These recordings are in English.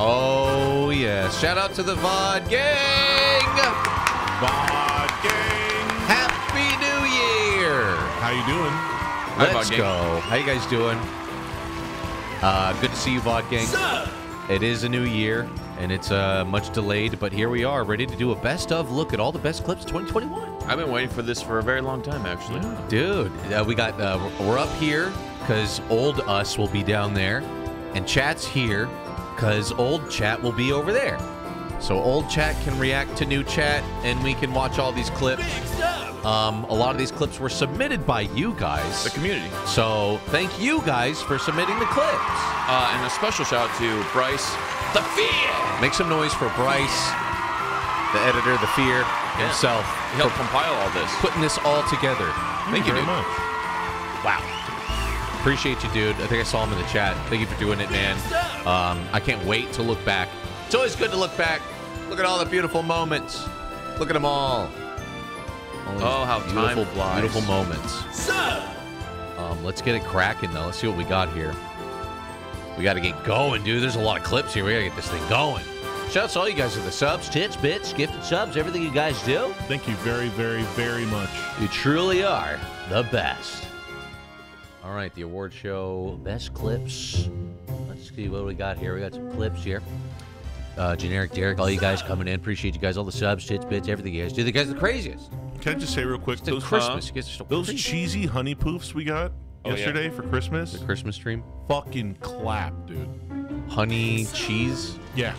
Oh, yeah. Shout out to the VOD gang. VOD gang. Happy New Year. How you doing? Hi, Let's VOD gang. go. How you guys doing? Uh, good to see you, VOD gang. It is a new year, and it's uh, much delayed, but here we are, ready to do a best of look at all the best clips of 2021. I've been waiting for this for a very long time, actually. Dude, uh, we got uh, we're up here because old us will be down there, and chat's here because old chat will be over there. So old chat can react to new chat, and we can watch all these clips. Um, a lot of these clips were submitted by you guys. The community. So thank you guys for submitting the clips. Uh, and a special shout out to Bryce, the Fear. Make some noise for Bryce, the editor, the fear himself, He helped compile all this. putting this all together. Thank you, very dude. much. Wow. Appreciate you, dude. I think I saw him in the chat. Thank you for doing it, man. Um, I can't wait to look back. It's always good to look back. Look at all the beautiful moments. Look at them all. All Oh, how time beautiful, flies. beautiful moments. Um, let's get it cracking, though. Let's see what we got here. We got to get going, dude. There's a lot of clips here. We got to get this thing going. Shouts to all you guys for the subs, tits, bits, gifted subs, everything you guys do. Thank you very, very, very much. You truly are the best. All right, the award show best clips. Let's see what we got here. We got some clips here. Uh, generic Derek, all you guys coming in. Appreciate you guys. All the subs, tits, bits, everything you guys do. The guys are the craziest. Can I just say real quick, It's those, Christmas. You guys are so those crazy. cheesy honey poofs we got Oh, yeah. yesterday for Christmas, The Christmas stream. fucking clap, dude. Honey cheese. Yeah,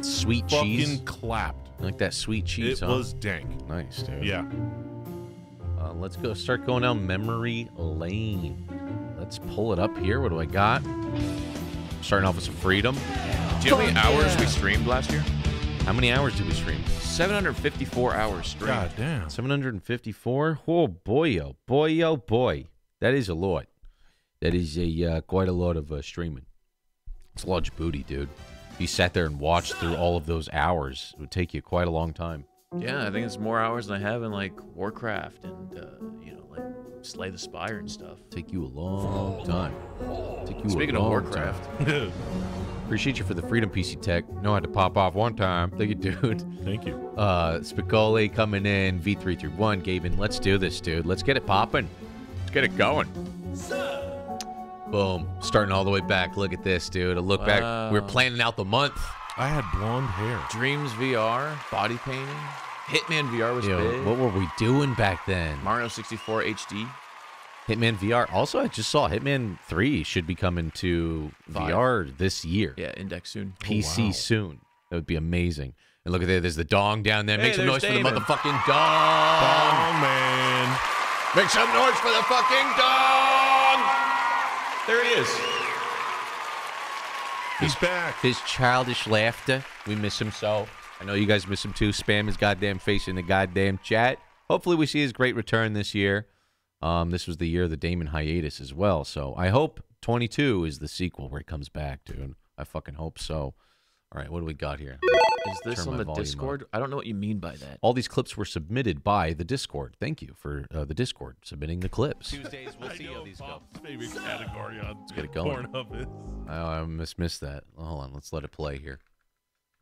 Sweet fucking cheese. Fucking clapped. You like that sweet cheese, it huh? was dank. nice, dude. Yeah. Uh, let's go start going down memory lane. Let's pull it up here. What do I got? Starting off with some freedom. Do you know how many hours we streamed last year? How many hours did we stream? 754 hours streamed. God damn. 754. Oh boy, oh boy, oh boy. That is a lot. That is a uh, quite a lot of uh, streaming. It's a lot of booty, dude. If you sat there and watched through all of those hours, it would take you quite a long time. Yeah, I think it's more hours than I have in like Warcraft and uh, you know like Slay the Spire and stuff. Take you a long time. Take you Speaking a of Warcraft, time. Appreciate you for the freedom, PC Tech. Know how to pop off one time. Thank you, dude. Thank you. Uh, Spicoli coming in. V331. Gavin, let's do this, dude. Let's get it popping. Let's get it going. Boom. Starting all the way back. Look at this, dude. A look back. We are planning out the month. I had blonde hair. Dreams VR, body painting, Hitman VR was Yo, big. what were we doing back then? Mario 64 HD. Hitman VR. Also, I just saw Hitman 3 should be coming to Five. VR this year. Yeah, index soon. PC oh, wow. soon. That would be amazing. And look at there. There's the dong down there. Make Hey, some noise there's for the Damon. motherfucking dong. Oh man. Make some noise for the fucking dong. There he is. He's back. His childish laughter. We miss him so. I know you guys miss him too. Spam his goddamn face in the goddamn chat. Hopefully, we see his great return this year. Um, this was the year of the Damon hiatus as well. So I hope 22 is the sequel where he comes back, dude. I fucking hope so. All right, what do we got here? Is this Turn on the volume up. Discord? I don't know what you mean by that. All these clips were submitted by the Discord. Thank you for uh, the Discord submitting the clips. Tuesdays, we'll I know Pop's favorite category on get it going. Pornhub is. Oh, I missed, missed that. Hold on, let's let it play here.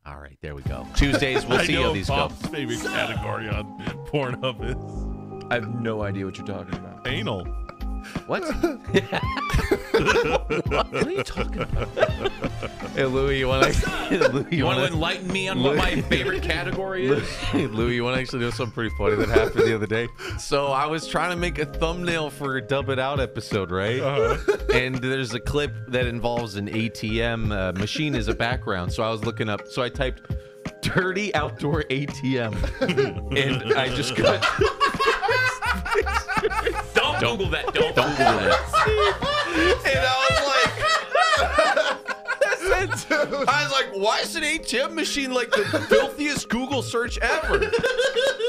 All right, there we go. Tuesdays, we'll see know how these go. Pop's favorite category on Pornhub is I have no idea what you're talking about. anal. What? What are you talking about? hey, Louis, you want to? Louis, You want to enlighten me on what my favorite category is? Louis, you want to actually know something pretty funny that happened the other day? So I was trying to make a thumbnail for a Dub It Out episode, right? Uh-huh. and there's a clip that involves an ATM uh, machine as a background. So I was looking up. So I typed "dirty outdoor ATM," and I just got. Don't, Google that. Don't, Don't Google that. and I was like, I was like, why is an ATM machine like the filthiest Google search ever?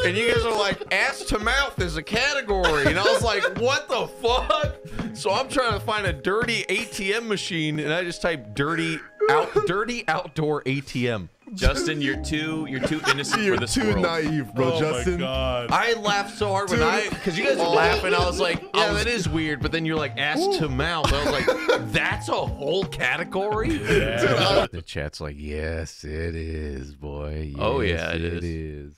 And you guys are like, ass to mouth is a category. And I was like, what the fuck? So I'm trying to find a dirty ATM machine, and I just type dirty out, dirty outdoor ATM. Justin, you're too you're too innocent You're for this too world. naive, bro, oh Justin. my god. I laughed so hard when Dude. I because you guys were Oh. laughing. I was like, yeah, that is weird. But then you're like ass to mouth. I was like, that's a whole category. Yeah. the chat's like, yes, it is, boy. Oh, yeah, it it is. is.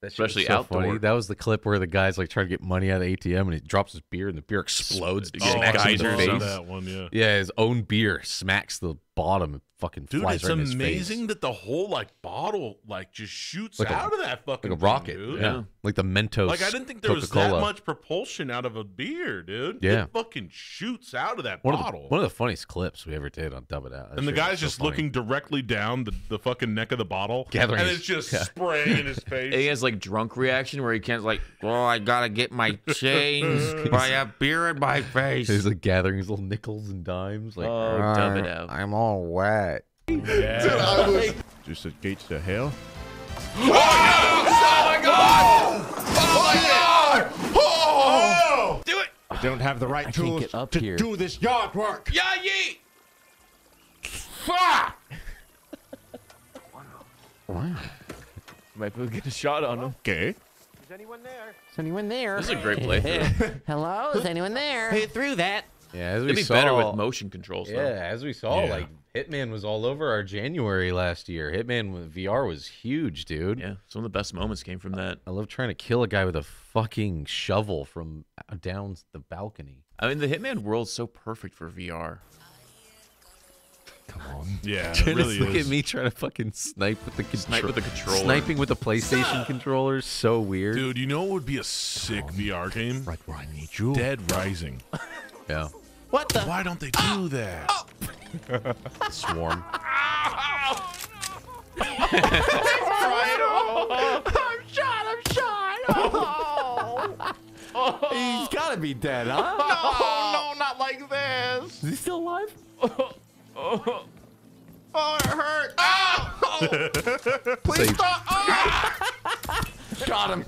That Especially so funny. outdoor. That was the clip where the guy's like trying to get money out of the ATM and he drops his beer and the beer explodes. Oh, Oh, smacks him in the face. that one, yeah. Yeah, his own beer smacks the bottom and fucking Dude, flies it's right in his amazing that the whole like bottle like just shoots Like a- out of that fucking Like a thing, rocket. dude. Yeah. Yeah. Like the Mentos. Like I didn't think there was that much propulsion out of a beer, dude. Yeah. It fucking shoots out of that One of, the, bottle. one of the funniest clips we ever did on Dub It Out. That and the guy's just funny. looking directly down the, the fucking neck of the bottle, Gathering and his- it's just yeah. spraying in his face. He has like drunk reaction where he can't like, oh, I gotta get my change by a beer in my face. He's like gathering his little nickels and dimes. Like, Oh, dub it out. I'm all wet. yeah. Dude, I was just a gate to hell. Oh! I don't have the right can't tools up to here. do this yard work. Yeah, yeet. Might be able to get a shot on him. Okay. Is anyone there? Is anyone there? This is a great place. Hello? Is anyone there? Who threw that. Yeah, as we It'd be saw, better with motion controls. Though. Yeah, as we saw, Yeah. like Hitman was all over our January last year. Hitman with VR was huge, dude. Yeah, some of the best moments came from that. I love trying to kill a guy with a fucking shovel from uh, down the balcony. I mean, the Hitman world's so perfect for VR. Come on. Yeah, it Just really look is. at me trying to fucking snipe with the control. Snipe with the controller. Sniping with the PlayStation controller is so weird. Dude, you know what would be a sick VR game? Right where I need you. Dead Rising. Yeah, What the? Why don't they do oh. that? Oh. Swarm. I'm shot. I'm shot. Oh. He's got to be dead, huh? no, no, not like this. Is he still alive? Oh, it hurt. Please stop! Oh. Got him.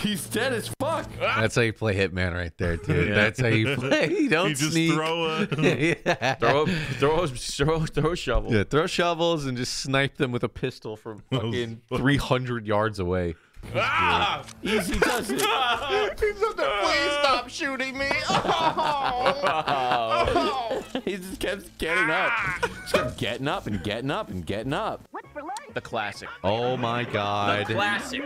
He's dead as fuck. That's how you play Hitman right there, dude. Yeah. That's how you play. You don't You just sneak. throw a. yeah. Throw a, throw, a, throw, throw a shovel. Yeah, throw shovels and just snipe them with a pistol from fucking 300 yards away. Ah! Easy does it. Please stop shooting me. Oh! he just kept getting up. Just kept getting up and getting up and getting up. The classic. Oh my god. The classic.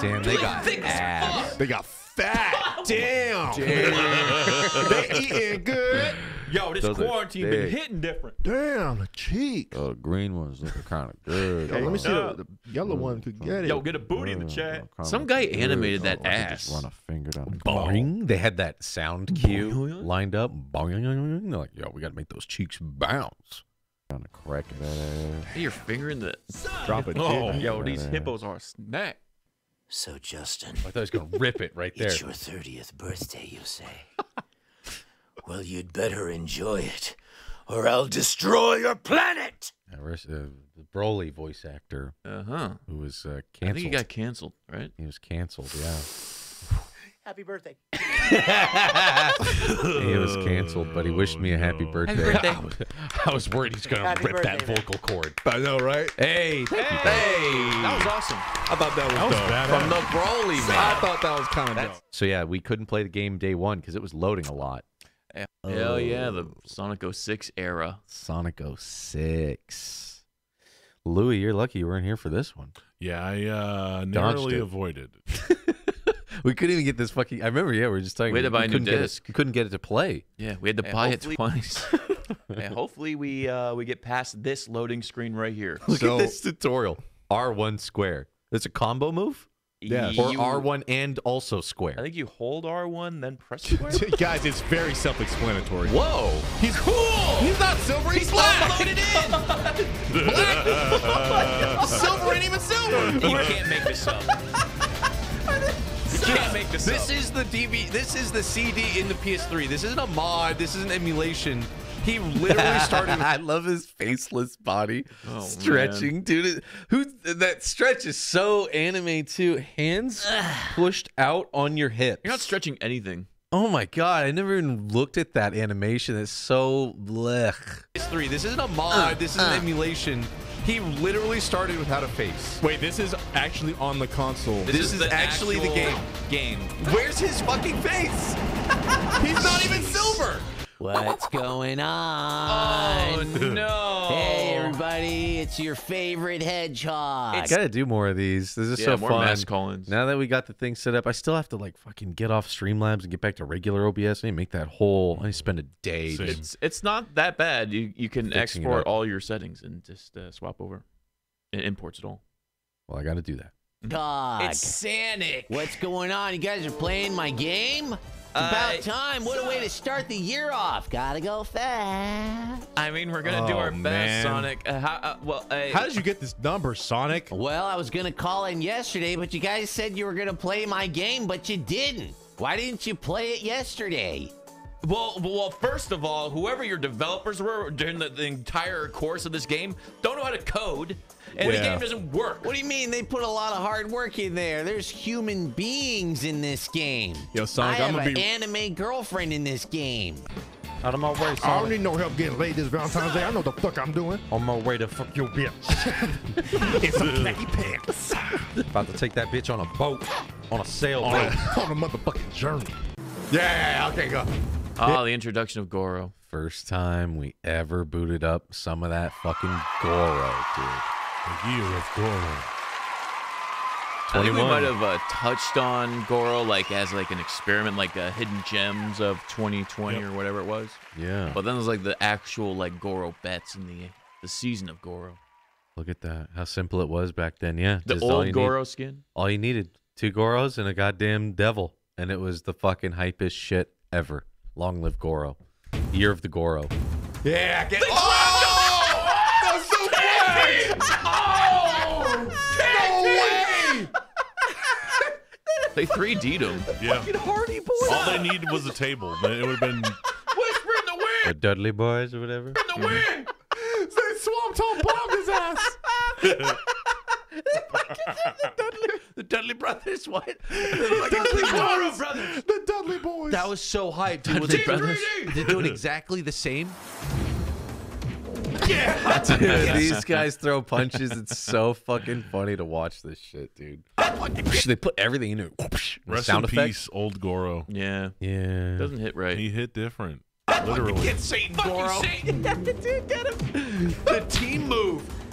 Damn, they got ass. They got fat. Damn. they eating good. Yo, this Those are quarantine big. been hitting different. Damn, the cheeks. Oh, green one's looking kind of good. Yo, let me see the, the yellow one could get it. Yo, get a booty in the oh, chat. Some guy good. animated oh, that Oh, I could just ass. Run a finger down. the- Boing. They had that sound cue lined up. Boing. They're like, yo, we got to make those cheeks bounce. Kind of crack it. ass. Hey, your finger in the. Drop it. Oh, Yo, these hippos are a snack. So, Justin, I thought he was gonna rip it right there. it's your 30th birthday, you say? well, you'd better enjoy it, or I'll destroy your planet! Uh, the Broly voice actor Uh huh. who was uh, I think canceled. he got canceled, right? He was canceled. Yeah. Happy birthday. he was canceled, but he wished me a happy birthday. I was worried he's gonna Happy rip that man. vocal cord. I know, right? Hey, thank you. That was awesome. I thought that was, That was dope. badass. From the Broly man. I thought that was kind of dope. So yeah, we couldn't play the game day one because it was loading a lot. Hell yeah, the Sonic 06 era. Sonic 06. Louis, you're lucky you weren't here for this one. Yeah, I uh, Dodged narrowly it. avoided. We couldn't even get this fucking. I remember, yeah, we were just talking. We had to buy a new couldn't it- disc. we couldn't get it to play. Yeah, we had to Hey, buy it hopefully- twice. hey, hopefully we uh, we get past this loading screen right here. Look So- at this tutorial. R1 square. It's a combo move? Yeah. Or R1 and also square. I think you hold R1 then press square. Guys, it's very self-explanatory. Whoa! He's cool. He's not silver. He's, black. Black. Oh silver ain't even silver. you can't make this up. You can't make this, This up. is the DV. This is the CD in the PS3. This isn't a mod. This is an emulation. He literally started. I love his faceless body Oh, stretching, dude. Who that stretch is so anime too. Hands pushed out on your hips. You're not stretching anything. Oh my god! I never even looked at that animation. It's so blech. It's three. This isn't a mod. Uh, this is an uh. emulation. He literally started without a face. Wait, this is actually on the console. This, is, actually the game. Game. Where's his fucking face? He's not even silver. What's going on? Oh no! Hey, everybody, it's your favorite hedgehog. I gotta do more of these. This is Yeah, so more fun. Mass Collins. Now that we got the thing set up, I still have to like fucking get off Streamlabs and get back to regular OBS. I need to make that whole. I spend a day. Same. It's it's not that bad. You you can export all your settings and just uh, swap over. It imports it all. Well, I got to do that. Hedgehog. It's Sanic. What's going on? You guys are playing my game? It's about Uh, time. What a way to start the year off. Gotta go fast. I mean, we're gonna do Oh, our best. Sonic. Uh, how, uh, well, uh, How did you get this number, Sonic? Well, I was gonna call in yesterday, but you guys said you were gonna play my game, but you didn't. Why didn't you play it yesterday? Well, well, first of all, whoever your developers were during the, the entire course of this game don't know how to code, and the game doesn't work. What do you mean they put a lot of hard work in there? There's human beings in this game. Yo, Sonic, I I'm have gonna be an be- anime girlfriend in this game. Out of my way, I don't need no help getting laid this Valentine's Day. I know the fuck I'm doing. On my way to fuck Yo, bitch. it's a khaki pants About to take that bitch on a boat, on a sailboat. a, on a motherfucking journey. Yeah, okay, go. Oh, the introduction of Goro. First time we ever booted up some of that fucking Goro, dude. The year of Goro. I think we might have uh, touched on Goro like as like an experiment, like uh, hidden gems of 2020 Yep. or whatever it was. Yeah. But then there's like the actual like Goro bets in the the season of Goro. Look at that. How simple it was back then. Yeah. The just old you Goro Need, skin. all you needed two Goros and a goddamn devil, and it was the fucking hypest shit ever. Long live Goro. Year of the Goro. Yeah, get. Oh! That's so funny! Oh! No way! They 3D'd him. Yeah. Hardy boy. All they needed was a table. It would have been. Whisper in the wind. The Dudley Boys or whatever. In the wind. They swamped on bombed his ass. The Dudley Brothers. What? The Dudley Goro brothers. brothers. The Dudley boys. That was so hyped. Dude. Was Dudley it- Brothers. They're doing exactly the same. Yeah, dude, these guys throw punches. It's so fucking funny to watch this shit, dude. They put everything in it. Rest Sound in effects. peace, old Goro. Yeah. Yeah. Doesn't hit right. He hit different. Literally. Get Satan, Goro. the team move.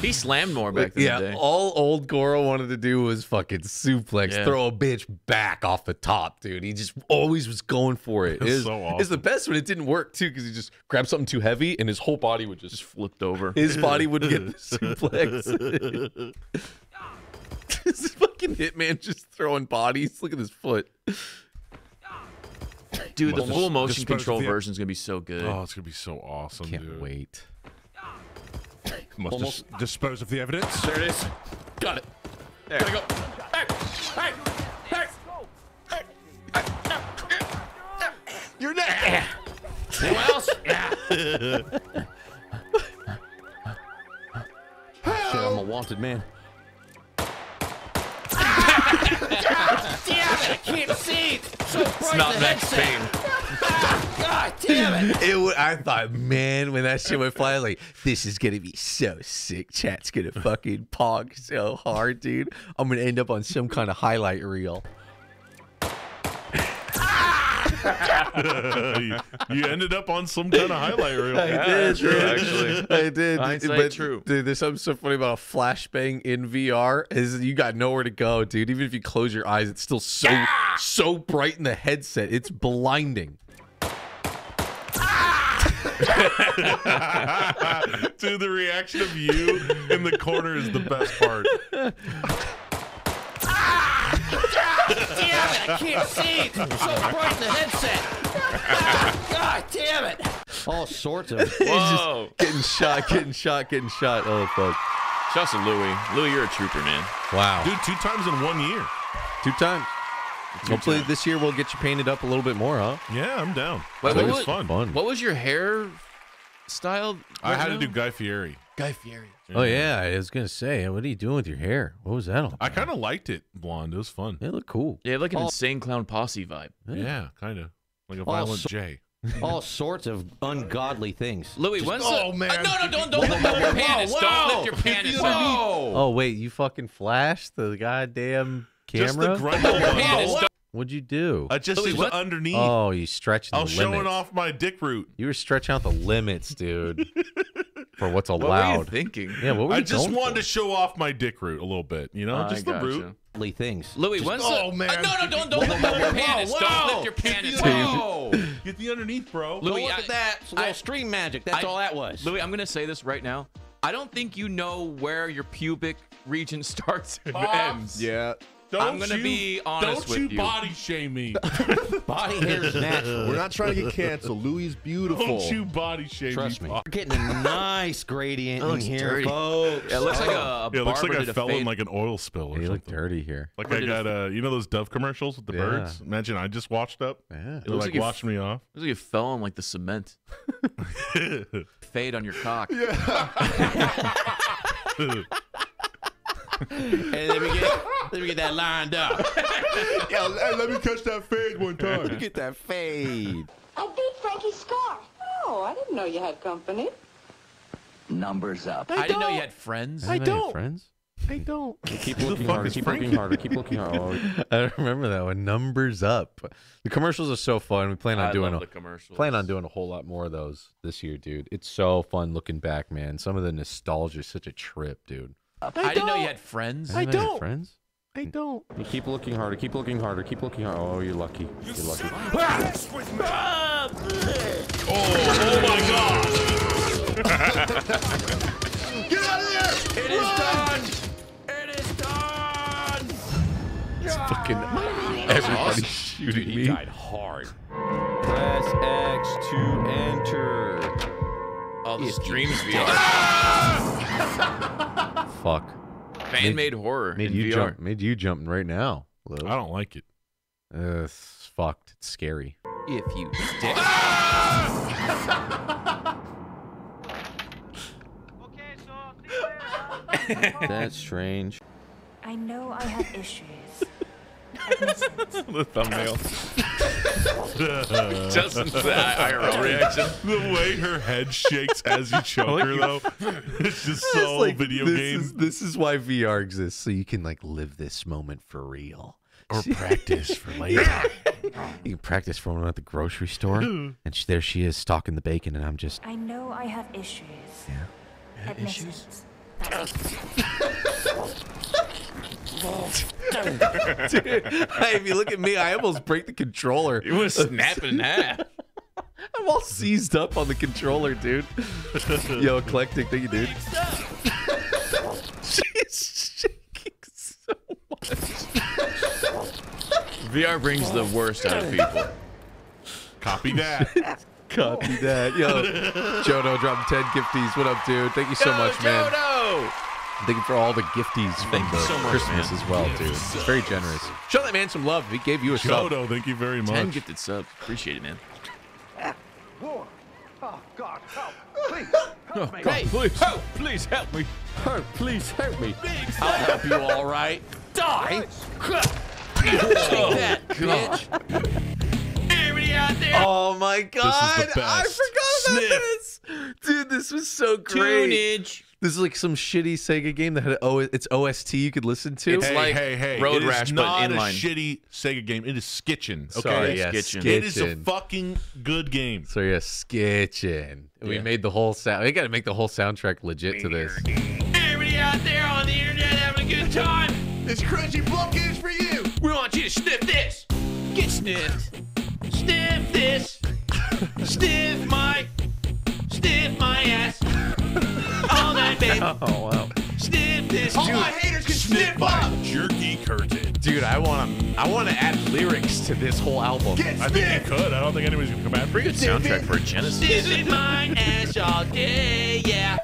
He slammed more back in the Yeah, day. all old Goro wanted to do was fucking suplex, Yeah. throw a bitch back off the top, dude. He just always was going for it. That's It was- so It's the best when it didn't work too, because he just grabbed something too heavy and his whole body would just Just flipped over. his body would get the suplex. this fucking hitman just throwing bodies. Look at his foot. Dude, the Must full motion control version is gonna be so good. Oh, it's gonna be so awesome, Can't dude. wait. Must Almost- dis- dispose of the evidence. There it is. Got it. There we go. Hey, hey, hey, hey. You're next. Anyone else? Yeah. Shit, I'm a wanted man. Damn it, I can't see it. So bright It's not Max. Payne. God damn it. It would, I thought, man, when that shit went fly, I was like, this is gonna be so sick. Chat's gonna fucking pog so hard, dude. I'm gonna end up on some kind of highlight reel. You, you ended up on some kind of highlight reel. I Yeah, did, true, dude. actually. I did. Hindsight but, true. Dude, there's something so funny about a flashbang in VR is you got nowhere to go, dude. Even if you close your eyes, it's still so so bright in the headset. It's blinding. Dude, the reaction of you in the corner is the best part. Damn it, I can't see it. So bright in the headset. God damn it. All sorts of. Whoa. Getting shot, getting shot, getting shot. Oh fuck! Shouts to Louie. Louie, you're a trooper, man. Wow, Dude, two times in one year. two times. Hopefully this year we'll get you painted up a little bit more, huh? Yeah, I'm down. Wait, I think what it's was- fun. Fun. What was your hair style? I right had to do Guy Fieri. Guy Fieri. Oh yeah, I was gonna say, what are you doing with your hair? What was that all? About? I kind of liked it blonde. It was fun. They look cool. Yeah, like an Oh. insane clown posse vibe. Yeah, kind of like a violent so- J. all sorts of ungodly things. Louis, when's oh, the, man. Uh, no, no, don't, don't lift up your panties. Don't lift your panties. Whoa! Oh wait, you fucking flashed the goddamn Just the camera. grundle Panties. What'd you do? I just Louis, see what? underneath. Oh, you stretching I was limits. showing off my dick root. You were stretching out the limits, dude, for what's allowed. What were you thinking? yeah, what were I just going wanted for? to show off my dick root a little bit, you know, I just the root. Godly things. Louis, when's oh, the, man. Uh, no, no, don't, don't lift your panties. Don't lift your panties. Whoa! Get the underneath, bro. Louis, Look I- at that. It's a little I- stream magic. That's I- all that was. Louis, I'm gonna say this right now. I don't think you know where your pubic region starts and ends. Yeah. Don't I'm gonna you- be honest Don't with you you. body shame me. Body hair is natural. We're not trying to get canceled. Louis is beautiful. Don't you body shame Trust me. me. We're getting a nice gradient in here, dirty. folks. It looks like a, a Yeah, it looks like I did a fell in like an oil spill or You look dirty here. Like Or I got uh, you know those Dove commercials with the Yeah. birds. Imagine I just washed up. Yeah. It looks like, like you- washed me off. It Looks like you fell on like the cement. Fade on your cock. And let me get, let me get that lined up. Yeah, hey, let me catch that fade one time. Get that fade. I beat Frankie Scar. Oh, I didn't know you had company. Numbers up. I, didn't know you had friends. I don't. Friends? I don't. Keep looking harder. Keep Frankie? looking harder. Keep looking harder. I remember that one. Numbers up. The commercials are so fun. We plan on I doing love a the commercials. plan on doing a whole lot more of those this year, dude. It's so fun looking back, man. Some of the nostalgia is such a trip, dude. I, didn't know you had friends. I don't. Friends? I don't. you keep looking harder. Keep looking harder. Keep looking harder. Oh, you're lucky. You're lucky. Ah! Ah! Oh, oh my god! Get out of there! It is done. It is done. Fucking everybody shooting He me. died hard. Press X to enter. Oh, this Dreams VR. Fuck. Fan made horror Made in you VR. jump. Made you jump right now. Lou. I don't like it. Uh, it's fucked. It's scary. If you stick. That's strange. I know I have issues. Admit it. the thumbnail. Justin's IRL reaction. The way her head shakes as you choke her, though, it's just so It's like, video this game. Is, this is why VR exists, so you can like live this moment for real. or practice for later. You can practice for when I'm at the grocery store, and she, there she is stalking the bacon, and I'm just I know I have issues. Yeah. Admit issues? Dude, hey, if you look at me, I almost break the controller. You want to snap it in half. I'm all seized up on the controller, dude. Yo, eclectic, thank you, dude. She's shaking so much. VR brings the worst out of people. Copy that. Copy that. Yo, Jono dropping 10 gifties. What up, dude? Thank you so much, man. Thank you for all the gifties from Thank you the so much, Christmas man. as well, dude. It's very generous. Show that man some love. He gave you a sub. Jodo, thank you very much. Ten gifted subs. Appreciate it, man. Oh, hey, please, help, please help Please help me. Help, please help me. I'll help you all right. Die. Take that, oh, bitch. Oh my god! the I forgot about this, dude. This was so great. Tunage. This is like some shitty Sega game that had o- it's OST you could listen to. It's hey, like hey, hey! Road it is Rash, but not a inline. shitty Sega game. It is Skitchin. Okay, Sorry, yeah, Skitchin'. it is a Skitchin'. fucking good game. So yeah, Skitchin. We Yeah. made the whole sound. We got to make the whole soundtrack legit to this. Everybody out there on the internet having a good time. This crunchy pumpkin is for you. We want you to sniff this. Get sniffed. Sniff this. Sniff my. Sniff my ass. All night, baby. Oh wow, Sniff this. All my haters can sniff up. Jerky curtain. dude! I want to. I want to add lyrics to this whole album. Get I think sniffed. you could. I don't think anybody's gonna come after you. Soundtrack for a Genesis. Sniffing my ass all day, yeah.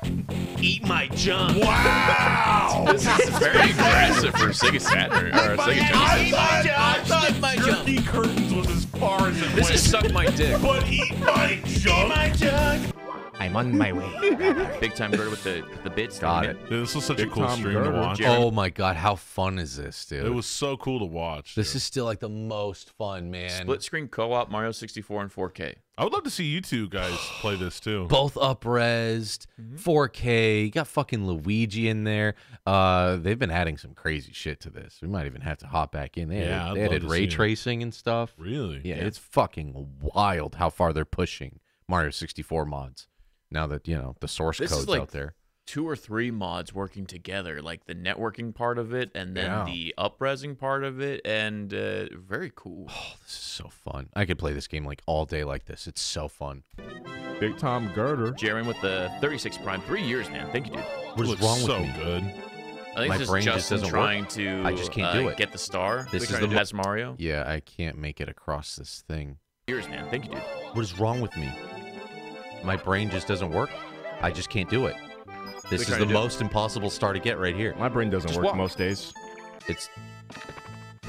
Eat my junk. Wow. This is very aggressive for Sega Saturn or a Sega Genesis. Eat my junk. Eat my junk. Jerky curtains was as far as it This went. is suck my dick. but eat my junk. I I'm on my way. Big time girder with the the bits. Got it. Dude, this was such a cool Tom stream to Girder. watch. Oh my god, how fun is this, dude? It was so cool to watch. This dude. is still like the most fun, man. Split screen co-op Mario 64 and 4K. I would love to see you two guys play this too. Both upresed, 4K. You got fucking Luigi in there. Uh, they've been adding some crazy shit to this. We might even have to hop back in. They Yeah, I'd they added ray see it. tracing and stuff. Really? Yeah, it's fucking wild how far they're pushing Mario 64 mods. Now that you know the source This is code's like- out there. Two or three mods working together, like the networking part of it, and then Yeah. the upresing part of it, and uh, very cool. Oh, this is so fun. I could play this game like all day like this. It's so fun. Big Tom Girder. Jeremy with the 36 Prime, three years, man. Thank you, dude. What is looks wrong with so me? good. I think My this brain just Justin doesn't work. to. I just can't uh, do it. Get the star. This We're is the to do mo- as Mario. Yeah, I can't make it across this thing. Years, man. Thank you, dude. What is wrong with me? My brain just doesn't work. I just can't do it. This is the to do? most impossible star to get right here. My brain doesn't Just work walk. most days. It's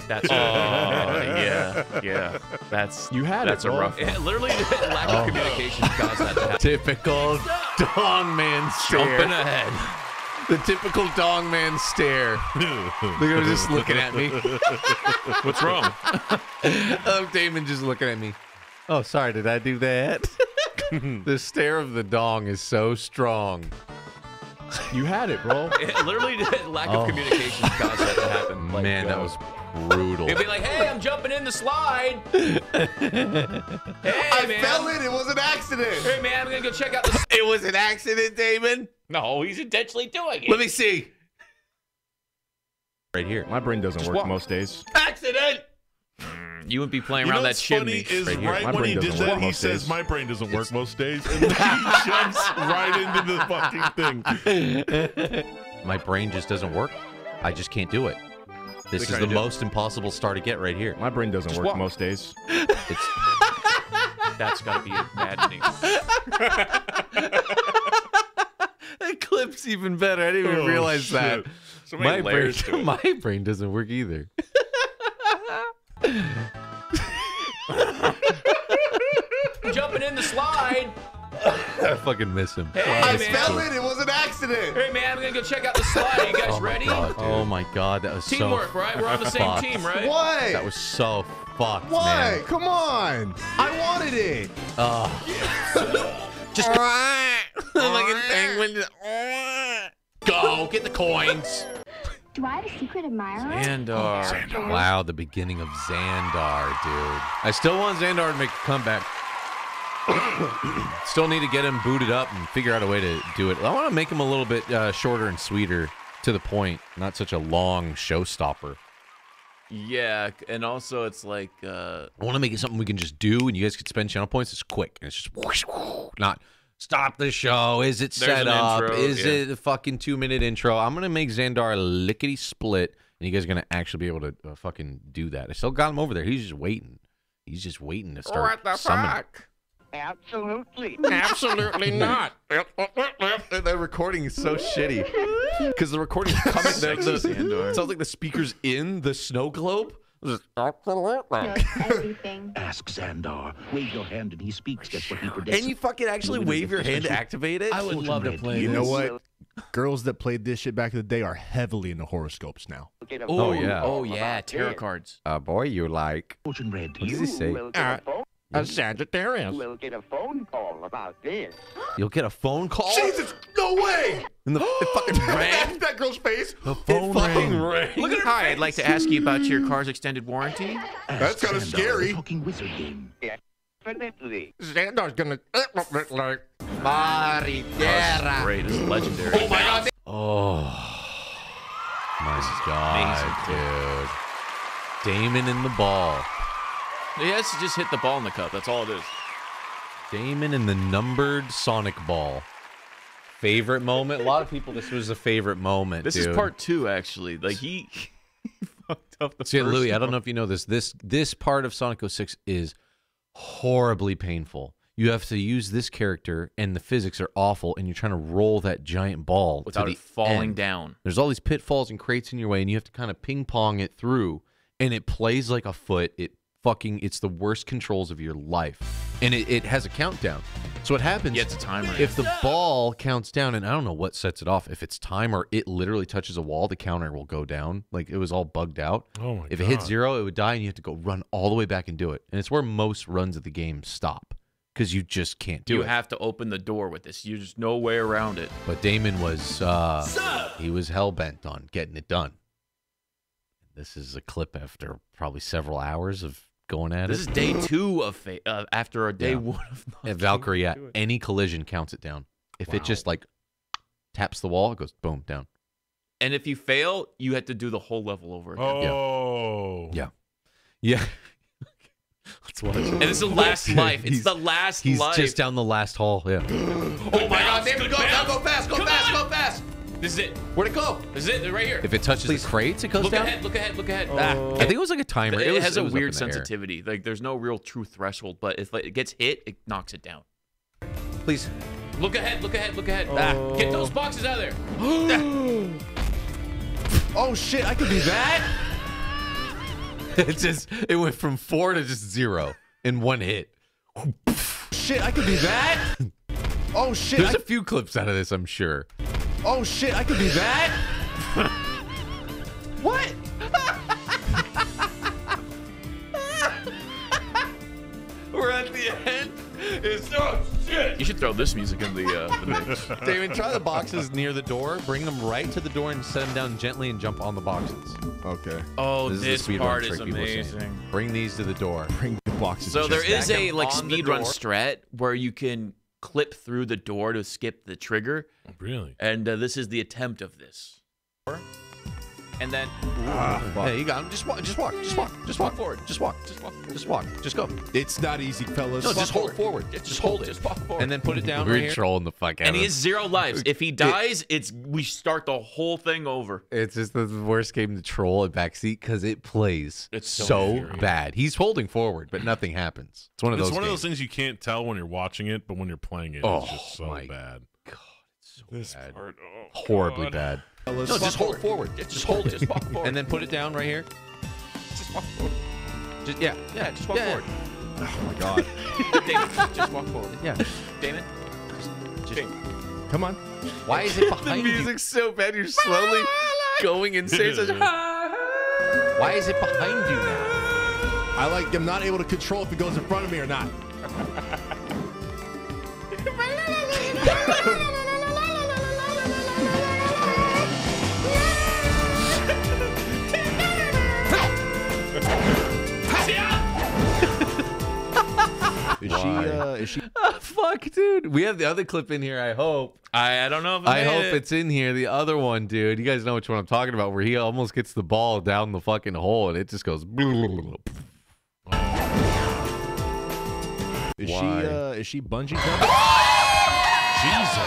That's oh, yeah, yeah. That's You had that's it, a bro. rough. One. Literally, lack of oh. communication caused that to happen. typical dong man Jumping stare. ahead. The typical dong man stare. Look at him just looking at me. What's wrong? oh, Damon just looking at me. Oh, sorry, did I do that? the stare of the dong is so strong. You had it, bro. it Literally, lack Oh. of communication caused that to happen. Like, Man, that uh, was brutal. He'd be like, "Hey, I'm jumping in the slide." hey, man. fell in. It was an accident. Hey, man, I'm gonna go check out the. s-" It was an accident, Damon. No, he's intentionally doing it. Let me see. Right here. My brain doesn't work walk. most days. accident. Mm, you wouldn't be playing You around know that what's chimney. funny is right right, when he did doesn't that, he says, days. "My brain doesn't work most days," and then he jumps right into the fucking thing. My brain just doesn't work. I just can't do it. This is the to do? most impossible star to get right here. My brain doesn't Just work walk. most days. It's That's gotta be maddening. that clip's even better. I didn't even Oh, realize that. So My brain, layers to it. my brain doesn't work either. jumping in the slide. I fucking miss him. Hey, man. it. It was an accident. Hey, man, I'm gonna go check out the slide. You guys Oh my ready? god, oh my god, that was Teamwork, so right? We're on the same fucked. team, right? Why? That was so fucked, Why? man. Come on. I wanted it. Oh. Just like a penguin. Go get the coins. Do I have a secret admirer? And uh, Wow, the beginning of Xandar, dude. I still want Xandar to make a comeback. still need to get him booted up and figure out a way to do it. I want to make him a little bit uh, shorter and sweeter, to the point, not such a long showstopper. yeah, and also it's like uh, I want to make it something we can just do, and you guys could spend channel points. It's quick, and it's just whoosh, whoosh, not stop the show. Is it There's set up? intro, Is yeah. it a fucking two minute intro? I'm gonna make Xandar lickety split, and you guys are gonna actually be able to uh, fucking do that. I still got him over there. He's just waiting. He's just waiting to start What the summoning. Absolutely. Absolutely not. the recording is so shitty because the recording is coming. The, the, sounds like the speakers in the snow globe. Knows everything. Ask Xandar. Wave your hand and he speaks. That's what he predicts. And you fucking actually wave your hand to activate it. I would love to play You this. know what? Girls that played this shit back in the day are heavily into horoscopes now. Oh, yeah. Oh yeah, tarot cards. Uh, boy, you like. Fortune red. What does he say? Will get a phone, A Sagittarius. will get a phone call about this. You'll get a phone call. Jesus, no way! And the it fucking rang. that girl's face. The phone fucking rang. Look at her Hi, I'd like to ask you about your car's extended warranty. That's kinda scary. the Talking wizard game. Definitely. Xandar's gonna like That's great. It's legendary. Oh my god. Oh my god, dude. Damon in the ball. He has to just hit the ball in the cup. That's all it is. Damon in the numbered Sonic ball. Favorite moment? A lot of people, this was a favorite moment. This dude. is part two, actually. Like he, he fucked up the See, Louis, I don't know if you know this. This this part of Sonic 06 is horribly painful. You have to use this character, and the physics are awful, and you're trying to roll that giant ball without it falling end. down. There's all these pitfalls and crates in your way, and you have to kind of ping pong it through, and it plays like a foot. It fucking, it's the worst controls of your life, and it, it has a countdown. So what happens? Yeah, it's a timer. If the ball counts down, and I don't know what sets it off. If it's time or it literally touches a wall, the counter will go down. Like it was all bugged out. Oh my If it hits zero, it would die, and you have to go run all the way back and do it. And it's where most runs of the game stop because you just can't do you it. have to open the door with this. You just no way around it. But Damon was uh he was hell bent on getting it done. This is a clip after probably several hours of going at it. This is day two of fa- uh, after a day Yeah. one of not Valkyrie, yeah, any collision counts it down. If it just like taps the wall, it goes boom down. And if you fail, you have to do the whole level over again. Oh. Yeah. Yeah. Let's watch. And it's the last life. It's He's- the last He's life. just down the last hall. Yeah. oh my god, David, go, go, go fast, go fast, go fast. This is it. Where'd it go? This is it. Right here. If it touches the crates, it goes look down. Look ahead, look ahead, look ahead. I think it was like a timer. It, was- has a was weird in the air. sensitivity. Like there's no real true threshold, but if like, it gets hit, it knocks it down. Please. Look ahead, look ahead, look ahead. Ah, get those boxes out of there. Oh shit! I could do that. it just it went from four to just zero in one hit. Shit! I could do that. Oh shit! There's I, a few clips out of this, I'm sure. Oh shit! I could do that. What? We're at the end. It's so shit. You should throw this music in the, uh, the mix. Damon, try the boxes near the door. Bring them right to the door and set them down gently and jump on the boxes. Okay. Oh, This is the this, speedrun part is people are saying. amazing. Bring these to the door. Bring the boxes. So there is Just is stack a 'em like on the speedrun strat where you can clip through the door to skip the trigger, Really? and uh, this is the attempt of this. And then Yeah, you got him. Just walk. Just walk. Just walk. Just walk forward. Just walk. Just walk. Just walk. Just go. It's not easy, fellas. No, just hold forward. Just hold it. just walk forward. And then put it down right We're here. trolling the fuck out and he has zero lives. If he dies, it's we start the whole thing over. It's just the worst game to troll at backseat because it plays It's so, so bad. He's holding forward, but nothing happens. It's one of it's those. one of those things you can't tell when you're watching it, but when you're playing it, oh, it's just so my bad. this part, oh, horribly God. bad. No, No, just hold forward. Just hold it. Just walk forward. And then put it down right here. just walk forward. Just yeah, Yeah, just walk forward. Oh my god. Damon, just walk forward. Yeah. Damon, just, just Come on. Why is it behind you? the music's so bad. You're slowly going insane. Why is it behind you now? I like. I'm not able to control if it goes in front of me or not. Is she? Uh, is she? Oh, fuck, dude. We have the other clip in here. I hope. I, I don't know if I made hope it. it's in here. The other one, dude. You guys know which one I'm talking about, where he almost gets the ball down the fucking hole and it just goes. Is Why? she? Uh, is she bungee jumping? Jesus.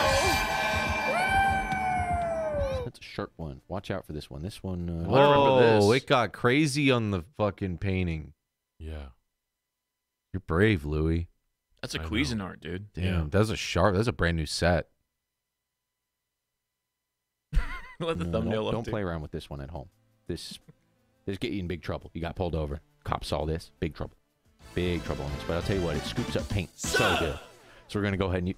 That's a sharp one. Watch out for this one. This one. Uh, I remember Oh, this. it got crazy on the fucking painting. Yeah. You're brave, Louis. That's a I know. Cuisinart, dude. Damn, Yeah. that's a sharp. That's a brand new set. Let the no, thumbnail don't, up. don't play around with this one at home. This, this get you in big trouble. You got pulled over. Cops saw this. Big trouble. Big trouble on this. But I'll tell you what, it scoops up paint so good. So we're gonna go ahead and you.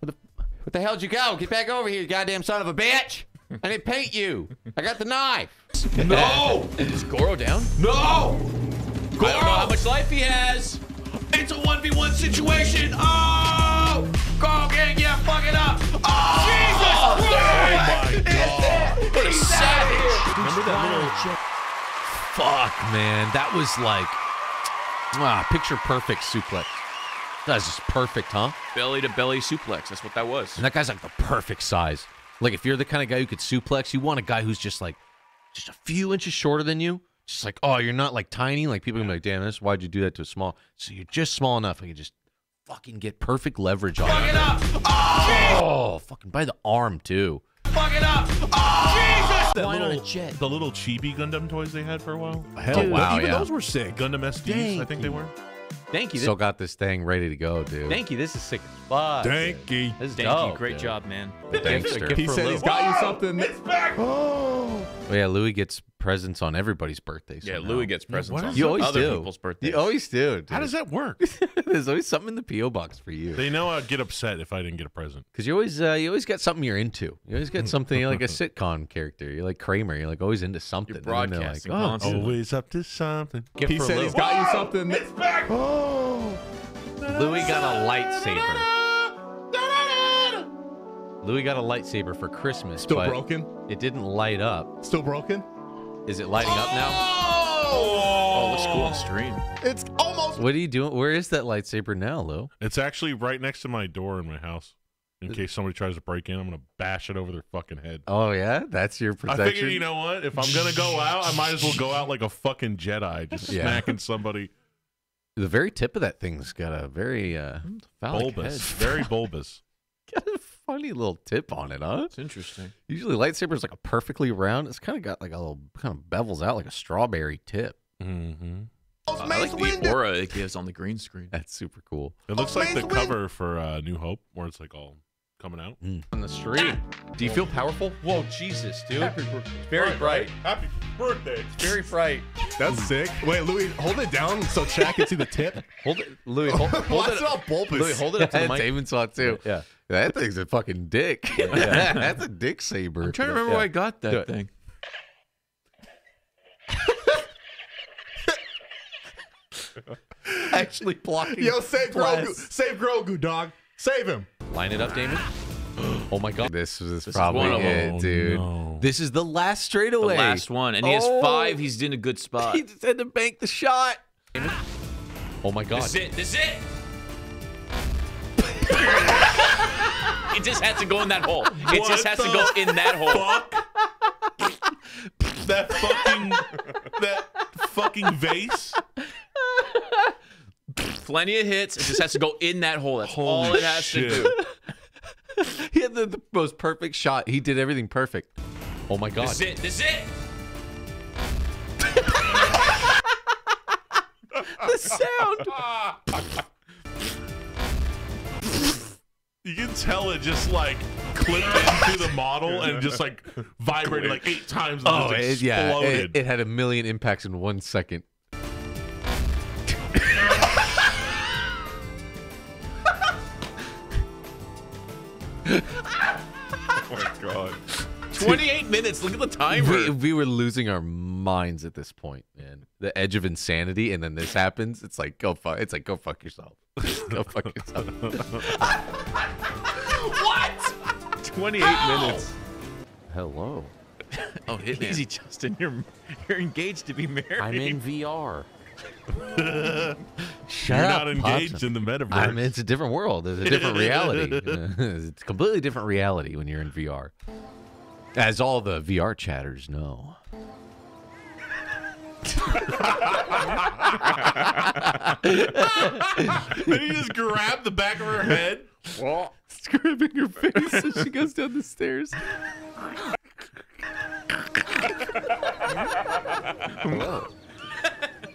What the, what the hell'd you go? Get back over here, you goddamn son of a bitch! I didn't paint you. I got the knife. No! Is Goro down? No! I don't know how much life he has. It's a 1v1 situation. Oh! Goro gang, yeah, fuck it up. Oh! Jesus! Oh my God. What a savage. Remember that little. Fuck, man. That was like ah, picture perfect suplex. That's just perfect, huh? Belly to belly suplex. That's what that was. And that guy's like the perfect size. Like if you're the kind of guy who could suplex, you want a guy who's just like just a few inches shorter than you. Just like, oh, you're not like tiny. Like people can be like, damn, this why'd you do that to a small? So you're just small enough. I can just fucking get perfect leverage on Fuck it up. Oh! Oh, fucking by the arm too. Fuck it up. Oh! That Flying on little, a jet. The little chibi Gundam toys they had for a while. Hell, wow, even yeah. those were sick. Gundam SDs, I think they were. Thank you. Still got this thing ready to go, dude. Thank you. This is sick as fuck. Thank you. This is Thank dope, you. Great dude. job, man. Thankster. He said he's got you something. Oh yeah, Louis gets presents on everybody's birthday. Yeah. Louis gets presents what on You always other do. people's birthdays. You always do. How does that work? There's always something in the PO box for you. they know I'd get upset if I didn't get a present. Because you always uh, you always got something you're into. You always got something you're like a sitcom character. You're like Kramer. You're like always into something. And then they're broadcasting like, oh, constantly. Always up to something. Gift He for said Lou. he's got you something. Louis got a lightsaber. Louis got a lightsaber for Christmas. Still broken? It didn't light up. Still broken? Is it lighting up now? Oh, oh looks cool on stream. It's almost. What are you doing? Where is that lightsaber now, Lou? It's actually right next to my door in my house. In case somebody tries to break in, I'm gonna bash it over their fucking head. Oh yeah, that's your protection. I figured, you know what? If I'm gonna go out, I might as well go out like a fucking Jedi, just Yeah. smacking somebody the very tip of that thing's got a very uh, bulbous, head. very bulbous. got a funny little tip on it, huh? It's interesting. Usually lightsabers like a perfectly round. It's kind of got like a little kind of bevels out like a strawberry tip. Mm-hmm. I like the aura it gives on the green screen. That's super cool. It looks like the cover for uh, New Hope, where it's like all coming out. Mm. On the street. Do you feel powerful? Whoa, Jesus, dude. Very bright. Happy birthday! Very bright. That's sick. Wait, Louis, hold it down so Chad can see the tip. Hold it, Louis. Hold, hold Why it all bulbous? Louis, hold it up to the mic. Damon saw it too. Yeah. That thing's a fucking dick. That's a dick saber. I'm trying to remember where I got that thing. Actually blocking. Yo, save. Grogu. Save Grogu, dog. Save him. Line it up, Damon. Oh my god. This is is probably one of them. it, dude. no. This is the last straightaway. The last one. And he has Oh. five. He's in a good spot. He just had to bank the shot. Oh my god. This is it. This is it. it just has to go in that hole. It just has to go in that hole. Fuck that fucking that fucking vase. Plenty of hits. It just has to go in that hole. That's all it has shit. to do. He had the, the most perfect shot. He did everything perfect. Oh my god. This is it. This is it. the sound. You can tell it just like clipped into the model and just like vibrated like eight times and Oh, just it, yeah. It, it had a million impacts in one second. Oh my god. 28 minutes. Look at the timer. We, we were losing our minds at this point, man. The edge of insanity, and then this happens. It's like go fuck. It's like go fuck yourself. go fuck yourself. what? 28 minutes. Hello. Oh, hit easy, Justin. You're you're engaged to be married. I'm in VR. Shut You're up, not engaged Pops. in the metaverse. I mean, it's a different world. It's a different reality. it's a completely different reality when you're in VR. As all the VR chatters know. and you just grab the back of her head. Scrubbing her face as she goes down the stairs. Hello.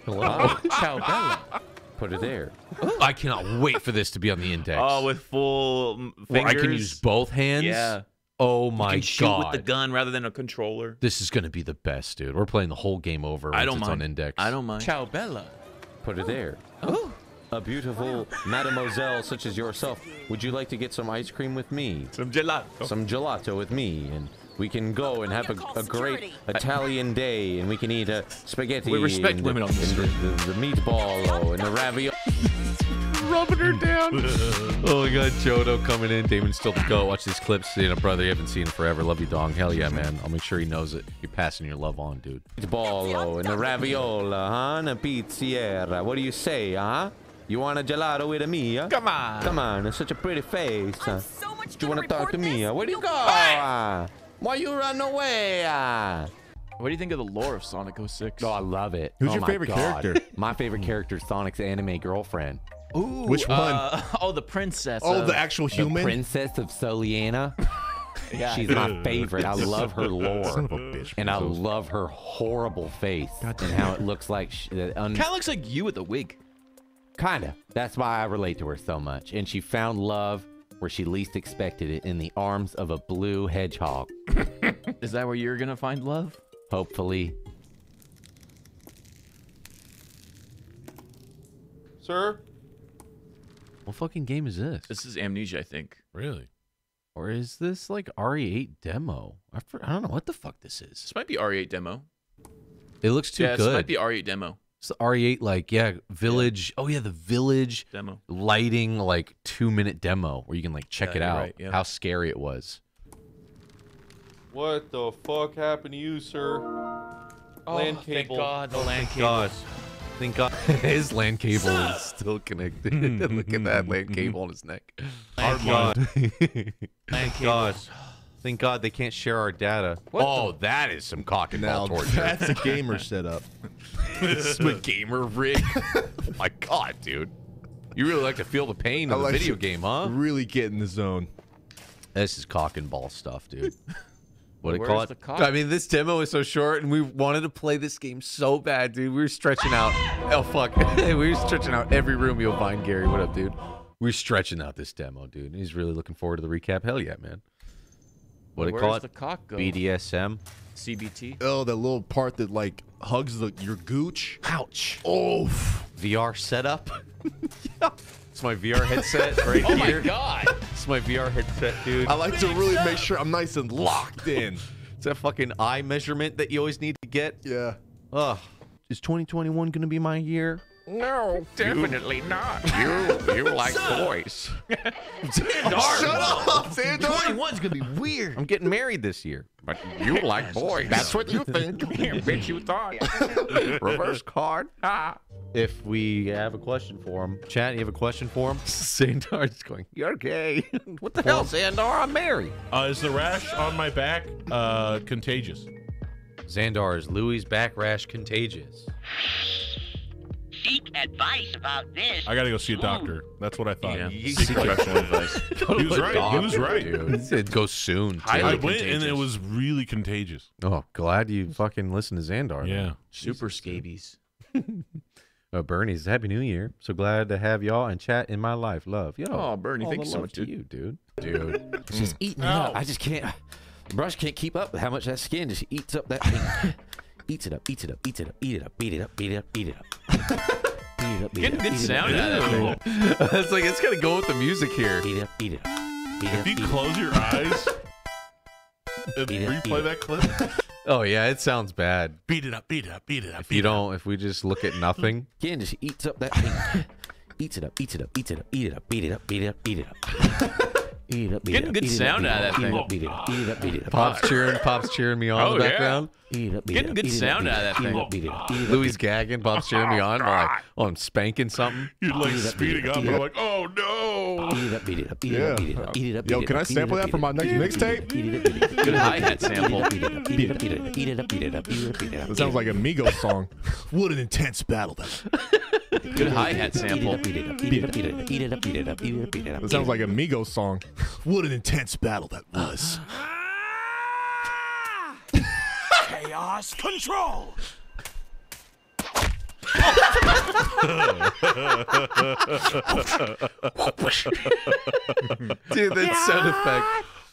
Hello. Ciao, Bella. Put it there. I cannot wait for this to be on the index. Oh, with full mm, Where fingers. I can use both hands. Yeah. Oh my You my can shoot god. with the gun rather than a controller. This is going to be the best, dude. We're playing the whole game over once I don't it's mind. on index. I don't mind. Ciao, Bella. Put it there. A beautiful mademoiselle such as yourself. Would you like to get some ice cream with me? Some gelato. Some gelato with me, and we can go and have a, a great Italian day, and we can eat a spaghetti. We respect and women on the, this and the, the, the meatball oh, and the ravioli. rubbing her down. oh my god, Jodo coming in. Damon's still to go. Watch these clips. You know, brother, you haven't seen in forever. Love you, dong. Hell yeah, man. I'll make sure he knows it. You're passing your love on, dude. Meatball oh, and the raviola, huh? And a pizziera. What do you say, huh? You want a gelato with me? Huh? Come on. Come on, it's such a pretty face. Huh? So much Do you want to talk to me? Huh? Where do you go? Huh? Why you run away? What do you think of the lore of Sonic 06? Oh, I love it. Who's Oh your favorite God. character? My favorite character is Sonic's anime girlfriend. Ooh, Which one? Uh, oh, the princess. oh, of- the actual The human. Princess of Soleanna. Yeah. She's my favorite. I love her lore. Son of a bitch. And I love her horrible face and how it looks like she, uh, Kind of looks like you with a wig. Kinda. That's why I relate to her so much. And she found love where she least expected it in the arms of a blue hedgehog. Is that where you're gonna find love? Hopefully. Sir? What fucking game is this? This is Amnesia, I think. Really? Or is this like RE8 demo? I, I don't know what the fuck this is. This might be RE8 demo. It looks too yeah, good. this might be RE8 demo. It's the RE8 like yeah, village. Oh yeah, the village Demo. lighting like 2 minute demo where you can like check Yeah, it out. right, yeah. How scary it was. What the fuck happened to you, sir? Oh, thank God, the land cable. God. Thank God his land cable is still connected. Look at that land cable on his neck. Land Thank God. Land Thank God. Thank God they can't share our data. oh, that is some cock and Now ball torture. that's a gamer setup. this is a gamer rig. oh my God, dude. You really like to feel the pain I of the like video game, huh? Really get in the zone. This is cock and ball stuff, dude. What do you Where's call it? the cock? I mean, this demo is so short, and we wanted to play this game so bad, dude. We were stretching out. oh fuck, we were stretching out every room you'll find. Gary, what up, dude? We are stretching out this demo, dude. He's really looking forward to the recap. Hell yeah, man. What do you Where's call it? the cock go? BDSM. CBT. Oh, that little part that like hugs the your gooch. Ouch. Oh, VR setup. yeah. It's my VR headset right here. Oh my. God. It's my VR headset, dude. I like to really make sure I'm nice and locked in. It's that fucking eye measurement that you always need to get. Yeah. Ugh. Is 2021 gonna be my year? No, definitely not. You, you like boys. Shut up, Sandor. 21's gonna be weird. I'm getting married this year. But you like boys. That's what you think. I bet you thought. Reverse card. Ah. If we have a question for him, chat, you have a question for him? Sandar's going, You're gay. what the hell, Sandar? I'm married. Uh, is the rash on my back uh, contagious? Xandar is Louis' back rash contagious. Seek advice about this. I gotta go see a doctor. That's what I thought. Yeah. Seek professional advice. He was right. He was right. Dude. He said go soon. too. I went and it was really contagious. Oh, glad you fucking listened to Xandar. Yeah. Super scabies. Uh, Bernie's Happy New Year. So glad to have y'all and chat in my life. Love. Yo. Oh, Bernie, all thank you so much, to dude. you, dude. Dude. It's just eating it up. I just can't. Brush can't keep up with how much that skin just eats up that thing. Eats it up, eats it up, eats it up, eat it up, beat it up, beat it up, beat it up. Beat it up, beat Getting it up, good beat it up, sound it out up, of that thing. it's like it's gonna go with the music here. Beat it up, beat it up. Beat it If up, you beat it up. close your eyes and Beat replay it. that clip, Oh yeah, it sounds bad. beat it up, beat it up, beat it up. If beat you don't, if we just look at nothing, Again, just eats up that thing. eats it up, eats it up, eats it up, eat it up, beat it up, beat it up, beat it up. Eat it up, beat Getting it up, good eat it up, sound out of that thing. Beat it up, beat it up, beat it up. Pop's cheering, Pop's cheering me on in Oh, the yeah. background. Eat it up, beat Getting it up, good eat it up, sound beat out of up, that eat it thing. up, beat it up, eat it up, Louis gagging, Pop's cheering me on. Like, oh, I'm spanking something. You're like Beat it up, beat speeding it up, up, and beat I'm like, oh no. Eat it up, beat it up, eat it Yeah. up, beat it up, eat it up. Yo, beat it can up, I it sample up, that for beat my it next up, mixtape? Eat it up, beat it up, Good hi-hat sample. Beat it up, beat it up, beat it up, eat it up, beat it up, beat it up, beat it up. That sounds like a Migos song. what an intense battle that. Good hi-hat Eat it sample. up, beat it up, beat it up, beat it up, eat it up, beat it up, eat it up, beat it up. That sounds like a Migos song. What an intense battle that was. Chaos control. Dude, that sound effect.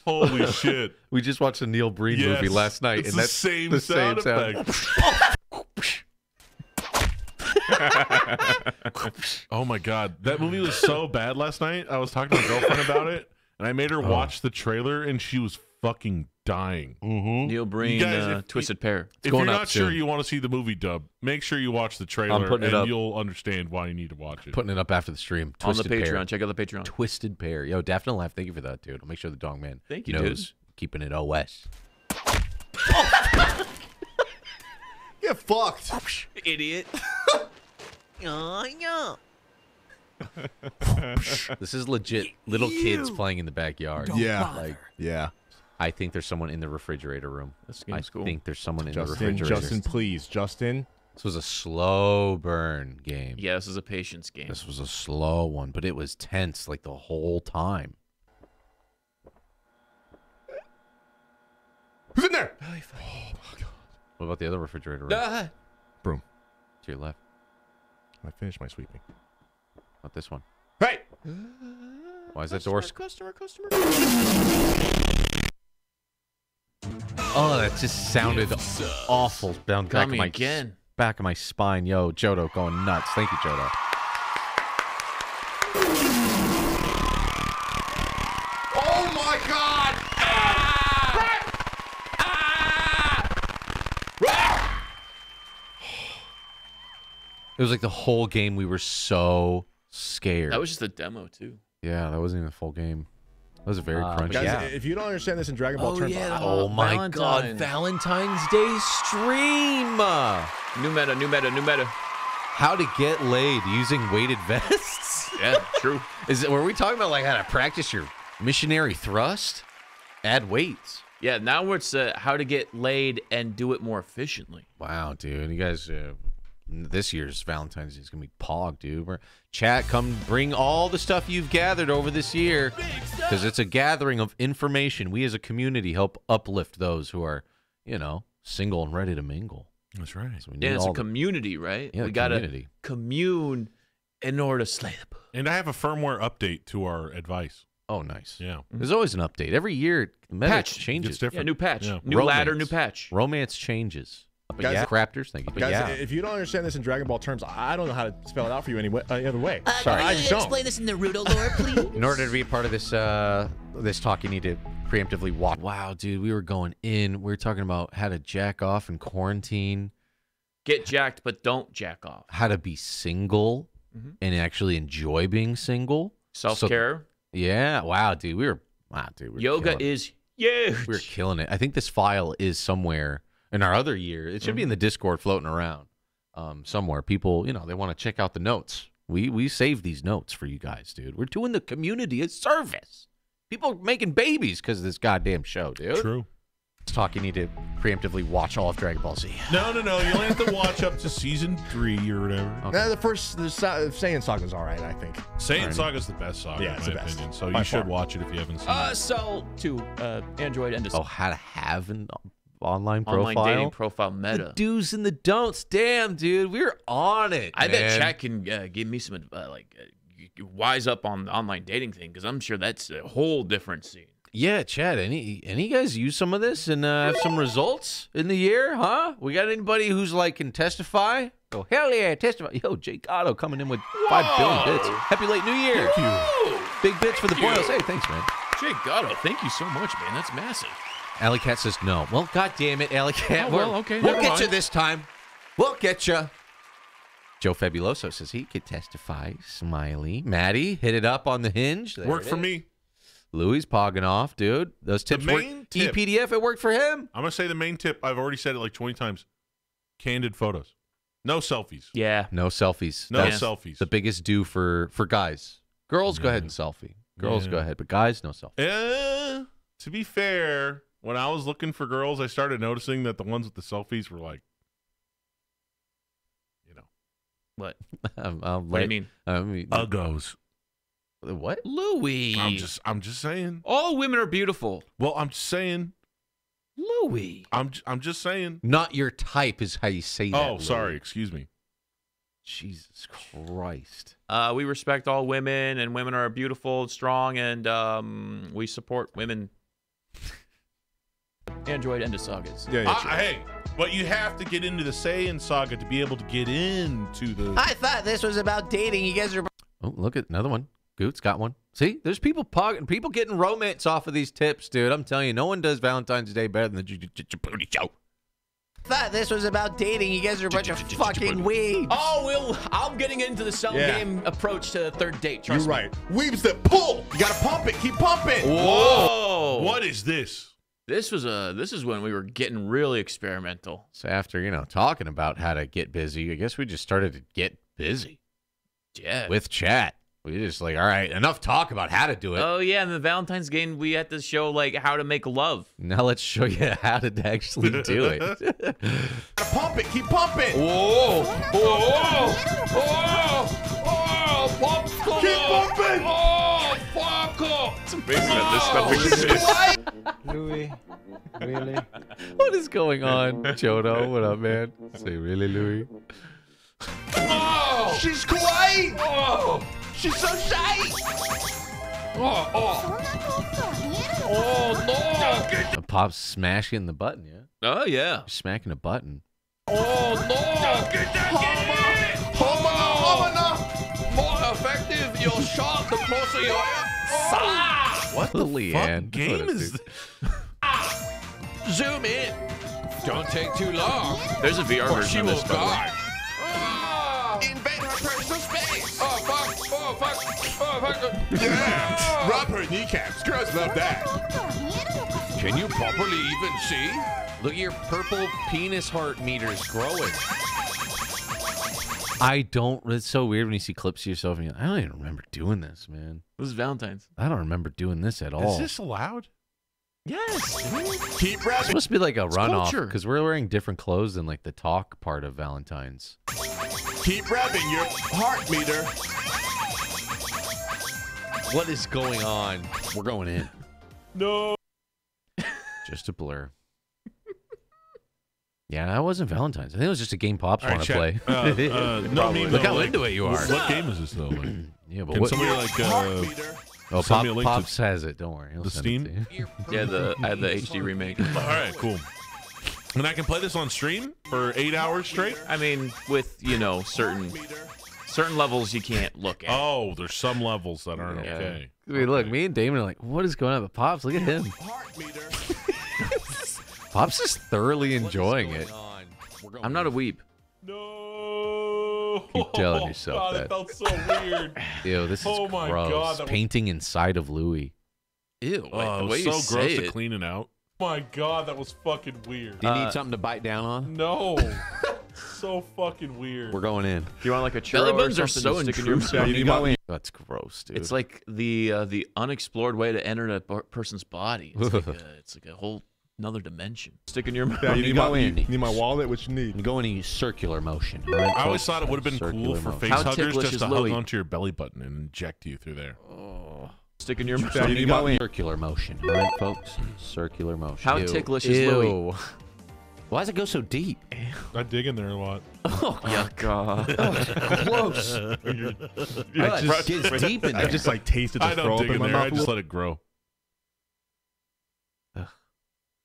Holy shit. We just watched a Neil Breen movie last night, It's and the that's same the sound same sound. effect. oh my god, that movie was so bad last night. I was talking to my girlfriend about it, and I made her watch the trailer, and she was fucking dying. Neil Breen, guys, uh, if- Twisted Pair. if going you're up not sure soon. you want to see the movie dub, make sure you watch the trailer, putting it and up. you'll understand why you need to watch it. Putting it up after the stream. On the Twisted Patreon. Pair. Check out the Patreon. Twisted Pair. Yo, Daphne Laugh, thank you for that, dude. I'll make sure the dog man Thank you, dude. knows keeping it OS. Get fucked. Idiot. This is legit little kids playing in the backyard. Yeah. Like, Yeah. I think there's someone in the refrigerator room. This I cool. think there's someone in the Justin, refrigerator. Justin, please. Justin. This was a slow burn game. Yeah, this is a patience game. This was a slow one, but it was tense like the whole time. Who's in there? Oh, my god. What about the other refrigerator room? Ah, Broom. To your left. I finished my sweeping. Not this one. Hey! Why is that door? sc- Customer, customer. Oh, that just sounded awful down back of my again. back of my spine. Yo, Jodo going nuts. Thank you, Jodo. Oh my god! It was like the whole game we were so scared. That was just a demo too. yeah, that wasn't even a full game. That was a very Uh, crunchy. Guys, Yeah. if you don't understand this in Dragon Ball Oh, terms, yeah, I- Oh my Valentine. god, Valentine's Day stream. New meta, new meta, new meta. How to get laid using weighted vests? Yeah, true. Is it were we talking about like how to practice your missionary thrust? Add weights. Yeah, now it's uh, how to get laid and do it more efficiently. Wow, dude. You guys uh, this year's Valentine's Day is gonna be pog, dude. We're, chat, come bring all the stuff you've gathered over this year. Because it's a gathering of information. We as a community help uplift those who are, you know, single and ready to mingle. That's right. So we need Yeah, it's a all the- community, right? Yeah, we gotta community. commune in order to slay the bug. And I have a firmware update to our advice. Oh, nice. Yeah. There's always an update. Every year, the meta Patch. changes. It's different. Yeah, new patch, Yeah. new ladder, new patch. Romance changes. But Guys, yeah, crafters, thank you. Guys, yeah. if you don't understand this in Dragon Ball terms, I don't know how to spell it out for you any, way, any other way. Uh, Sorry, I just don't. Explain this in the Naruto lore, please? In order to be a part of this uh this talk, you need to preemptively watch. Wow, dude, we were going in. We were talking about how to jack off in quarantine, Get jacked, but don't jack off. how to be single Mhm. and actually enjoy being single. Self care. Yeah. Wow, dude, we were wow, dude. We were Yoga killing it. is huge. We're killing it. I think this file is somewhere in our other year. It should be in Mm-hmm. the Discord floating around um, somewhere. People, you know, they want to check out the notes. We we save these notes for you guys, dude. We're doing the community a service. People are making babies because of this goddamn show, dude. True. Let's talk. You need to preemptively watch all of Dragon Ball Z. No, no, no. You only have to watch up to season three or whatever. Nah, the first the Sa- Saiyan Saga's all right, I think. Saiyan Saga's the best saga, Yeah, in it's my the best. opinion. So By you should watch it if you haven't seen Uh, it. sell to uh, Android and Oh, how to have an online online dating profile the meta. do's and the don'ts. Damn, dude, we're on it. I bet man. chat can uh, give me some uh, like uh, wise up on the online dating thing because I'm sure that's a whole different scene. Yeah, Chad. Any any guys use some of this and uh, have some results in the year, huh? We got anybody who's like can testify? Oh hell yeah, testify! Yo, Jake Otto coming in with five billion bits. Happy late New Year! Thank you. Big bits for the Thank boils. Hey, thanks, man. Jake Gatto, thank you so much, man. That's massive. Alley Cat says no. Well, god damn it, Alley Cat. Oh, well, We're- okay, We'll never get you this time. We'll get you. Joe Fabuloso says he could testify. Smiley. Maddie, hit it up on the hinge. There Worked for is. me. Louis pogging off, dude. Those tips work. main tip- EPDF, it worked for him. I'm gonna say the main tip. I've already said it like 20 times. Candid photos. No selfies. Yeah. No selfies. No That's selfies. The biggest do for for guys. Girls go ahead and selfie. Girls Yeah. go ahead, but guys no selfie. Eh, to be fair, when I was looking for girls, I started noticing that the ones with the selfies were like, you know, What? Um, um, What do you mean? I mean, uggos. what? Louis. I'm just, I'm just saying. All women are beautiful. Well, I'm just saying. Louis. I'm, j- I'm just saying. Not your type is how you say that. Oh, sorry. Excuse me. Jesus Christ. Uh, we respect all women, and women are beautiful, strong, and um, we support women. Android and sagas. Yeah, yeah, I- sure. hey, but you have to get into the Saiyan saga to be able to get into the. I thought this was about dating. You guys are. Oh, look at another one. Goots got one. See, there's people pogging, people getting romance off of these tips, dude. I'm telling you, no one does Valentine's Day better than the Jabroni Show. Thought this was about dating. You guys are a bunch of fucking weebs. Oh, Will, I'm getting into the cell Yeah. game approach to the third date. You're Trust me. right. Weebs that pull. You gotta pump it. Keep pumping. Whoa! What is this? This was a. This is when we were getting really experimental. So after you know talking about how to get busy, I guess we just started to get busy Yeah. with chat. We just like, all right, enough talk about how to do it. Oh yeah, in the Valentine's game, we had to show like how to make love. Now let's show you how to actually do it. Pump it. Keep pumping. Whoa! Whoa! Whoa! Oh, popcorn! Keep pumping. Oh, popcorn! It's amazing that this stuff exists. Louis, really? What is going on, Jodo? What up, man? Say really, Louis? Oh! She's kawaii. Oh! She's so shy. Oh, oh. Oh, A Pop's smashing the button, yeah? Oh, yeah. Smacking a button. Oh, no. Get that, More effective your shot, the closer you are. Oh! Oh. What the Leanne? game is Zoom in. Don't take too long. There's a VR Or version of this, will by the Ah! Invade her personal space. Oh, fuck. Oh, fuck. Oh, fuck. Yeah. Rub her kneecaps. Girls love that. Can you properly even see? Look at your purple penis heart meters growing. I don't. It's so weird when you see clips of yourself and you're like, I don't even remember doing this, man. This is Valentine's. I don't remember doing this at all. Is this allowed? Yes. Keep It's rapping. supposed to be like a runoff culture. because we're wearing different clothes than like the talk part of Valentine's. Keep rapping your heart meter. What is going on? We're going in. No. Just a blur. Yeah, that wasn't Valentine's. I think it was just a game Pops All right, want to play. Uh, uh, no, I mean, Look no, how like, into it you are. What game is this though? Like, Yeah, but can what? somebody like uh, oh, send Pop, me a link to- Pops has it. Don't worry. He'll the Steam? It to you. Yeah, the I had the HD remake. all right, cool. And I can play this on stream for eight hours straight. I mean, with you know certain certain levels you can't look at. Oh, there's some levels that aren't Yeah. okay. I mean, look, me and Damon are like, what is going on? But Pops, look at him. Heart meter. Pops is thoroughly enjoying it. I'm not a weeb. No. Keep telling yourself God, that. It felt so weird. Ew, this is Oh my gross. God, that was- Painting inside of Louis. Ew. oh, the it was so gross it. to clean it out. My God, that was fucking weird. Do you Uh, need something to bite down on? No. so fucking weird. We're going in. Do you want like a churro Belly or buttons are so stick in your intrusive. Yeah, you go in. That's gross, dude. It's like the uh, the unexplored way to enter a person's body. It's like a, it's like a whole another dimension. Stick in your mouth. Yeah, you need, You my, go you need my wallet. What you need? You go in a circular motion. all right, I always thought it would have been cool for motion. face How huggers just to Louis? hug onto your belly button and inject you through there. Oh. Stick in your mouth. Yeah, you You need go my, in circular motion. All right, folks? Circular motion. How Ew. ticklish is Louis? Why does it go so deep? I dig in there a lot. Oh, oh God. Oh, close. I It just, gets deep in I just like tasted the I throw don't up dig in in my there. mouth. I a just let it grow.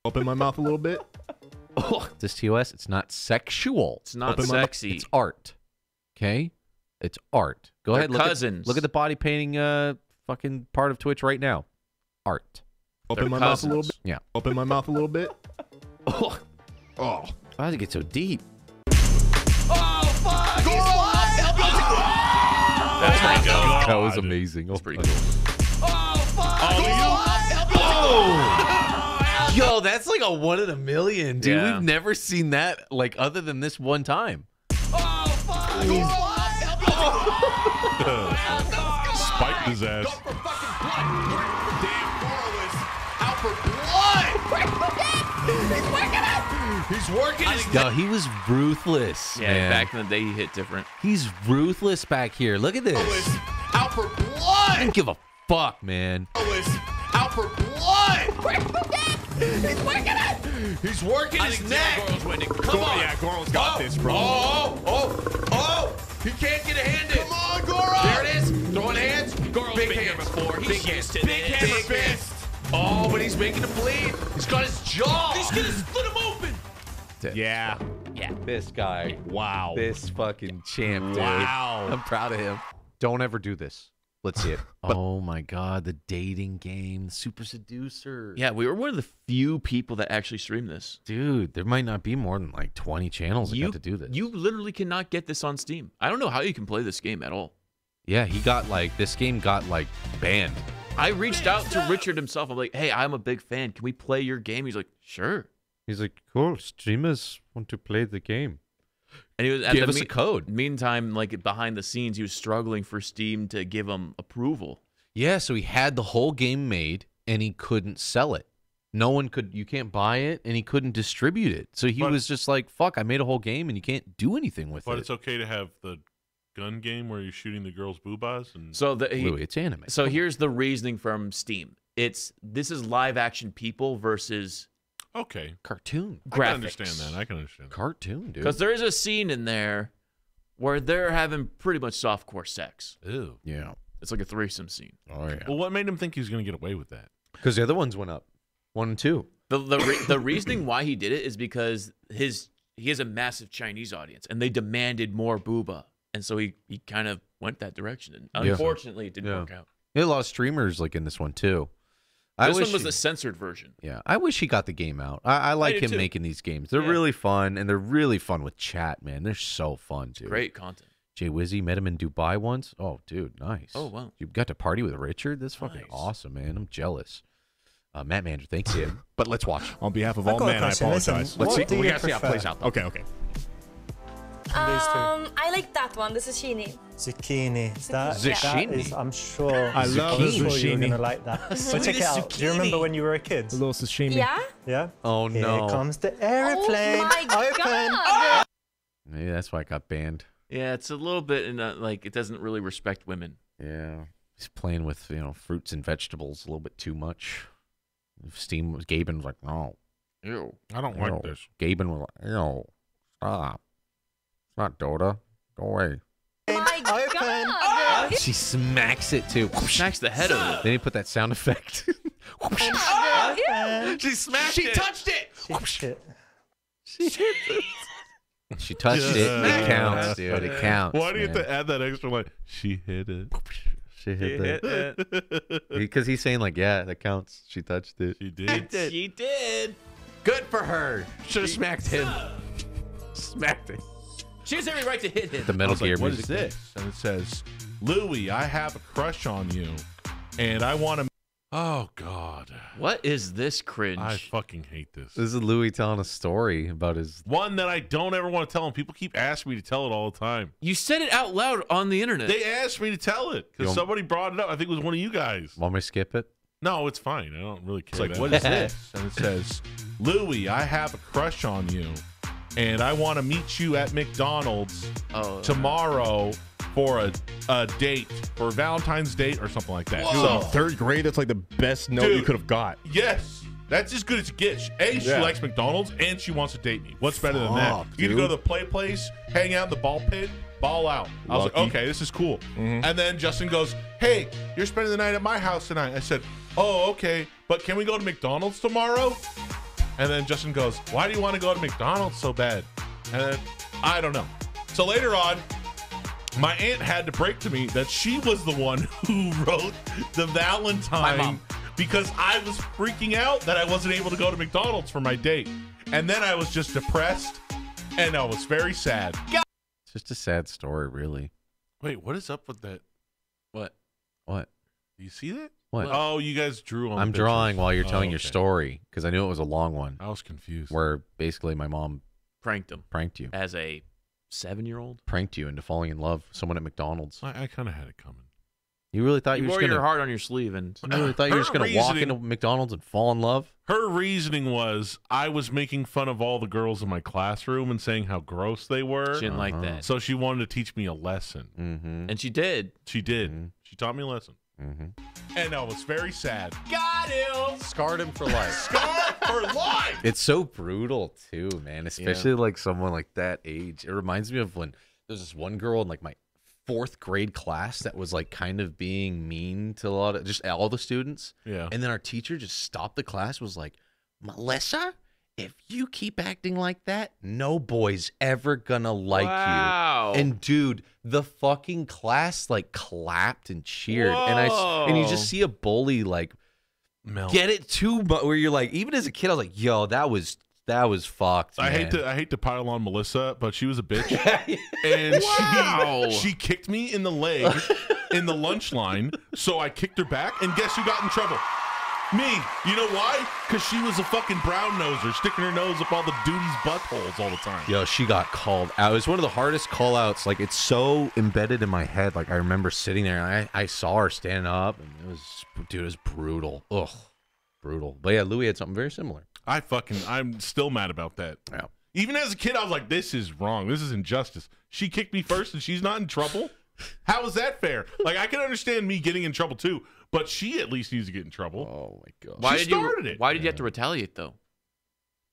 Up in my mouth a little bit. This TOS, it's not sexual. It's not Open sexy. It's art. Okay? It's art. Go They're ahead, look cousins. At, look at the body painting uh fucking part of Twitch right now. Art. Open They're my mouth a little bit. Yeah. Open my mouth a little bit. Oh, Oh, why does it get so deep? That's pretty good. That was amazing. It's pretty cool. Yo, that's like a one in a million, dude. Yeah. We've never seen that like other than this one time. Oh fuck! Oh, Spiked his ass. He's working his Yo, he was ruthless. Yeah, man. back in the day he hit different. He's ruthless back here. Look at this. Out for I blood! don't give a fuck, man. Out for blood! He's working it! He's working his neck. Come on! yeah, Goro's got oh, this, bro. Oh, oh, oh, oh! He can't get a hand in. Come on, Goro! There it is. Throwing hands. Goro's big been here before. He's big used hands. to Big this. hammer Big fist. Oh, but he's making a bleed. He's got his jaw. He's gonna split him open. yeah. Yeah. This guy. Wow. This fucking champ, dude. Wow. I'm proud of him. Don't ever do this. Let's see it. oh my god, the dating game, Super Seducer. Yeah, we were one of the few people that actually streamed this. Dude, there might not be more than like 20 channels that You got to do this. You literally cannot get this on Steam. I don't know how you can play this game at all. yeah, he got like this game got like banned. I reached out to Richard himself. I'm like, hey, I'm a big fan. Can we play your game? He's like, sure. He's like, cool. Streamers want to play the game. And he was at Give the us a code. Meantime, like behind the scenes, he was struggling for Steam to give him approval. Yeah, so he had the whole game made and he couldn't sell it. No one could. You can't buy it, and he couldn't distribute it. So he But- was just like, "Fuck! I made a whole game, and you can't do anything with it. But it." it's okay to have the gun game where you're shooting the girls' boobas and So the he, Louis, it's anime. so here's the reasoning from Steam. It's this is live action people versus okay. cartoon, I can understand that. I can understand. That. cartoon, dude. Because there is a scene in there where they're having pretty much softcore sex. Ew. yeah, It's like a threesome scene. Oh yeah. Well, what made him think he was going to get away with that? Because the other ones went up, one and two. The the re- the reasoning why he did it is because his he has a massive Chinese audience and they demanded more booba, and so he he kind of went that direction. And Yeah. unfortunately, it didn't Yeah. work out. He had a lot of streamers like in this one too. I This wish one was he- the censored version. Yeah, I wish he got the game out. I, I like do him too. making these games. They're Yeah. really fun, and they're really fun with chat, man. They're so fun, dude. Great content. Jay Wizzy met him in Dubai once. Oh, dude, nice. Oh, wow. You got to party with Richard. That's fucking Nice. awesome, man. I'm jealous. Uh, Matt Mander, thanks you. but let's watch. On behalf of all men, I question. Listen, apologize. Let's see. We you gotta see how it plays out. Though. Okay, okay. Um, I like that one, the zucchini. Zucchini. That, Zucchini. That is, I'm sure. I love I'm sure you're gonna like that. but check it out. Do you remember when you were a kid? A little sashimi. Yeah? Yeah. Oh Here no. comes the aeroplane. Oh my Open. god! Maybe that's why I got banned. Yeah, it's a little bit in a, like it doesn't really respect women. Yeah. He's playing with, you know, fruits and vegetables a little bit too much. Steam was Gaben was like, no. Ew. I don't no. like this. Gaben was like, no. Stop. It's not Dota. Go away. My Open. god! She smacks it too. Smacks the head of it. Then he put that sound effect. Open. she smashed it. She touched it. Shit. She touched it. It Yeah. counts, dude. It counts. Why do you have to add that extra line? She hit it. She hit that. Because he's saying like, yeah, that counts. She touched it. She did. She did. Good for her. Should have smacked him. Smacked it. She has every right to hit him. The Metal was like, Gear what music. is this? And it says, Louie, I have a crush on you, and I want to. Oh God, What is this cringe? I fucking hate this. This is Louis telling a story about his. One that I don't ever want to tell, and people keep asking me to tell it all the time. you said it out loud on the internet. They asked me to tell it because want- somebody brought it up. I think it was one of you guys. Want me to skip it? No, it's fine. I don't really care. like, that what much. is this? And it says, Louie, I have a crush on you, and I want to meet you at McDonald's oh, tomorrow for a, a date, for Valentine's date or something like that. Dude, So, third grade, that's like the best note you could have got. yes, that's as good as it gets. A, she Yeah. likes McDonald's, and she wants to date me. What's better than that? Fuck, You can go to the play place, hang out in the ball pit, ball out. I was Lucky. like, okay, this is cool. Mm-hmm. And then Justin goes, hey, you're spending the night at my house tonight. I said, oh, okay, but can we go to McDonald's tomorrow? And then Justin goes, why do you want to go to McDonald's so bad? And then, I don't know. So later on, my aunt had to break to me that she was the one who wrote the Valentine because I was freaking out that I wasn't able to go to McDonald's for my date. And then I was just depressed and I was very sad. It's just a sad story, really. Wait, what is up with that? what? What? Do you see that? What? Oh, you guys drew on I'm pictures. drawing while you're Oh, telling your story because I knew it was a long one I was confused. where basically my mom Pranked him pranked you, as a seven-year-old. pranked you into falling in love with someone at McDonald's. I, I kind of had it coming. You really thought you, You were wore just your gonna? heart on your sleeve, and You really thought you were just gonna walk into McDonald's and fall in love? Her reasoning was I was making fun of all the girls in my classroom and saying how gross they were. she didn't like Uh-huh. that. So she wanted to teach me a lesson. Mm-hmm. and she did. She did. Mhm. She taught me a lesson. Mm-hmm. And I was very sad. Got him. Scarred him for life. Scarred for life. It's so brutal too, man. Especially like someone like that age. It reminds me of when there's this one girl in like my fourth grade class that was like kind of being mean to a lot of just all the students. Yeah. And then our teacher just stopped the class, was like, Melissa, if you keep acting like that, no boy's ever gonna like Wow. you. And dude, the fucking class like clapped and cheered. And I s- and you just see a bully like Mel. get it too but where you're like, even as a kid, I was like, yo, that was that was fucked. I hate to I hate to pile on Melissa, but she was a bitch. and Wow. she she kicked me in the leg in the lunch line, so I kicked her back, and guess who got in trouble? Me. You know why? Because she was a fucking brown noser, sticking her nose up all the duties' buttholes all the time. Yo, she got called out. It was one of the hardest call outs. Like it's so embedded in my head. Like I remember sitting there and I, I saw her stand up and it was dude, it was brutal. Ugh. Brutal. But yeah, Louis had something very similar. I fucking I'm still mad about that. Yeah. Even as a kid, I was like, "This is wrong. This is injustice." She kicked me first, and she's not in trouble. How is that fair? Like, I can understand me getting in trouble too, but she at least needs to get in trouble. Oh my god. Why She did started you? it. Why did you have to retaliate though?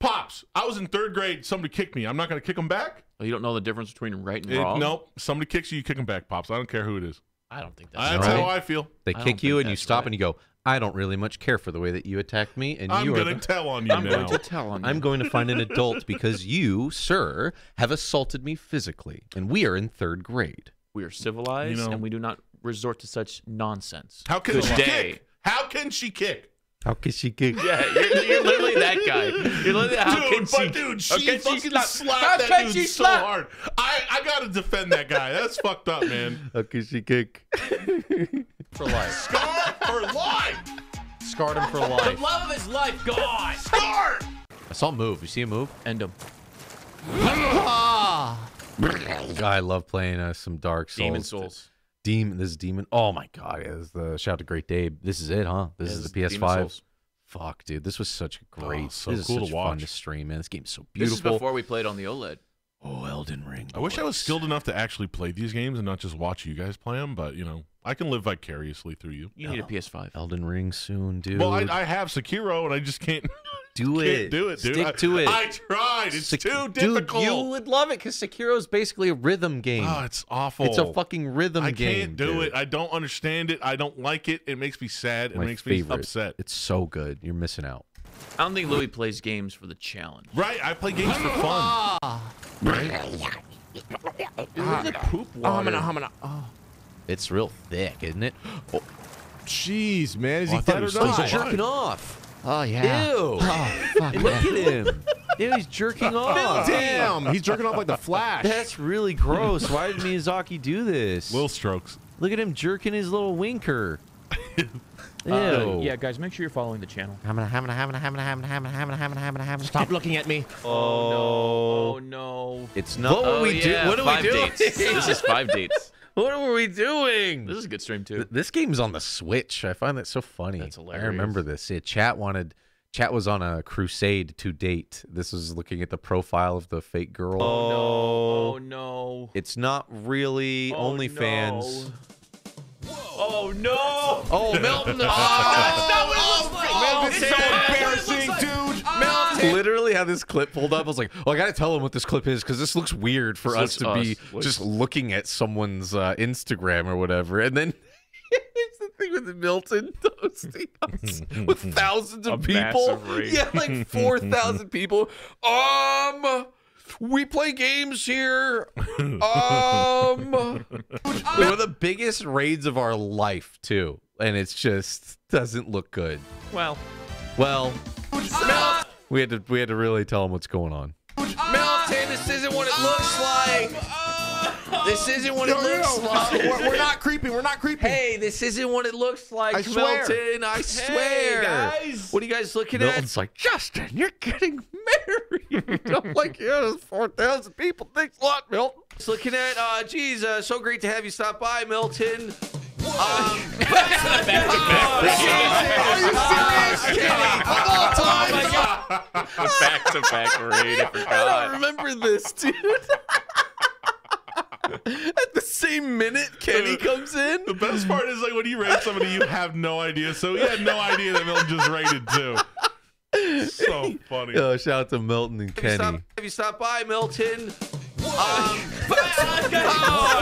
Pops, I was in third grade. Somebody kicked me. I'm not going to kick them back. Oh, you don't know the difference between right and It- wrong. nope. Somebody kicks you, you kick them back, pops. I don't care who it is. I don't think that's That's right. how I feel. They I kick you and you stop right. and you go, I don't really much care for the way that you attacked me. And I'm you are gonna the- tell on you I'm now. going to tell on you. I'm going to find an adult because you, sir, have assaulted me physically. And we are in third grade. We are civilized You know- and we do not resort to such nonsense. How can Good she day. kick? How can she kick? How can she kick? Yeah, you're, you're literally that guy. You're literally how dude, can but she? dude, how she can fucking slap? slapped How that can dude she so slap? hard. I, I gotta defend that guy. That's fucked up, man. How can she kick? For life. Scar for life. Scarred him for life. The life. love of his life gone. Scar. I saw him move. You see him move? End him. I love playing uh, some Dark Souls. Demon Souls. Demon. This is Demon. Oh my god! Yeah, is the shout out to Great Dave. This is it, huh? This Yeah, is the is PS5. Fuck, dude, this was such a oh, great. Oh, so this is cool to such fun to stream, man. This game's so beautiful. This is before we played on the OLED. oh, Elden Ring. I wish I was skilled enough to actually play these games and not just watch you guys play them. But you know, I can live vicariously through you. You need a PS5. Elden Ring soon, dude. Well, I, I have Sekiro, and I just can't do can't it. do it, dude. Stick I- to it. I tried. It's Sek- too Dude, you would love it because Sekiro is basically a rhythm game. Oh, it's awful. It's a fucking rhythm I game. I can't do dude. it. I don't understand it. I don't like it. It makes me sad. It My makes favorite. me upset. It's so good. You're missing out. I don't think Louis plays games for the challenge. Right? I play games for fun. poop water. Oh, It's real thick, isn't it? Oh, Jeez, man. Is Oh, he dead or not? he's jerking off. Oh yeah. Ew. Look at him. Ew, he's jerking off. Damn, he's jerking off like the Flash. That's really gross. Why did Miyazaki do this? Little strokes. Look at him jerking his little winker. Ew. Uh, yeah, guys, make sure you're following the channel. Stop looking at me. Oh no. Oh, no. It's not what Oh, we yeah, do. What are five we doing? dates. this is five dates. What were we doing? This is a good stream too. Th- This game's on the Switch. I find that so funny. That's hilarious. I remember this. Yeah, chat wanted. Chat was on a crusade to date. This was looking at the profile of the fake girl. Oh no. Oh, it's not really Oh, OnlyFans. no. Oh no! Oh, Milton! Oh, This is so embarrassing, dude. Literally had this clip pulled up. I was like, "Oh, I gotta tell him what this clip is because this looks weird for This us to looks be. Looks- just looking at someone's uh, Instagram or whatever." And then it's the thing with Milton toasting us with thousands of A people. Yeah, like four thousand people. Um, we play games here. Um, one of the biggest raids of our life too, and it's just doesn't look good. Well, Well, we had to we had to really tell him what's going on. Milton, this isn't what it looks like. This isn't what it looks like. We're, we're not creeping. We're not creeping. Hey, this isn't what it looks like, I swear. Milton. I swear. guys. What are you guys looking at? Milton's like, Justin, you're getting married. I'm like, yeah, there's four thousand people. Thanks a lot, Milton. at? Just looking at, uh, geez, uh, so great to have you stop by, Milton. Um, Are you serious? Kenny, of all time. back to back raid. I I forgot. remember this, dude. At the same minute, Kenny comes in. The best part is like when you rate somebody, you have no idea. So he had no idea that Milton just rated too. So funny. Oh, shout out to Milton and have, you stopped, Kenny. have you stopped by, Milton? Um, oh,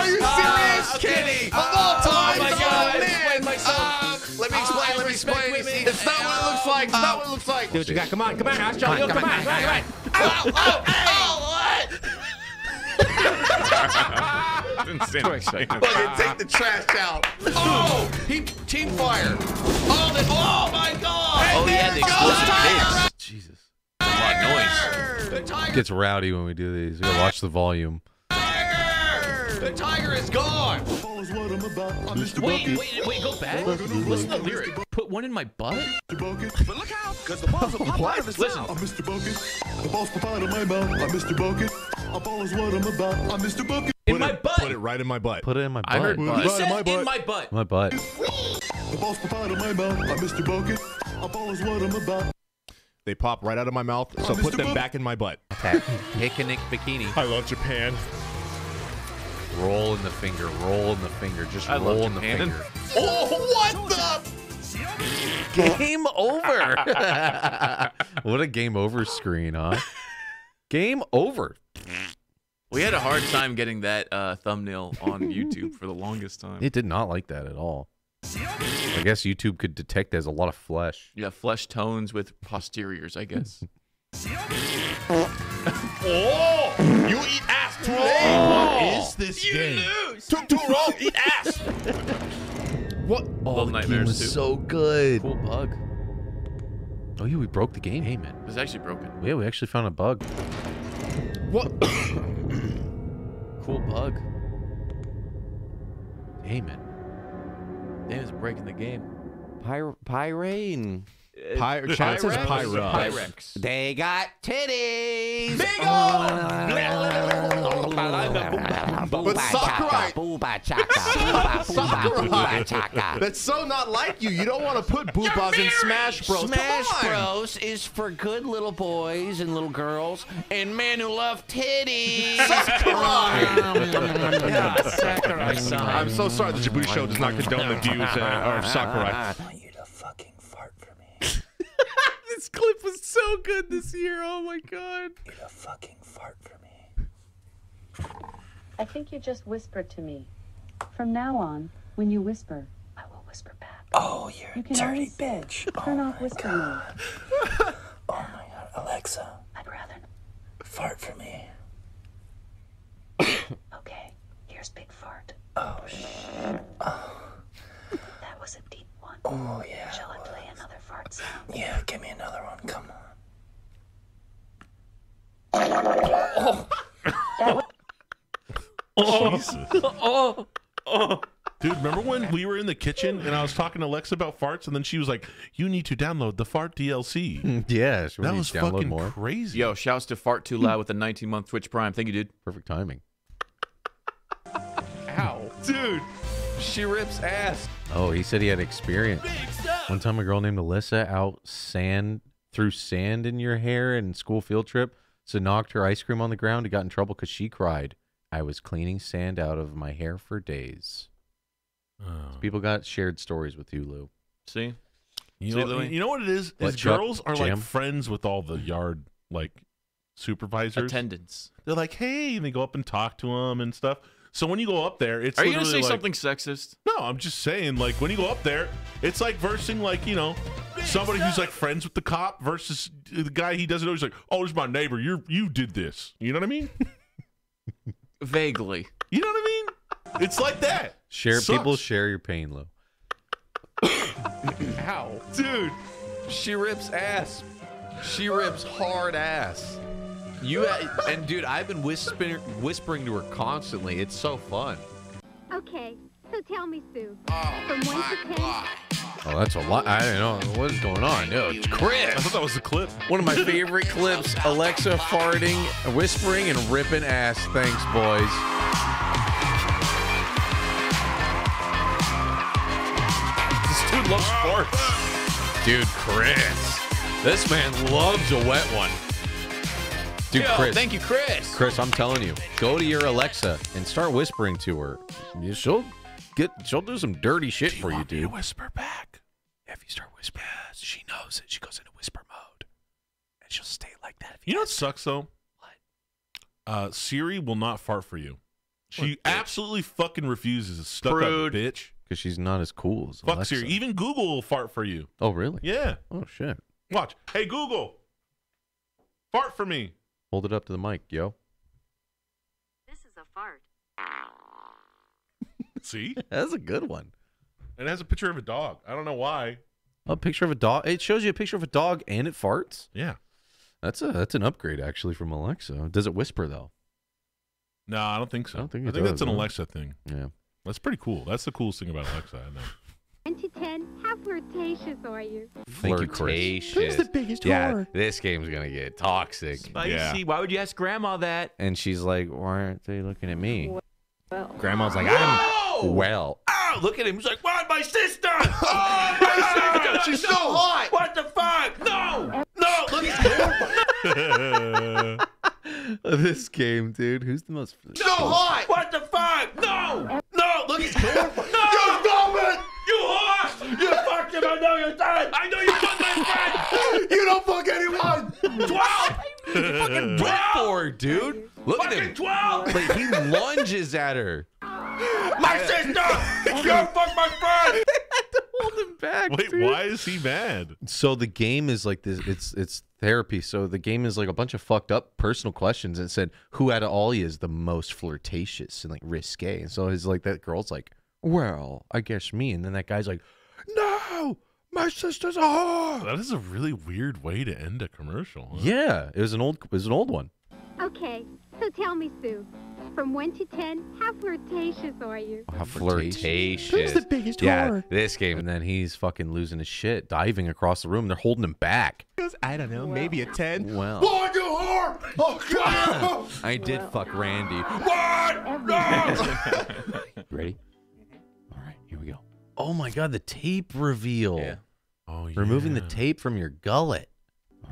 Are you uh, serious? Kenny, uh, Of all oh time. Oh my Oh, God! man. Explain myself. Uh, let me explain. let me explain. With me. It's not what it looks like. It's not what it looks like. Do what you got. Come on, come on, I'll show you. Come on, come on, come on. Oh, oh, oh, what? Didn't say anything. Fucking take the trash out. Oh, he team fire. Oh, the, oh my God! Oh yeah, the explosive kids. Jesus. A lot of noise. The Gets rowdy when we do these. We gotta watch the volume. The tiger is gone. Wait, wait, wait, go back. Listen to the lyric. Put one in my butt? But look out, because the balls will pop out of his Listen. mouth. I'm Mr. Bucket. The balls pop out of my mouth. I'm Mr. Bucket. A ball is what I'm about. I'm Mr. Bucket. In Put my it- butt. Put it right in my butt. Put it in my butt. I heard Put it butt. right He in said my butt. in my butt. My butt. The balls pop out of my mouth. I'm Mr. Bucket. A ball is what I'm about. They pop right out of my mouth, so put Mr. them Book. back in my butt. Picnic bikini. I love Japan. Roll in the finger. Roll in the finger. Just I roll in the Japan. finger. Oh, what the? Game over. what a game over screen, huh? Game over. We had a hard time getting that uh, thumbnail on YouTube for the longest time. It did not like that at all. I guess YouTube could detect there's a lot of flesh. Yeah, flesh tones with posteriors, I guess. Oh, you eat ass too late. What oh, is this you game? Took too long. Eat ass. what? Little oh, Nightmares was too. so good. Cool bug. Oh yeah, we broke the game. Hey man. It was actually broken. Yeah, we actually found a bug. What? cool bug. Hey man. Damn, it's breaking the game. Pyr- Pyrane. Py- Chad says Pyrex. Pyrex. They got titties. Big But Sakurai- Booba chaka. Booba Sakurai. That's so not like you. You don't want to put Boobas in Smash Bros. Smash Bros is for good little boys and little girls and men who love titties. Sakurai. Sakurai-san. I'm so sorry the Jaboody show does not condone the views uh, of Sakurai. I want you to fucking fart for me. This clip was so good this year. Oh my god. You to fucking fart for me. I think you just whispered to me. From now on, when you whisper, I will whisper back. Oh, you're You a dirty bitch. Turn oh off my whisper God. mode. Oh my god, Alexa, I'd rather. fart for me. Okay, here's big fart. Oh shit. Oh, That was a deep one. oh yeah. Shall I play another fart sound? Yeah, give me another one. Come on. Oh. Jesus. Dude, remember when we were in the kitchen and I was talking to Alexa about farts, and then she was like, "You need to download the fart DLC." Yeah, that was fucking more? crazy. Yo, shouts to Fart Too Loud with the 19 month Twitch Prime. Thank you, dude. Perfect timing. Ow. Dude, she rips ass. Oh, he said he had experience. One time, a girl named Alyssa out sand threw sand in your hair in school field trip, so knocked her ice cream on the ground and got in trouble because she cried. I was cleaning sand out of my hair for days. Oh. People got shared stories with you, Lou. See? You See, know, Louis? you know what it is? What, is Chuck? girls are Jam? like friends with all the yard like supervisors. attendants. They're like, "Hey," and they go up and talk to them and stuff. So when you go up there, it's Are you going to say like- something sexist? No, I'm just saying, like when you go up there, it's like versing like you know somebody who's like friends with the cop versus the guy he doesn't know. He's like, "Oh, this is my neighbor. You you did this." You know what I mean? Vaguely. You know what I mean? It's like that. Share Sucks. people share your pain, Lou. How? Dude, she rips ass. She rips hard ass. You and dude, I've been whispering whispering to her constantly. It's so fun. Okay, so tell me, Sue. Oh From 1 to 10, Oh, that's a lot. I don't know what is going on. No, it's Chris. I thought that was the clip. One of my favorite clips: Alexa farting, whispering, and ripping ass. Thanks, boys. This dude loves farts. Dude, Chris. This man loves a wet one. Dude, Yo, Chris. thank you, Chris. Chris, I'm telling you, go to your Alexa and start whispering to her. She'll get. She'll do some dirty shit for you, dude. whisper back. If you start whispering, she knows it. She goes into whisper mode, and she'll stay like that. If You know what sucks though? What? Uh, Siri will not fart for you. She absolutely fucking refuses. A stuck Prude. up bitch. because she's not as cool as Fuck Alexa. Siri. Even Google will fart for you. Oh, really? Yeah. Oh shit. Watch. Hey Google, fart for me. Hold it up to the mic, yo. this is a fart. See? That's a good one. And it has a picture of a dog. I don't know why. A picture of a dog. It shows you a picture of a dog and it farts. Yeah. That's a that's an upgrade actually from Alexa. Does it whisper though? No, I don't think so. I don't think I it think that's does, an? Alexa thing. Yeah. That's pretty cool. That's the coolest thing about Alexa. I know. 1 10, how flirtatious are you? Thank you, Chris. Flirtatious. Who's the biggest Yeah, whore? this game's gonna get toxic. Spicy. Yeah. Why would you ask Grandma that? And she's like, "Why aren't they looking at me?" Well, Grandma's like, "I'm well." Oh, look at him. He's like, why my sister? Oh, my sister. She's so hot. What the fuck? No. No. Look at this game, dude. Who's the most? So hot. What the fuck? No. No. Look he's at No. You stop it. You horse. You fucked him. I know you're dead. I know you fucked my friend. You don't fuck anyone. Twelve. fucking went for her, dude. Look at him. Twelve. Like he lunges at her. My sister. You fuck my friend. Hold him back. Wait, dude. why is he mad? So the game is like this. It's it's therapy. So the game is like a bunch of fucked up personal questions. And it said who out of all you is the most flirtatious and like risque. And so he's like that girl's like, well, I guess me. And then that guy's like, no, my sister's a whore. That is a really weird way to end a commercial. huh? Yeah, it was an old it was an old one. Okay, so tell me, Sue, from 1 to 10, how flirtatious are you? How flirtatious. Who's the biggest yeah, whore? this game. And then he's fucking losing his shit, diving across the room. They're holding him back. I don't know, maybe a 10. Well, Why you whore? Oh God. I did fuck Randy. What? No. Ready? All right, here we go. Oh my god, the tape reveal. Yeah. Oh, yeah. Removing the tape from your gullet.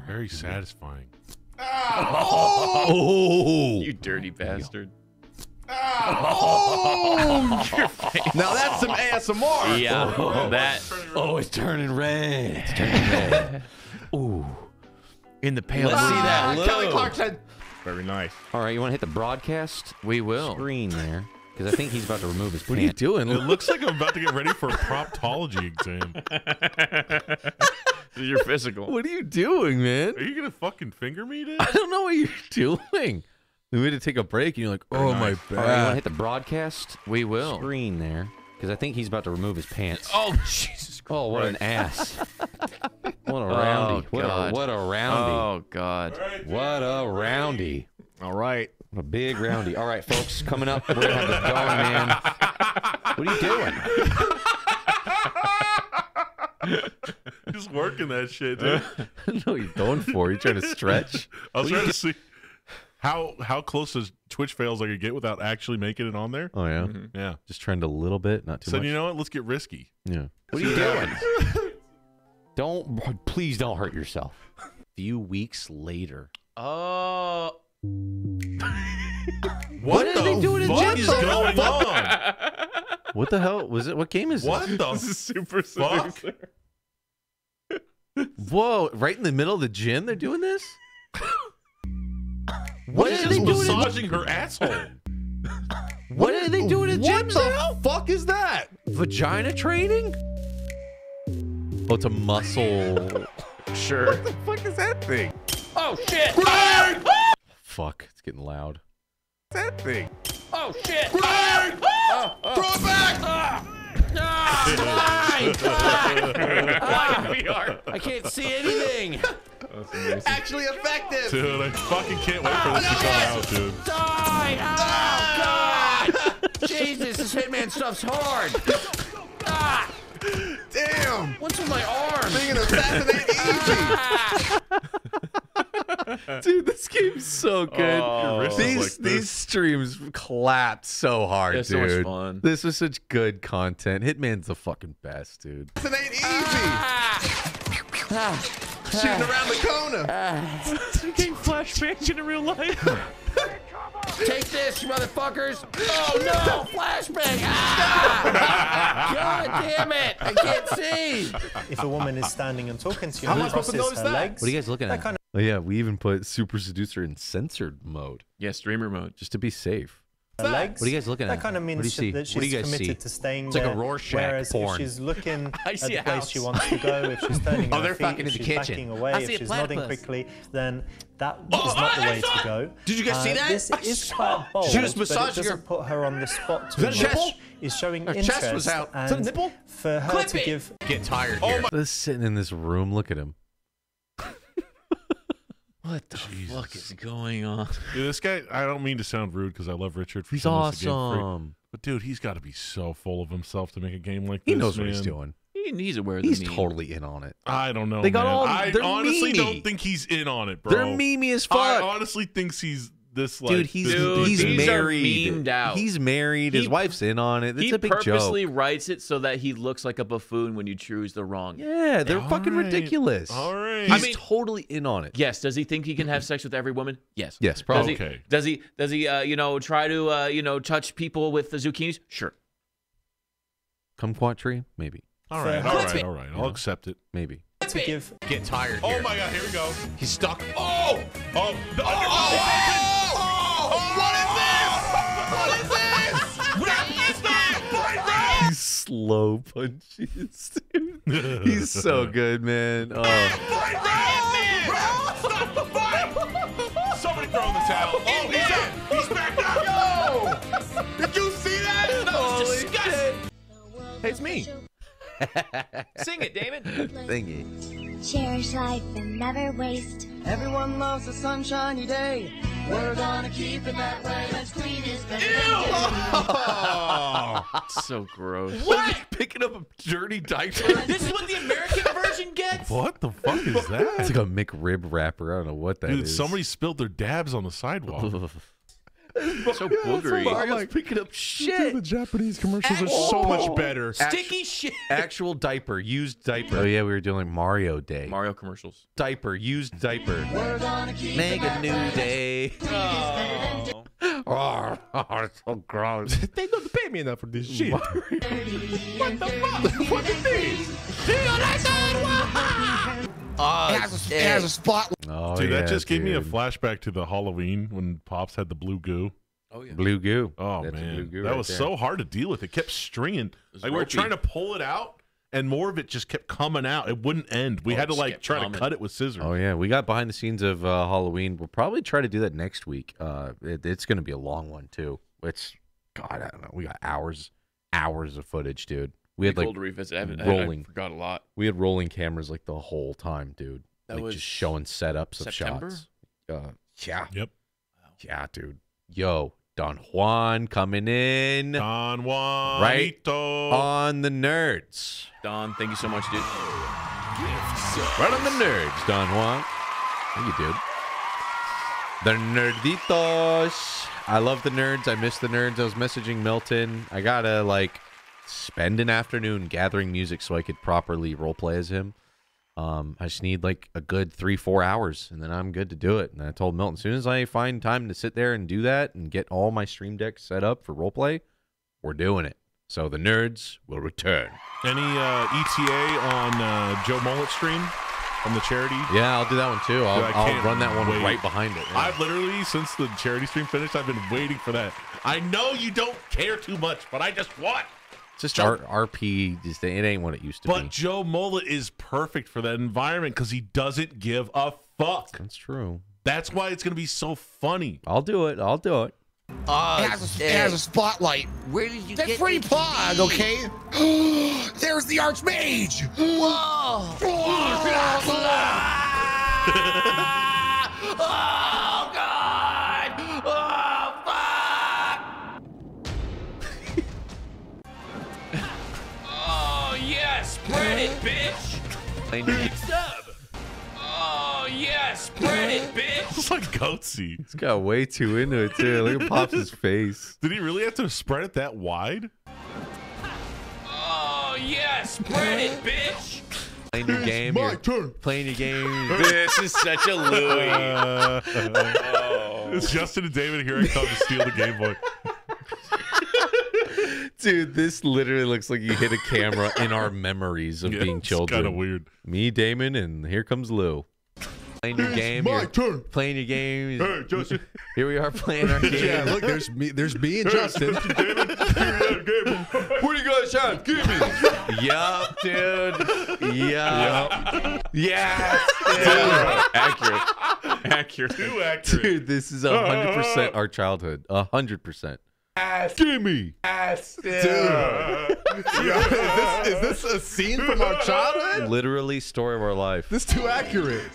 Very satisfying. Oh, You dirty bastard. Oh! Now that's some ASMR. Yeah. That. oh, it's turning red. It's turning red. Ooh, in the pale. Let's see that. Ah, Kelly Clarkson. Very nice. All right, you want to hit the broadcast We will. screen there? Because I think he's about to remove his What are you pants. doing? It looks like I'm about to get ready for a proctology exam. Your physical. What are you doing, man? Are you gonna fucking finger me, dude? I don't know what you're doing. We had to take a break, and you're like, "Oh my All right, you want to back." hit the broadcast We will. screen there? Because I think he's about to remove his pants. Oh Jesus. Oh, what an ass! What a oh, roundy! what, a, God. what a roundy! Oh God. What a roundy! All right. What a big roundy! All right, folks, coming up, we're gonna have the dog man. What are you doing? Just working that shit, dude. I don't know what you're going for. You're trying to stretch? I was trying to see how how close does Twitch fails I could get without actually making it on there. Oh yeah, mm-hmm. Yeah. just trend a little bit, not too much. So much. you know what? Let's get risky. yeah. What are you doing? don't, please, don't hurt yourself. A few weeks later. Oh. What, are the they doing in fuck Jim's is going on? What the hell was it? What game is What this? What the This is super fuck? seducer. Whoa! Right in the middle of the gym, they're doing this. What are is they just doing in- massaging her asshole? What are they doing at What the now? fuck is that? Vagina training? Oh, it's a muscle. Sure. What the fuck is that thing? Oh shit. Fuck! It's getting loud. That thing. Oh shit. Oh, oh. Throw it back. I can't see anything. Actually effective. Dude, I fucking can't wait for this to come out, dude. Die! Oh God! Jesus, this Hitman stuff's hard. Ah! Damn. What's with my arm? Being an assassinate easy. Dude, this game's so good. Oh. these like these streams clapped so hard, Yeah, dude. so much fun. This was such good content. Hitman's the fucking best, dude. Assassinate easy. Shooting around the corner. Getting flashbangs in real life. Take this, you motherfuckers! Oh no! Flashbang! Ah! God damn it! I can't see! If a woman is standing and talking to you How and am I supposed to crosses notice her that? legs, What are you guys looking that at? Kind of Oh yeah, we even put Super Seducer in censored mode Yeah, streamer mode. just to be safe. legs, What are you guys looking that at? kind of What do you means see? that What she's do you guys committed see? to staying It's like a. Rorschach Whereas porn. if she's looking I at the a place she wants to go, if she's turning Oh, her they're feet, fucking if in she's kitchen. backing away, if see a she's nodding quickly, then that Oh, is not the I- I way to go. Did you guys see Uh, that? This is quite bold, She was but it massaging her- doesn't put her on the spot too that a much. nipple? Is showing Her interest chest was out. Is that and nipple? for her Clip to it. give Get tired Oh here. my Just sitting in this room, look at him. What the fuck is going on? Dude, this guy, I don't mean to sound rude because I love Richard. For He's sending us game for awesome. But dude, he's got to be so full of himself to make a game like He this. He knows what he's doing. He, he's aware of the He's meme. totally in on it. I don't know. They got man. all- I they're honestly don't think he's in on it, bro. They're memey as fuck. I honestly thinks he's this like Dude, he's Dude, he's married. memed out. He's married. His He- wife's in on it. It's he a big purposely writes it so that he looks like a buffoon when you choose the wrong. Yeah, they're All fucking right. ridiculous. All right. He's I mean- totally in on it. Yes. Does he think he can have sex with every woman? Yes. Yes, Does probably. he? Okay. Does he? Does he? Uh, you know, try to uh, you know touch people with the zucchinis? Sure. Kumquat tree? Maybe. all right, Fair. all Clip right, it. all right. I'll accept it. Maybe. to Whip give. Get tired. Oh my god, here we go. He's stuck. Oh! Oh, the These slow punches, dude. He's so good, man. Oh, Stop the fight! Somebody throw in the towel. Oh, he's up. He's back up. Yo! Did you see that? That was disgusting. Hey, it's me. Sing it, Damon. thingy. Cherish life and never waste. Everyone loves a sunshiny day. We're gonna keep it that way. Let's clean this thing. so gross. What? Picking up a dirty diaper. This is what the American version gets. What the fuck is that? It's like a McRib wrapper. I don't know what that is. Dude, somebody spilled their dabs on the sidewalk. So boogery. Mario's picking up shit. The Japanese commercials are so much better. Sticky shit. Actual diaper, used diaper. Oh yeah, we were doing like Mario Day. Mario commercials. Diaper, used diaper. We're gonna Make a new way. day. Oh, oh, it's so gross. they don't pay me enough for this shit. What the fuck? What is this? Uh, it has a spot. Oh, dude, yeah, that just gave me a flashback to the Halloween when Pops had the blue goo. Oh yeah. blue goo. Oh That's a blue man, goo that right was there. so hard to deal with. It kept stringing. was Like we were trying to pull it out, and more of it just kept coming out. It wouldn't end. We Oh, had to like try coming. to cut it with scissors. Oh yeah, we got behind the scenes of uh, Halloween. We'll probably try to do that next week. Uh, it, it's going to be a long one too. It's God, I don't know. We got hours, hours of footage, dude. We had Cool like to revisit. I, haven't- I- rolling. I forgot a lot. we had rolling cameras like the whole time, dude. That like was just showing setups of September? shots. Uh, yeah, Yep. yeah, dude. Yo, Don Juan coming in Don Juan. Right on the nerds. Don, thank you so much, dude. Right on the nerds, Don Juan. Thank you, dude. The nerditos. I love the nerds. I miss the nerds. I was messaging Milton. I gotta like spend an afternoon gathering music so I could properly roleplay as him. Um, I just need like a good three, four hours, and then I'm good to do it. And I told Milton, as soon as I find time to sit there and do that and get all my stream decks set up for roleplay, we're doing it. So the nerds will return. Any uh, ETA on uh, Joe Mullet stream from the charity? Yeah, I'll do that one too. I'll, Dude, I'll run that one wait. right behind it. yeah. I've literally since the charity stream finished, I've been waiting for that. I know you don't care too much, but I just want. It's just Joe- R- RP. Just it ain't what it used to But be. But Joe Mullet is perfect for that environment because he doesn't give a fuck. That's true. That's why it's gonna be so funny. I'll do it. I'll do it. Uh, it, has a, it has a spotlight. Where did you That's get free the plug, okay? There's the Archmage. Whoa! oh bitch. Big sub. Oh yes, spread it, bitch. It's like goatse. He's got way too into it too. Look at Pops' face. Did he really have to spread it that wide? Oh yes, spread it, bitch. Playing your game. my you're turn. Playing your game. This is such a Louis. Uh, Oh. It's Justin and David. Here I come to steal the Game Boy. Dude, this literally looks like you hit a camera in our memories of yeah, being children. kind of weird. Me, Damon, and here comes Lou. Playing your game. My turn. Playing your game. Hey, Justin. Here we are playing our game. Yeah, look, there's me, there's me and hey, Justin. Justin Damon. What do you guys have? Give me. yup, dude. Yup. Yep. Yes. Yeah. Accurate. Accurate. Too accurate. Dude, this is 100% our childhood. 100% ass. Gimme. Ass. Dude. Yeah. Is, this, is, this, a scene from our childhood? Literally story of our life. This is too accurate.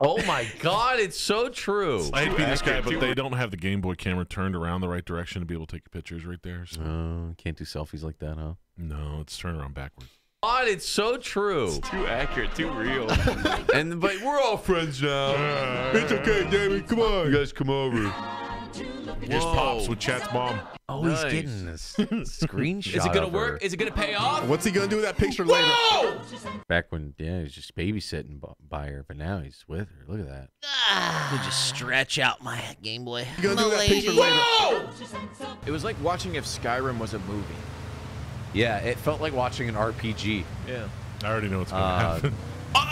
Oh my god, it's so true. I hate be this guy, but they don't have the Game Boy camera turned around the right direction to be able to take pictures right there. So. Uh, can't do selfies like that, huh? No, it's turned around backwards. God, it's so true. It's too accurate, too real. and but we're all friends now. it's okay, David. Come on, you guys, come over. Here's Pops with Chat's mom. Oh, Nice. he's getting this screenshot. Is it gonna of her. work? Is it gonna pay off? What's he gonna do with that picture later? Whoa! Back when, yeah, he was just babysitting b- by her, but now he's with her. Look at that. Ah, just stretch out my Game Boy. You gonna do that Milady. picture later? Whoa! It was like watching if Skyrim was a movie. Yeah, it felt like watching an RPG. Yeah. I already know what's going to Uh, happen.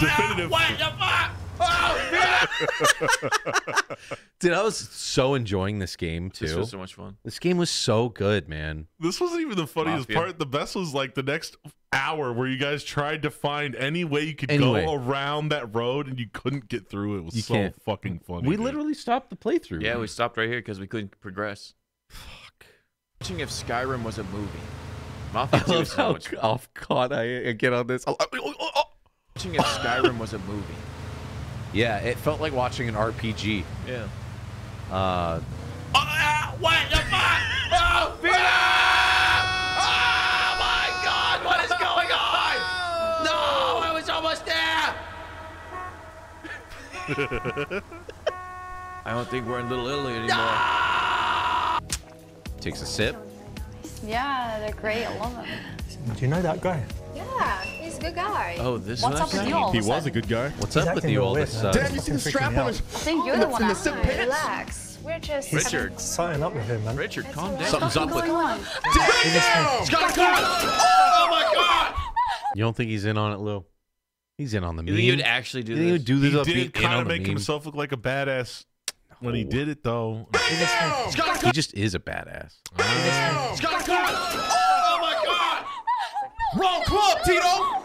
definitive. What the fuck? Oh, Dude, I was so enjoying this game too. This was so much fun. This game was so good, man. This wasn't even the funniest Mafia. part. The best was like the next hour where you guys tried to find any way you could Anyway. go around that road and you couldn't get through. It was You so can't- fucking funny. We dude. literally stopped the playthrough. Yeah, we stopped right here because we couldn't progress. Fuck. Watching if Skyrim was a movie. Mafia I 2 love is so how much fun. off caught I I get on this. Watching if Skyrim was a movie. Yeah, it felt like watching an RPG. Yeah. Uh, What the fuck? Oh, Peter! Oh my God! What is going on? No, I was almost there. I don't think we're in Little Italy anymore. takes a sip. Yeah, they're great. I love them. Do you know that guy? Yeah, he's a good guy. Oh, this What's up with you all of He a was a sudden? good guy. What's He's up with acting you real all weird this? now. Uh, Damn, you see the strap me on his- I think you're the one it's in the outside. Relax. We're just Richard. signing up with him, man. Richard, calm down. Something's up with. going on. Scott, Oh my God! You don't think he's in on it, Lou? He's in on the You meme. think he would actually do You think he this? would do He this? up did in- in kind of the make himself look like a badass when he did it, though. He just is a badass. Scott, Oh my God! Wrong club, Tito.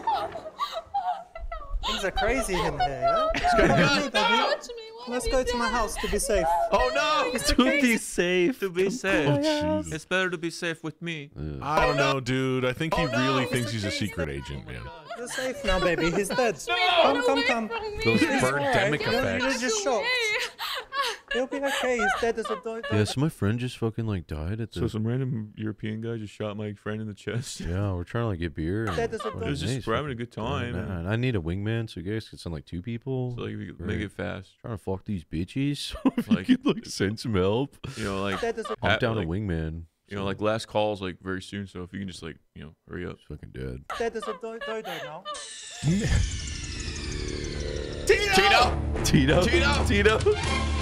Things are crazy in here, yeah? Scott, Baby, Let's go to my house to be safe. Oh no! To be safe. To be safe. Oh, It's better to be safe with me. I don't know, dude. I think he really thinks he's a secret agent, man. You're safe now, baby. He's dead. No! come, come, come. Those He's birdemic alright. You're- You're effects. just shocked. He'll be okay. He's dead as a dog. Yes, my friend just fucking like died at the. So some random European guy just shot my friend in the chest. yeah, we're trying to like get beer. and Dead as a dog. It was just nice, we're having a good time. Yeah, and- and I need a wingman, so you guys could send like two people. So like we could make it fast. Trying to fuck these bitches. if Like- you could like send some help. You know, like Dead as a I'm at- down like, a wingman. You know, like last calls like very soon. So if you can just like you know hurry up. fucking dead. Dead as a do- dodo now. Tito. Tito. Tito. Tito. Tito.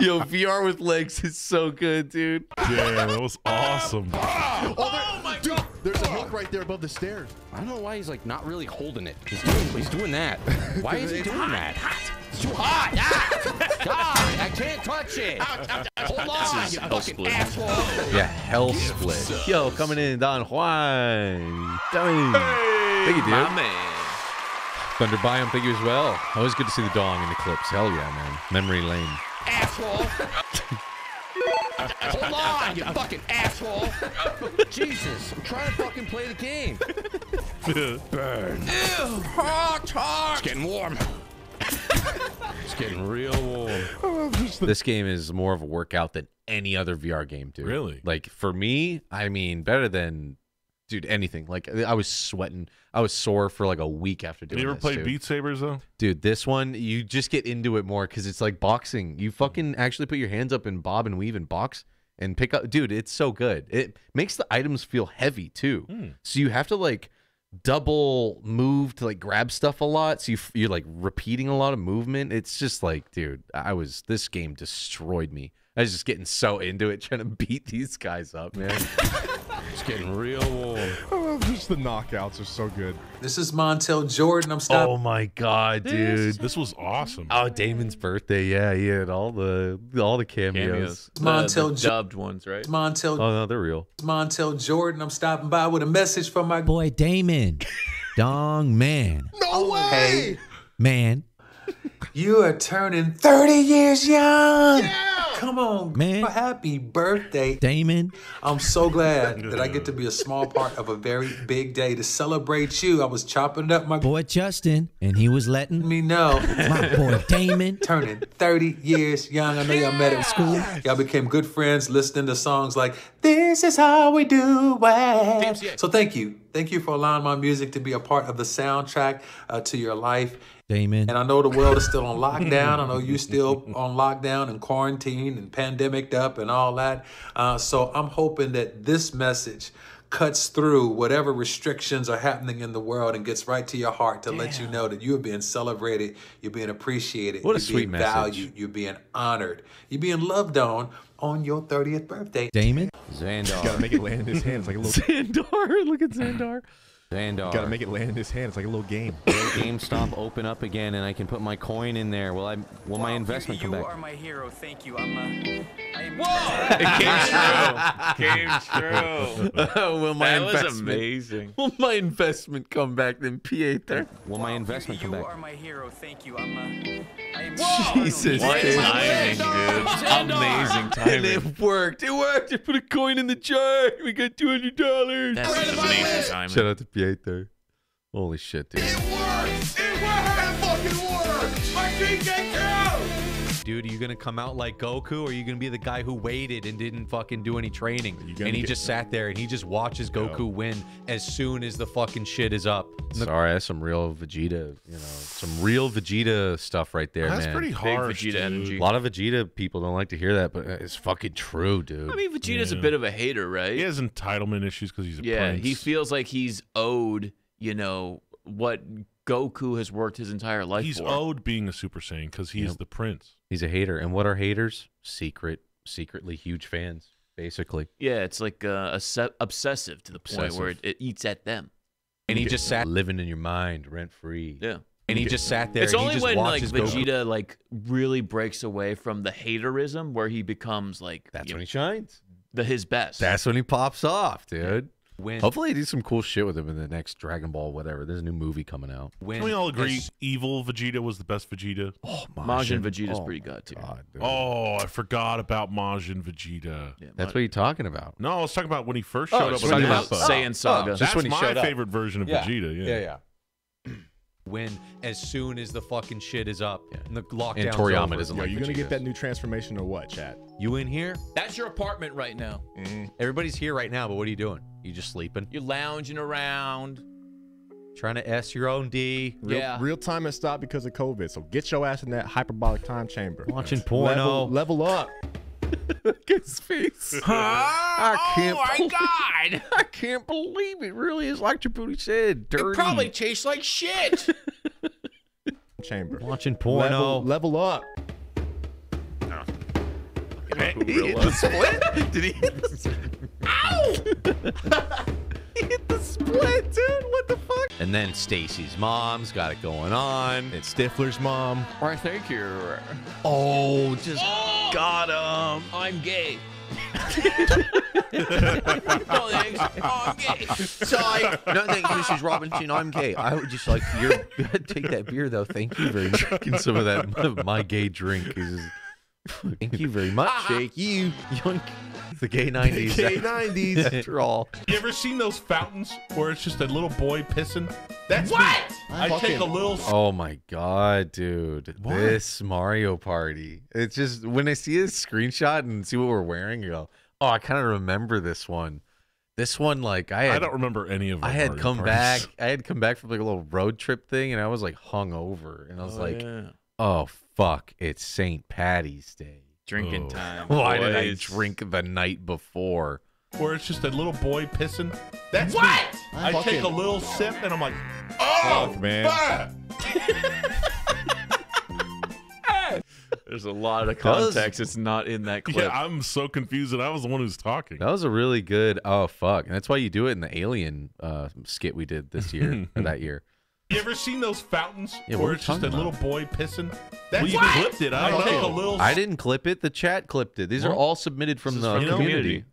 Yo, VR with legs is so good, dude. Yeah, that was awesome. Oh, my God. There's a hook right there above the stairs. I don't know why he's like not really holding it. He's doing, he's doing that. Why is he doing that? It's too hot. Ah! God, I can't touch it. Hold on, you fucking asshole. Yeah, hell split. Yo, coming in, Don Juan. Dummy. Thank you, dude. My man. Thunder Biome, thank you as well. Always good to see the dong in the clips. Hell yeah, man. Memory lane. Asshole. Hold on, you fucking asshole. Jesus, I'm trying to fucking play the game. Burn. Ew, hot, hot. It's getting warm. It's getting real warm. This game is more of a workout than any other VR game, dude. Really? Like for me, I mean, better than dude anything. Like I was sweating. I was sore for like a week after Have doing you ever this, played dude. Beat Sabers though? Dude, this one you just get into it more because it's like boxing. You fucking actually put your hands up and bob and weave and box and pick up. Dude, it's so good. It makes the items feel heavy too. Hmm. So you have to like double move to like grab stuff a lot. So you f- you're like repeating a lot of movement. It's just like, dude, I was this game destroyed me. I was just getting so into it, trying to beat these guys up, man. It's getting real warm. Oh, just the knockouts are so good. This is Montel Jordan. I'm stopping. oh my god, dude. This was awesome. Oh, Damon's birthday. Yeah, he had all the all the cameos. Cameos. The, Montel the Jo- dubbed ones, right? Montel, Oh no, they're real. Montel Jordan. I'm stopping by with a message from my Boy, Damon. Dong man. No way. Hey, Man. you are turning 30 years young. Come on, Man. Happy birthday. Damon. I'm so glad that I get to be a small part of a very big day to celebrate you. I was chopping up my Boy Justin. And he was letting me know. my boy Damon. Turning 30 years young. I know y'all met at school. Y'all became good friends listening to songs like This Is How We Do It. So thank you. Thank you for allowing my music to be a part of the soundtrack uh, to your life. Damon. And I know the world is still on lockdown. I know you're still on lockdown and quarantine and pandemiced up and all that. Uh, so I'm hoping that this message cuts through whatever restrictions are happening in the world and gets right to your heart to let you know that you are being celebrated, you're being appreciated, What a you're sweet being message. valued, you're being honored, you're being loved on on your 30th birthday. Damon? Xandar. Gotta make it land in his hands It's like a little. Xandar. Look at Xandar. Xandar. Gotta make it land in his hand. It's like a little game. Will GameStop open up again and I can put my coin in there? Will I? Will my investment come you back? are my hero. Thank you. I'm. Uh, I am It came true. Came true. will my that was amazing. Will my investment come back then, Pieter? Will my investment come You back? are my hero. Thank you. I'm. I am. Jesus, What dude. timing, dude. Amazing And timing. it worked. It worked. I put a coin in the jar. We got two hundred dollars. That's just amazing timing. Shout out to Pieter. Holy shit, dude. Dude, are you gonna come out like Goku, or are you gonna be the guy who waited and didn't fucking do any training? And he just sat there and he just watches Goku win as soon as the fucking shit is up. Sorry, that's some real Vegeta, you know, some real Vegeta stuff right there, oh, That's man. pretty hard. Vegeta dude. energy. A lot of Vegeta people don't like to hear that, but it's fucking true, dude. I mean, Vegeta's a bit of a hater, right? He has entitlement issues because he's a yeah, prince. he feels like he's owed, you know, what Goku has worked his entire life He's for. owed being a Super Saiyan because he is Yep. the prince. He's a hater, and what are haters? Secret, secretly huge fans, basically. yeah, it's like uh, obse- obsessive to the point where it, Obsessive. it eats at them. And he just sat living in your mind, rent free. Yeah. And he just sat there. It's and only he just when like watches Goku. Vegeta like really breaks away from the haterism where he becomes like That's you when know, he shines. the his best. That's when he pops off, dude. When- Hopefully, they do some cool shit with him in the next Dragon Ball, whatever. There's a new movie coming out. Can we all agree evil Vegeta was the best Vegeta? Oh, Majin Vegeta's oh pretty my good too. God. Oh, I forgot about Majin Vegeta. That's what you're talking about. No, I was talking about when he first Oh, showed up. just with talking Nappa. about Saiyan oh, Saga. That's Just when he my showed up. favorite version of Yeah. Vegeta. Yeah, Yeah, yeah. When as soon as the fucking shit is up, and the lockdown. And Toriyama doesn't Yo, you gonna get that new transformation or what, Chad? You in here? That's your apartment right now. Mm-hmm. Everybody's here right now, but what are you doing? You just sleeping? You're lounging around. Trying to S your own D? Real, Yeah. Real time has stopped because of COVID. So get your ass in that hyperbolic time chamber. Watching porno. Level, level up. His face. I can't. Oh my God! I can't believe it. Really is like Jaboody said. Dirty. It probably tastes like shit. Chamber. Watching porno. Level, level up. Oh. He hit the split? Did he hit the split? Ow! he hit the split, dude. What the fuck? And then Stacy's mom's got it going on. It's Stifler's mom. Why, thank you. Oh, just got him. I'm gay. no thanks. Oh, I'm gay. Sorry. No, thank you, Mrs. Robinson. I'm gay. I would just like your take that beer though. Thank you very much. Drinking some of that my gay drink is. Thank you very much. Thank you. Yoink. The gay nineties. The Gay 90s. After all. You ever seen those fountains where it's just a little boy pissing? That's What? me. I Fucking- take a little. Oh my god, dude! What? This Mario Party. It's just when I see this screenshot and see what we're wearing, you go, "Oh, I kind of remember this one." This one, like I had, I don't remember any of. I had Mario come parties. back. I had come back from like a little road trip thing, and I was like hung over, and I was Oh, like, yeah. "Oh fuck, it's St. Patty's Day." Drinking Oh. time. Why did I drink the night before? Where it's just a little boy pissing. That's What? me. I Fucking- take a little sip and I'm like, oh Fuck, man. There's a lot of That was- context. It's not in that clip. Yeah, I'm so confused that I was the one who's talking. That was a really good. Oh fuck, and that's why you do it in the Alien uh, skit we did this year or that year. You ever seen those fountains Yeah, what where are it's just a talking little boy pissing? That's Well, you what? clipped it. I I don't take know. a little. I didn't clip it. The chat clipped it. These are all submitted from This the from community. community.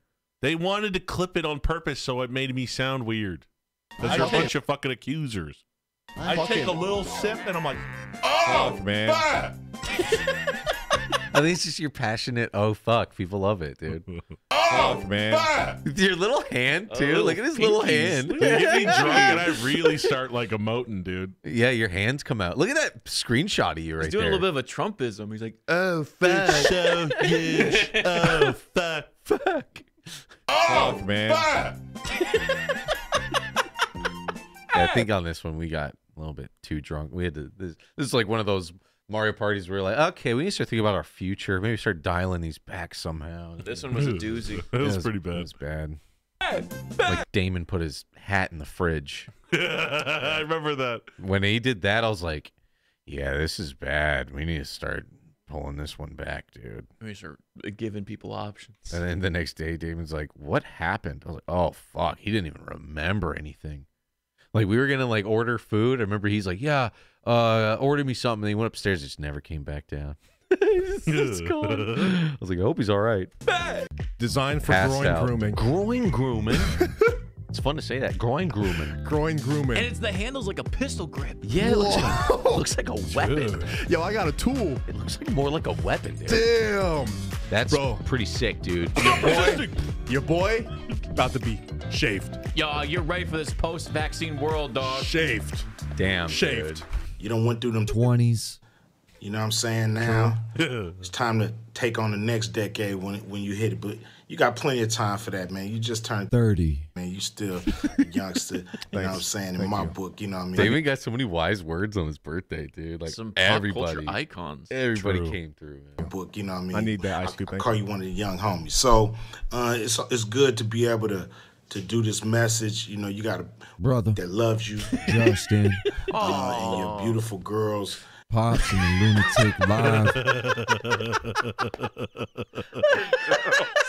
They wanted to clip it on purpose so it made me sound weird. Because I they're a bunch of fucking accusers. I Fucking- take a little sip and I'm like, oh Fuck, man. fuck. I think it's just your passionate. Oh fuck, people love it, dude. Fuck, oh, oh, man. fuck. Your little hand oh, too. Oh, Look at his little hand. You get me drunk and I really start like emoting, dude. yeah, your hands come out. Look at that screenshot of you right He's doing there. a little bit of a Trumpism. He's like, Oh fuck. So huge. Oh fuck. fuck. Oh Fuck, man. fuck. Yeah, I think on this one we got a little bit too drunk. We had to. This, this is like one of those Mario parties where we're like, okay, we need to start thinking about our future. Maybe start dialing these back somehow. this one was a doozy. That was Yeah, pretty bad. It was bad. Like Damon put his hat in the fridge. I remember that. When he did that, I was like, "Yeah, this is bad. We need to start pulling this one back, dude." We start giving people options. And then the next day, Damon's like, "What happened?" I was like, "Oh fuck, he didn't even remember anything." Like we were gonna like order food. I remember he's like, "Yeah, uh, order me something." And he went upstairs, and just never came back down. It's gone. I was like, I hope he's all right. Designed for Passed groin out. grooming. Groin grooming. it's fun to say that. Groin grooming. Groin grooming. And it's the handle's like a pistol grip. Yeah, it looks like, looks like a weapon. Yo, I got a tool. It looks like more like a weapon, dude. Damn. That's Bro. pretty sick, dude. Your boy, your boy, about to be shaved. Yo, you're ready for this post-vaccine world, dog. Shaved. Damn. Shaved. You don't went through them 20s. You know what I'm saying? Now it's time to take on the next decade when when you hit it. But you got plenty of time for that, man. You just turned 30. man. You still a youngster. you know what I'm saying? In my book, you know what I mean? Damon got so many wise words on his birthday, dude. Like Some pop everybody, culture icons. everybody True. came through. Man. book, you know what I mean? I need that ice I, cube, I thank call you. you one of the young homies. So uh, it's it's good to be able to to do this message. You know, you got a Brother. that loves you, Justin. uh, and your beautiful girls. Pops and the Lunatic Live.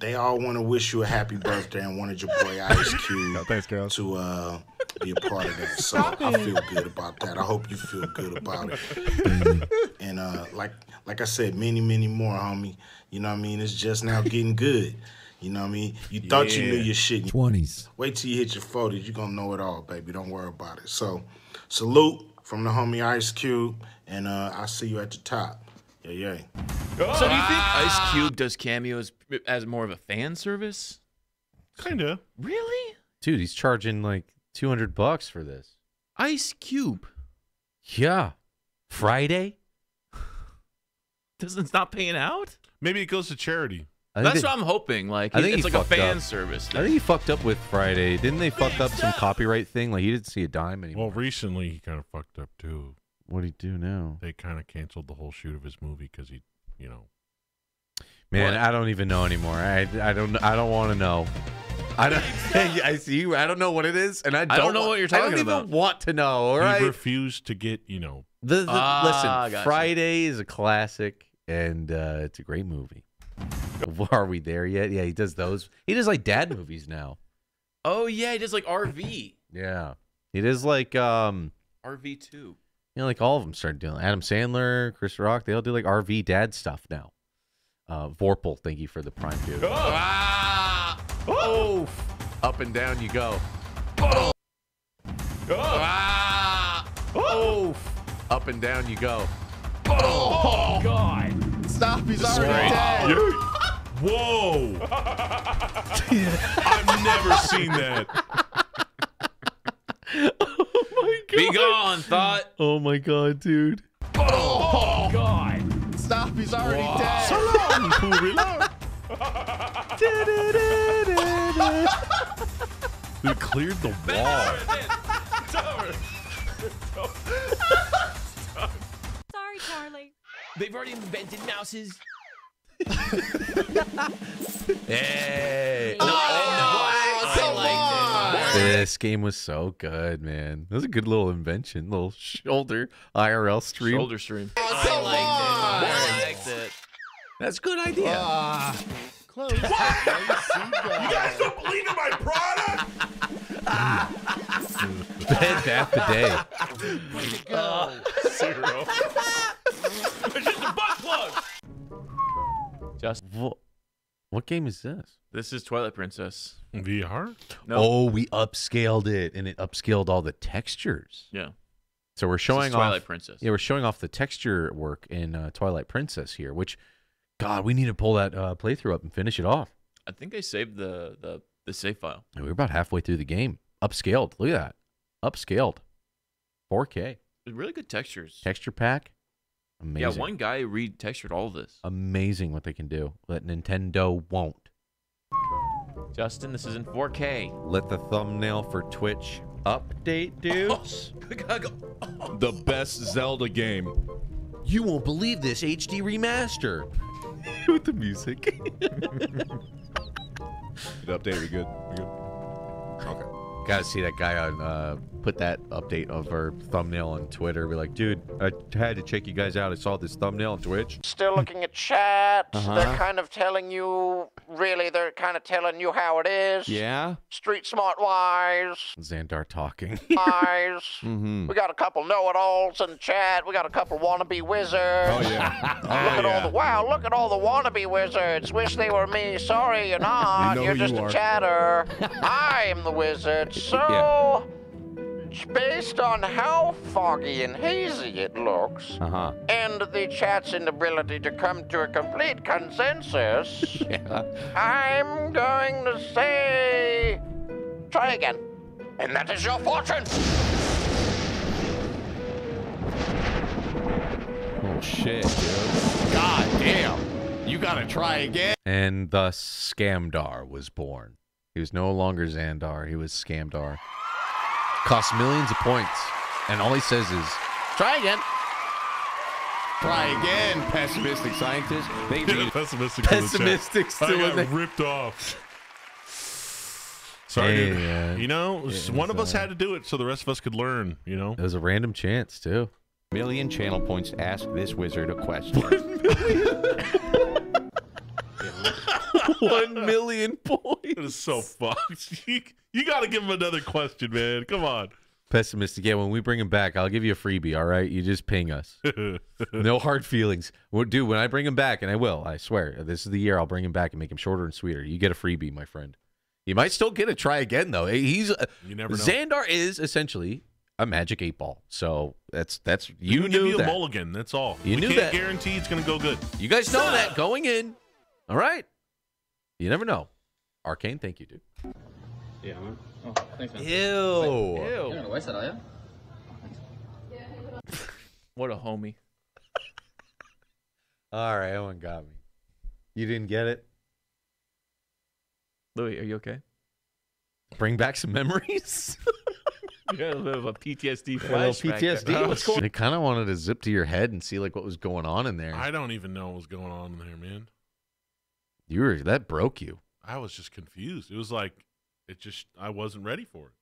They all want to wish you a happy birthday and wanted your boy Ice Cube thanks, girls. to uh, be a part of that. So I feel good about that. I hope you feel good about it. and uh, like like I said, many many more, homie. You know what I mean? It's just now getting good. You know what I mean? You thought you knew your shit. 20s. Wait till you hit your 40s. You're going to know it all, baby. Don't worry about it. So, salute from the homie Ice Cube, and uh, I'll see you at the top. Yeah, yeah. So do you think ah. Ice Cube does cameos as more of a fan service? Kinda. Really? Dude, he's charging like two hundred bucks for this. Ice Cube Yeah, Friday. doesn't stop paying out? Maybe it goes to charity. That's they- what I'm hoping. Like I think it's like a fan up. service. I think he fucked up with Friday. Didn't they fuck up some copyright thing? Like he didn't see a dime anymore. Well, recently he kind of fucked up too. What do he do now? They kind of canceled the whole shoot of his movie because he, you know, Man, What? I don't even know anymore. I, I don't I don't want to know. I don't. I see. you. I don't know what it is, and I don't, I don't know what you're talking about. I don't talking even about. want to know. All he right. refused to get, you know, The, the, Ah, listen, gotcha. Friday is a classic, and uh, it's a great movie. Are we there yet? Yeah, he does those. He does like dad movies now. Oh yeah, he does like RV. Yeah, he does like um, RV two. You know, like all of them started doing. Adam Sandler, Chris Rock, they all do like RV dad stuff now. Uh, Vorpal, thank you for the prime dude. Ah! Oh, up and down you go. Ah! Oh, up and down you go. Oh God! Stop, he's This is already great. dead. Whoa! I've never seen that. Be gone, thought. Oh my god, dude. Oh God! Stop, he's already So dead. long, Purila. We cleared the wall. Sorry, Charlie. They've already invented mouses. Hey. Oh, I This game was so good, man. That was a good little invention, little shoulder IRL stream. Shoulder stream. I liked it. I liked it. That's a good idea. Ah, close. You guys don't believe in my product? Bed Bath Bidet. Zero. It's just a butt plug. Just What, what game is this? this is Twilight Princess. VR? No. Oh, we upscaled it, and it upscaled all the textures. Yeah. So we're This is showing Twilight off. Princess. Yeah, we're showing off the texture work in uh, Twilight Princess here. Which, God, we need to pull that uh, playthrough up and finish it off. I think I saved the the the save file. And we're about halfway through the game. Upscaled. Look at that. Upscaled. 4K. Really good textures. Texture pack. Amazing. Yeah, one guy retextured all of this. Amazing what they can do. That Nintendo won't. Justin, this is in 4K. Let the thumbnail for Twitch update, dudes. The best Zelda game. You won't believe this HD remaster. with the music. Good update. We good? We good? Okay. Gotta see that guy on uh, put that update of our thumbnail on Twitter. Be like, dude, I had to check you guys out. I saw this thumbnail on Twitch. Still looking at chat. Uh-huh. They're kind of telling you, really, they're kind of telling you how it is. Yeah. Street smart wise. Xandar talking. Wise. mm-hmm. We got a couple know-it-alls in chat. We got a couple wannabe wizards. Oh, yeah. look at all the wow! Look at all the wannabe wizards. Wish they were me. Sorry, you're not. know are just you a chatter. I am the wizard. So, based on how foggy and hazy it looks, Uh huh. and the chat's inability to come to a complete consensus, I'm going to say, try again. And that is your fortune. Oh shit, dude. God damn. You gotta try again. And thus Scamdar was born. He was no longer Xandar. He was Scamdar. Cost millions of points. And all he says is, Try again. Try again, pessimistic scientist. They Yeah, pessimistic. to the. Pessimistic still I in got there. ripped off. Sorry, Hey, dude. man. You know, It one of us uh, had to do it so the rest of us could learn. You know. it was a random chance, too. Million channel points to ask this wizard a question. One million points. It is so fucked. You, got to give him another question, man. Come on. Pessimistic. Yeah, when we bring him back, I'll give you a freebie, all right? You just ping us. no hard feelings. Well, dude, when I bring him back, and I will, I swear, this is the year I'll bring him back and make him shorter and sweeter. You get a freebie, my friend. You might still get a try again, though. He's You never know. Xandar is essentially a magic eight ball. So that's that's You you knew give you that. a mulligan. That's all. You we knew can't that. guarantee it's going to go good. You guys know that going in. All right. You never know. Arcane, thank you, dude. Yeah, man. Oh, thanks, man. Ew. You're gonna waste it, are you? What a homie. All right, that one got me. You didn't get it? Louis, are you okay? Bring back some memories. You got a little bit of a PTSD A little flashback. PTSD. there. What's going? They kind of wanted to zip to your head and see like what was going on in there. I don't even know what was going on in there, man. You were that broke you. I was just confused. It was like it just I wasn't ready for it.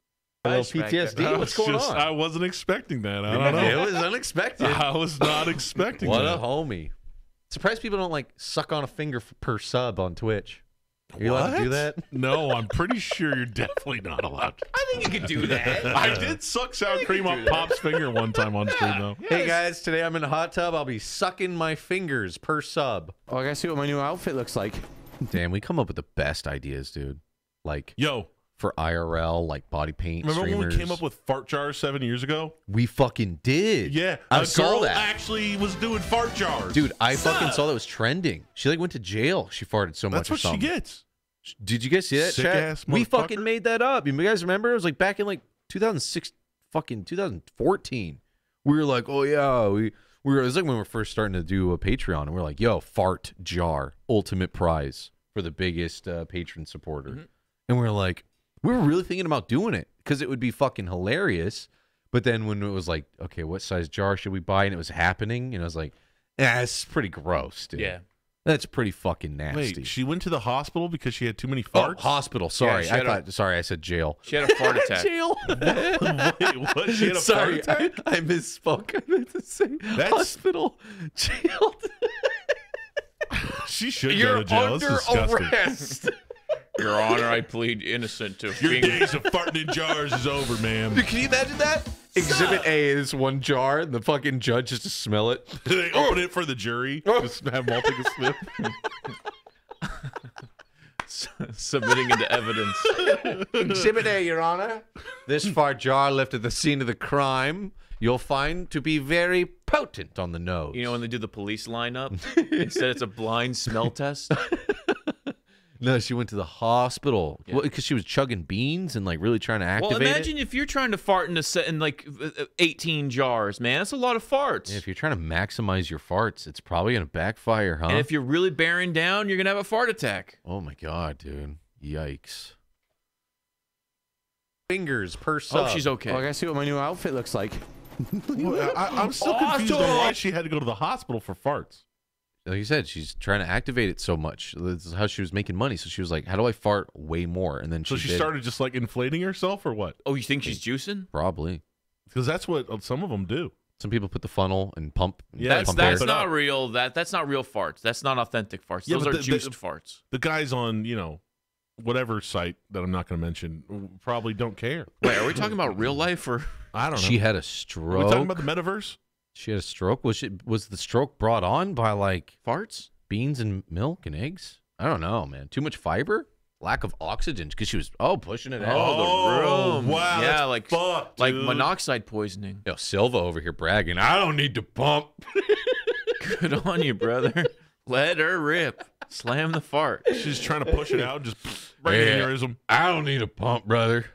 A little PTSD. I What's was going just- on? I wasn't expecting that. I don't know. It was unexpected. I was not expecting what that. a homie. Surprised people don't like suck on a finger per sub on Twitch. Are you allowed to do that? No, I'm pretty sure you're definitely not allowed. to. I think you could do that. I did suck sour cream on Pop's finger one time on stream though. Hey guys, today I'm in a hot tub. I'll be sucking my fingers per sub. Oh, I gotta see what my new outfit looks like. Damn, we come up with the best ideas, dude. Like Yo, for IRL, like body paint. remember when we came up with fart jars seven years ago? We fucking did. Yeah, I a saw girl that. actually was doing fart jars. Dude, I fucking saw that was trending. She like went to jail. She farted so much. That's or what she gets. Did you guys see that? Sick chat? ass we fucking made that up. You guys remember? It was like back in like 2006, fucking 2014. We were like, oh yeah, we we were. It was like when we were first starting to do a Patreon, and we are like, yo, fart jar, ultimate prize for the biggest uh, patron supporter, Mm-hmm. and we are like, we were really thinking about doing it because it would be fucking hilarious. But then when it was like, okay, what size jar should we buy, and it was happening, and I was like, yeah, it's pretty gross, dude. Yeah. That's pretty fucking nasty. Wait, she went to the hospital because she had too many Oh, farts. hospital. Sorry, she I had a- thought. sorry, I said jail. She had a fart attack. jail. Wait, what? She had a sorry, fart attack? I, I misspoke. I meant to say That's- hospital. Jail. She should You're go to jail. That's under disgusting. arrest. Your Honor, I plead innocent to Your being days of farting in jars is over, ma'am. Dude, can you imagine that? Exhibit A is one jar, and the fucking judge just to smell it. they open it for the jury. Just have them take a sniff. submitting into evidence. Exhibit A, Your Honor. This fart jar left at the scene of the crime. You'll find to be very potent on the nose. You know when they do the police lineup? Instead, it's a blind smell test. no, she went to the hospital because she was chugging beans and like really trying to activate Well, it. imagine if you're trying to fart in a set in like uh, uh, 18 jars, man. That's a lot of farts. Yeah, if you're trying to maximize your farts, it's probably gonna backfire, huh? And if you're really bearing down, you're gonna have a fart attack. oh my god, dude! Yikes! Fingers per sub. Oh, she's okay. Oh, I gotta see what my new outfit looks like. Well, I, I'm still confused on why she had to go to the hospital for farts. Like you said, she's trying to activate it so much. This is how she was making money. So she was like, "How do I fart way more?" And then So she, she did. started just like inflating herself, or what? Oh, you think she's juicing? probably. Because that's what uh, some of them do. Some people put the funnel and pump. Yeah, that's pump that's not real. That that's not real farts. That's not authentic farts. Yeah, Those but are the- the- juiced farts. The guys on you know whatever site that I'm not going to mention probably don't care. Wait, are we talking about real life or? I don't know. She had a Are stroke. we talking about the metaverse? She had a stroke. Was she, was the stroke brought on by like farts, beans, and milk and eggs? I don't know, man. Too much fiber, lack of oxygen, because she was oh pushing it out. Oh, the room. wow, Yeah, that's like fucked, like dude. monoxide poisoning. Yo, Silva over here bragging. I don't need to pump. Good on you, brother. Let her rip. Slam the fart. She's trying to push it out, just brain Yeah. aneurysm. I don't need a pump, brother.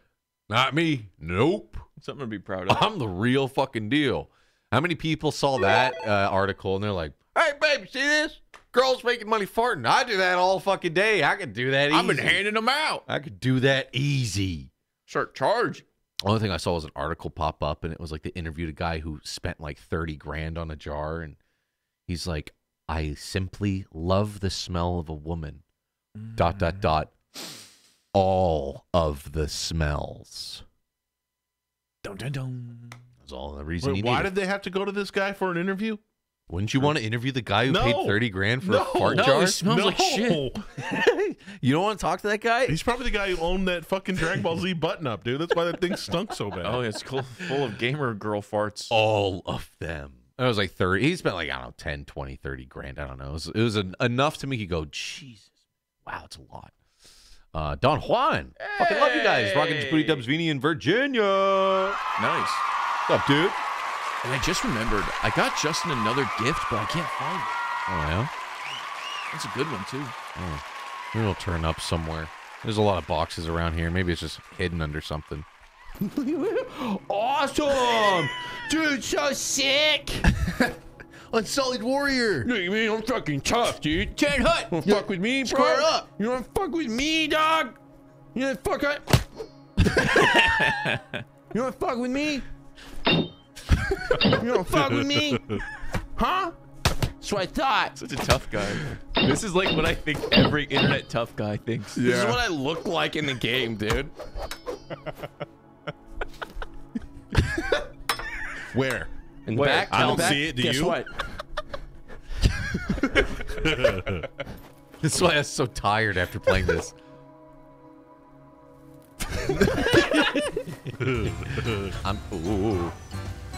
Not me. Nope. Something to be proud of. I'm the real fucking deal. How many people saw that uh, article and they're like, "Hey, babe, see this? Girls making money farting. I do that all fucking day. I could do that easy. I've been handing them out. I could do that easy." Start charge. Only thing I saw was an article pop up, and it was like they interviewed a guy who spent like thirty grand on a jar, and he's like, "I simply love the smell of a woman." Dot dot dot. All of the smells. Dun, dun, dun. That's all the reason Wait, he why needed. did they have to go to this guy for an interview? Wouldn't you want to interview the guy who No. paid thirty grand for No. a fart No, jar? he smells like shit. you don't want to talk to that guy? He's probably the guy who owned that fucking Dragon Ball Z button up, dude. That's why that thing stunk so bad. Oh, it's full of gamer girl farts. All of them. It was like 30. He spent like, I don't know, 10, 20, 30 grand. I don't know. It was, it was en- enough to make you go, Jesus. Wow, it's a lot. Uh, Don Juan. Fucking love you guys. Rocking his booty dubs Vini in Virginia. Nice. What's up, dude? And I just remembered, I got Justin another gift, but I can't find it. Oh, yeah? That's a good one too. Oh. It'll turn up somewhere. There's a lot of boxes around here. Maybe it's just hidden under something. Awesome! Dude, so sick! Unsullied warrior. You mean I'm fucking tough, dude? Ted Hut! You wanna fuck with me, bro? Square up. You wanna fuck with me, dog? You wanna fuck up? you wanna fuck with me? You don't fuck with me? Huh? That's what I thought. Such a tough guy. This is like what I think every internet tough guy thinks. This is what I look like in the game, dude. Where? In the Where? back? I don't back? see it. Do Guess you? what? This is why I was so tired after playing this. I'm ooh.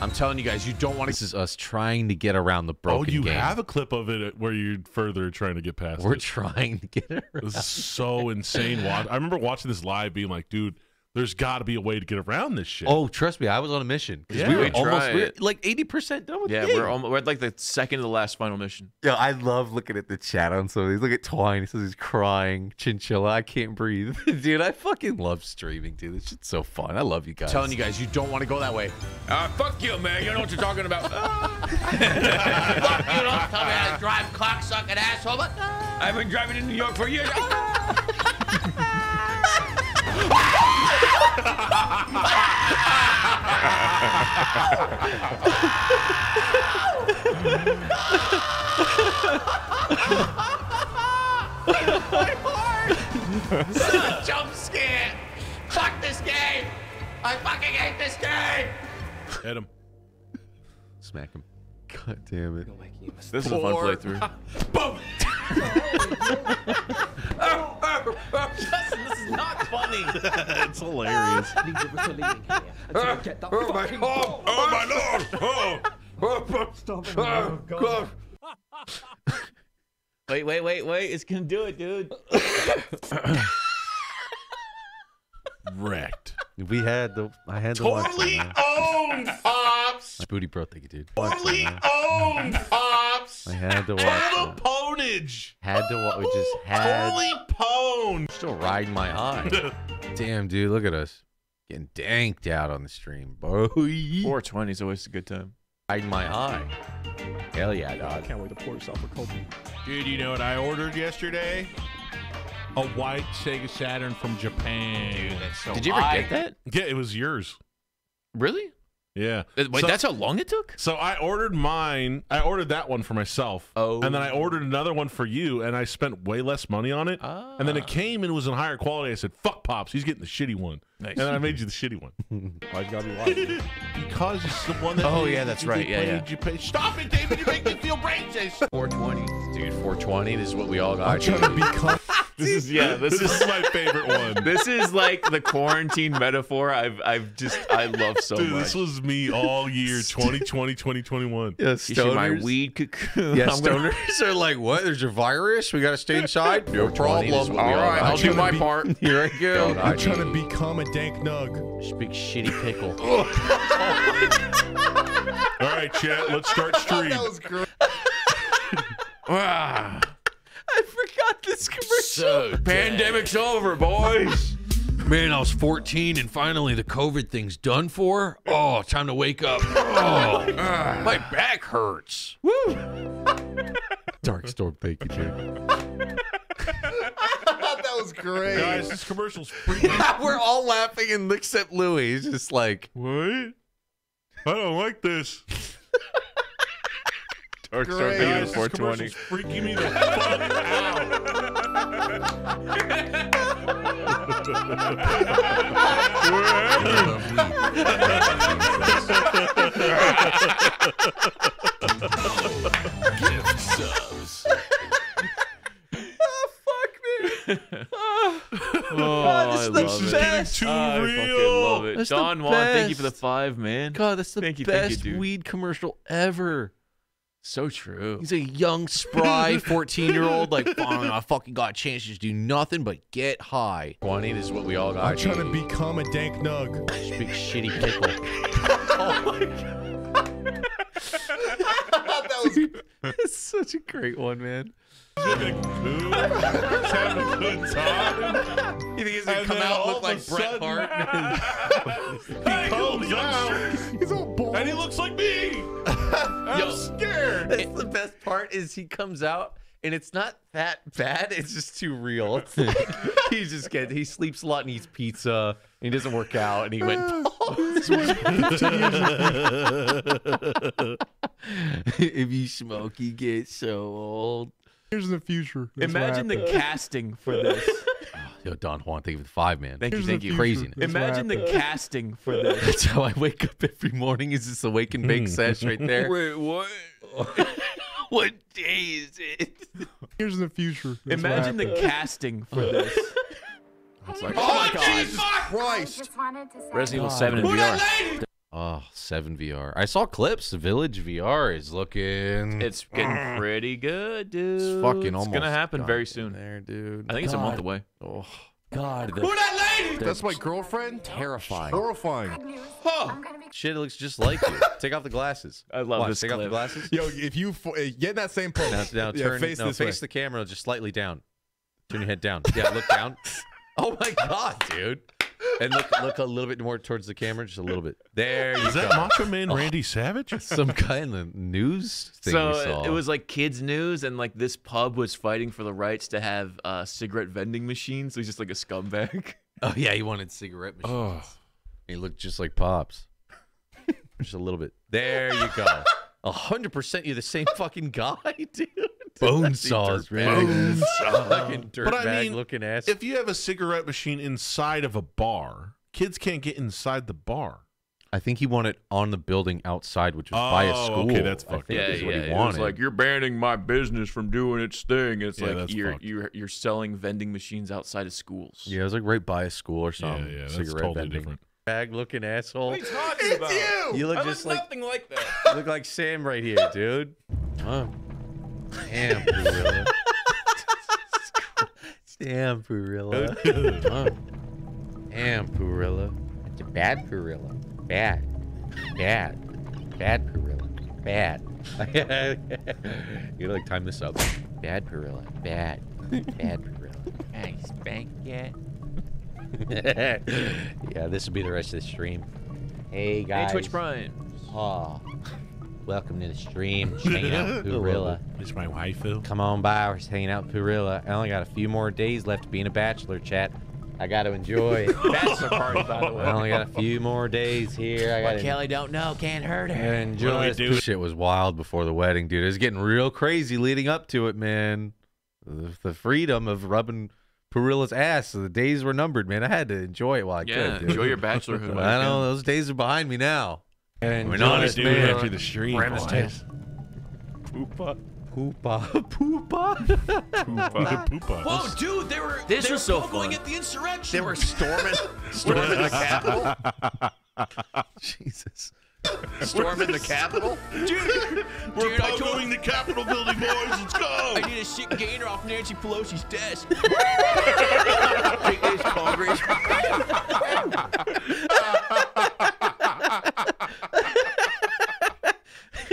I'm telling you guys, you don't want to. This is us trying to get around the oh, broken. Oh, you game. have a clip of it where you're further trying to get past We're it. trying to get it. This is so insane. Watch. I remember watching this live, being like, "Dude, there's got to be a way to get around this shit." Oh, trust me, I was on a mission. 'Cause Yeah. we were We almost we were like eighty percent done with Yeah, the game. we're almost, we're at like the second to the last final mission. Yeah, I love looking at the chat on some of these. Look at Twine. He says he's crying. Chinchilla, I can't breathe. dude, I fucking love streaming, dude. This shit's so fun. I love you guys. telling you guys, you don't want to go that way. Uh, fuck you, man. You don't know what you're talking about. Fuck you, don't tell me how to drive, cocksucking asshole. But, I've been driving in New York for years. jump scare! Fuck this game! I fucking hate this game! Hit him. Smack him. God damn it. This is a fun playthrough. Boom! Justin, this is not funny. it's hilarious. Oh my god! Oh my lord! Oh. Stop it! Oh, God. Wait, wait, wait, wait. It's gonna do it, dude. Wrecked. We had the. I had the watch Totally it, owned, Pops. My booty bro, thank you, dude. Watch it, Totally man. owned, Pops. I had to watch Total it. pwnage. Had to watch. We just had. Totally pwned. Still riding my high. Damn, dude, look at us. Getting danked out on the stream, boy. 420 is always a good time. Riding my high. Hell yeah, dog. Can't wait to pour yourself a cold. Dude, you know what I ordered yesterday? A white Sega Saturn from Japan. Did you ever get that? Yeah, it was yours. Really? Yeah. Uh, Wait, So- that's how long it took? So I ordered mine. I ordered that one for myself. Oh. And then I ordered another one for you, and I spent way less money on it. And then it came and it was in higher quality. I said, "Fuck pops, he's getting the shitty one." Nice. And then I made you the shitty one. Why'd you gotta be lying? because it's the one that. Oh, made- yeah, that's you right. Yeah, made yeah. You pay. Stop it, David! You make me feel racist. 420, dude. 420. This is what we all got. I'm trying to become. This is yeah. This, This is is my favorite one. This is like the quarantine metaphor. I've I've just I love so Dude, much. this was me all year 2020, 2021. Yeah, Issue my stoners. weed cocoon. Yeah, I'm stoners are like, what? There's a virus. We got to stay inside. No problem. what we all right. I'll do my be- part. Here I go. I'm trying to become a dank nug. Just big shitty pickle. All right, chat. Let's start stream. great. Ah, I forgot this commercial. so pandemic's over, boys. Man, I was 14 and finally the COVID thing's done for. Oh, time to wake up. Oh, my back hurts. Woo. Dark Storm, thank you, Jim. that was great. Guys, this commercial's freaking. We're all laughing and except Louis. He's just like, What? I don't like this. Dark Storm, Great. Video Guys, this 420. commercial's freaking me the fuck Gift subs. oh, Oh, this I is the love it. Too I fucking real. love it. That's the Don Juan, thank you for the five, man. God, that's the Thank you, thank you, best weed commercial ever. So true. He's a young, spry 14 year old, like, fine, I fucking got a chance to just do nothing but get high. 20, this is what we all got. I'm trying to become a dank nug. Just big shitty pickle. Oh my God. that was It's such a great one, man. He's looking cool. He's having a good time. You think he's gonna And come out all and look like Bret Hart? he comes out He's all bald. and he looks like me. I'm Yo. scared. That's the best part is he comes out and it's not that bad. It's just too real. he just gets he sleeps a lot and eats pizza. And he doesn't work out and he went. Oh, if you smoke, you get so old. Here's the future. That's Imagine the casting for this. Yo, Don Juan, thank you for the five man. Thank you, thank you. future. Craziness. Imagine the casting for this. That's how I wake up every morning. Is this awake and bake hmm. sesh right there? Wait, what? what day is it? Here's the future. That's Imagine the casting for this. It's like, oh, oh my God. Jesus Christ. Resident Evil 7 in VR. Oh, 7 VR. I saw clips. Village VR is looking. It's getting pretty good, dude. It's fucking It's gonna happen done very soon. there, dude. I think it's a month away. Oh, God, Who that lady? That's my girlfriend? terrifying. Horrifying. Huh. Shit, it looks just like you. Take off the glasses. I love Watch, this Take off the glasses. Yo, if you fo- uh, get in that same pose. Now, now yeah, turn. face no, this face way. the camera just slightly down. Turn your head down. Yeah, look down. Oh my god, dude. And look, look a little bit more towards the camera, just a little bit. There you Is go. that Macho Man Randy Savage? Some guy in the news thing So we saw. it was like kids news, and like this pub was fighting for the rights to have uh, cigarette vending machines. So he's just like a scumbag. Oh yeah, he wanted cigarette machines. Oh. He looked just like Pops. just a little bit. There you go. A hundred percent, you're the same fucking guy, dude. Bone saws, man. Bone saws. Fucking But I mean, looking ass. If you have a cigarette machine inside of a bar, kids can't get inside the bar. I think he wanted it on the building outside, which was by a Oh, school. okay, that's fucked think up. is what yeah. he It was wanted. like you're banning my business from doing its thing. It's Yeah, like you're fucked. you're you're selling vending machines outside of schools. yeah, it was like right by a school or something. yeah, that's cigarette totally vending. different. Bag looking asshole. What are you talking about? you! You look I just look like nothing like that. look like Sam right here, dude. Oh. Damn, Purilla. Damn, Purilla. Damn, Purilla. It's a bad Purilla. Bad. Bad. Bad Purilla. Bad. you gotta like time this up. Bad Purilla. Bad. Bad Purilla. Hey, spank yet? yeah, this will be the rest of the stream. Hey guys. Hey, Twitch Prime. Oh, welcome to the stream. Just hanging out with Purilla. It's my waifu. Come on by. We're just hanging out with Purilla. I only got a few more days left to be in a bachelor chat. I got to enjoy it. That's the party, by the way. I only got a few more days here. I got What Kelly don't know can't hurt her. enjoy this. This Shit was wild before the wedding, dude. It was getting real crazy leading up to it, man. The, the freedom of rubbing Purilla's ass. The days were numbered, man. I had to enjoy it while I Yeah, could. dude. enjoy your bachelorhood while I you know those days are behind me now. And We're not gonna do it after the stream, We're in this boys. Poopa. Poopa. Poopa. Poopa. Poopa. Whoa, dude, they were This they was were so going fun. at the insurrection. They were storming, storming the Capitol. Jesus. Storming the Capitol. Dude, We're dude, told pogoing the Capitol building, boys. Let's go. I need a shit gainer off Nancy Pelosi's desk. Take this, Congress.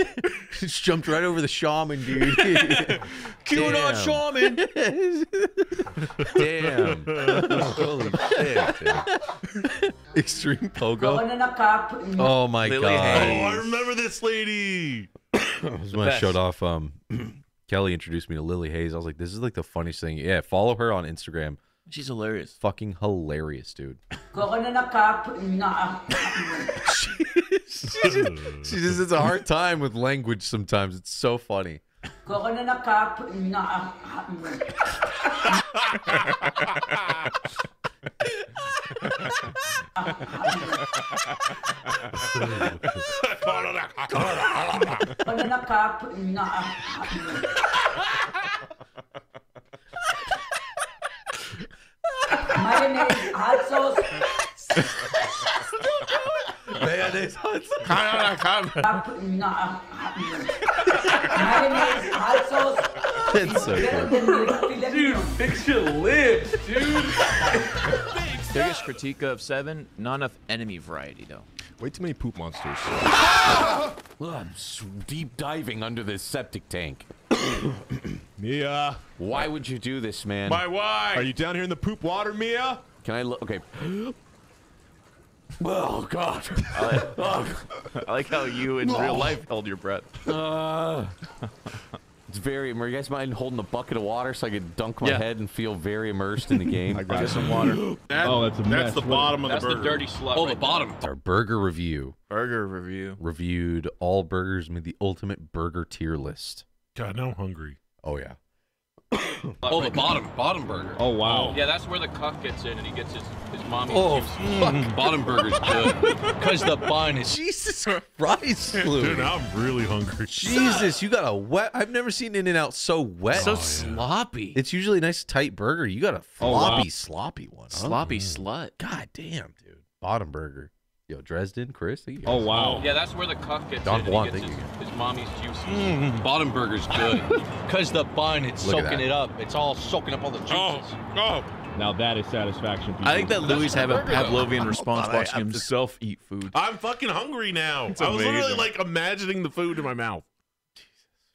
Just jumped right over the shaman, dude. QAnon shaman. Damn. Holy shit. dude. Extreme pogo. Oh my Lily god. Oh, I remember this lady. This is when I showed off. Um, Kelly introduced me to Lily Hayes. I was like, this is like the funniest thing. Yeah, follow her on Instagram. She's hilarious. Fucking hilarious, dude. she, just, she just has a hard time with language sometimes. It's so funny. Mayonnaise, hot sauce. Mayonnaise, hot sauce. Mayonnaise, hot sauce. It's so good. Dude, fix your lips, dude. Biggest critique of Seven, not enough enemy variety, though. Way too many poop monsters. Well, I'm deep diving under this septic tank. Mia. Why would you do this, man? My why? Are you down here in the poop water, Mia? Can I look? Okay. Oh God. I like, I like how you in real life held your breath. Uh, it's very. Are you guys mind holding a bucket of water so I could dunk my Yeah. head and feel very immersed in the game? I got Get some water. That- Oh, that's a mess. That's mess. the What- bottom of That's the the dirty slut. Oh, right the bottom. Our burger review Burger review. reviewed all burgers, made the ultimate burger tier list. God, now I'm hungry. Oh yeah. Oh, the bottom, bottom burger. Oh wow. Oh. Yeah, that's where the cuck gets in and he gets his, his mommy's Oh, juices. fuck. Bottom burger's good because the bun is. Jesus Christ, Dude, I'm really hungry. Jesus, you got a wet. I've never seen In-N-Out so wet. So oh, sloppy. It's usually a nice tight burger. You got a Oh, wow. floppy, sloppy one. huh? Sloppy mm. slut. God damn, dude. Bottom burger. Yo, Dresden, Chris. Thank Oh wow. Yeah, that's where the cuck gets Don in Juan, and thank gets you his, his mommy's juices. Mm-hmm. Bottom burger's good because the bun it's Look soaking it up. It's all soaking up all the oh, juices. Oh, oh. Now that is satisfaction. People. I think that Louis have a Pavlovian response watching I'm himself eat food. I'm fucking hungry now. I was literally like imagining the food in my mouth.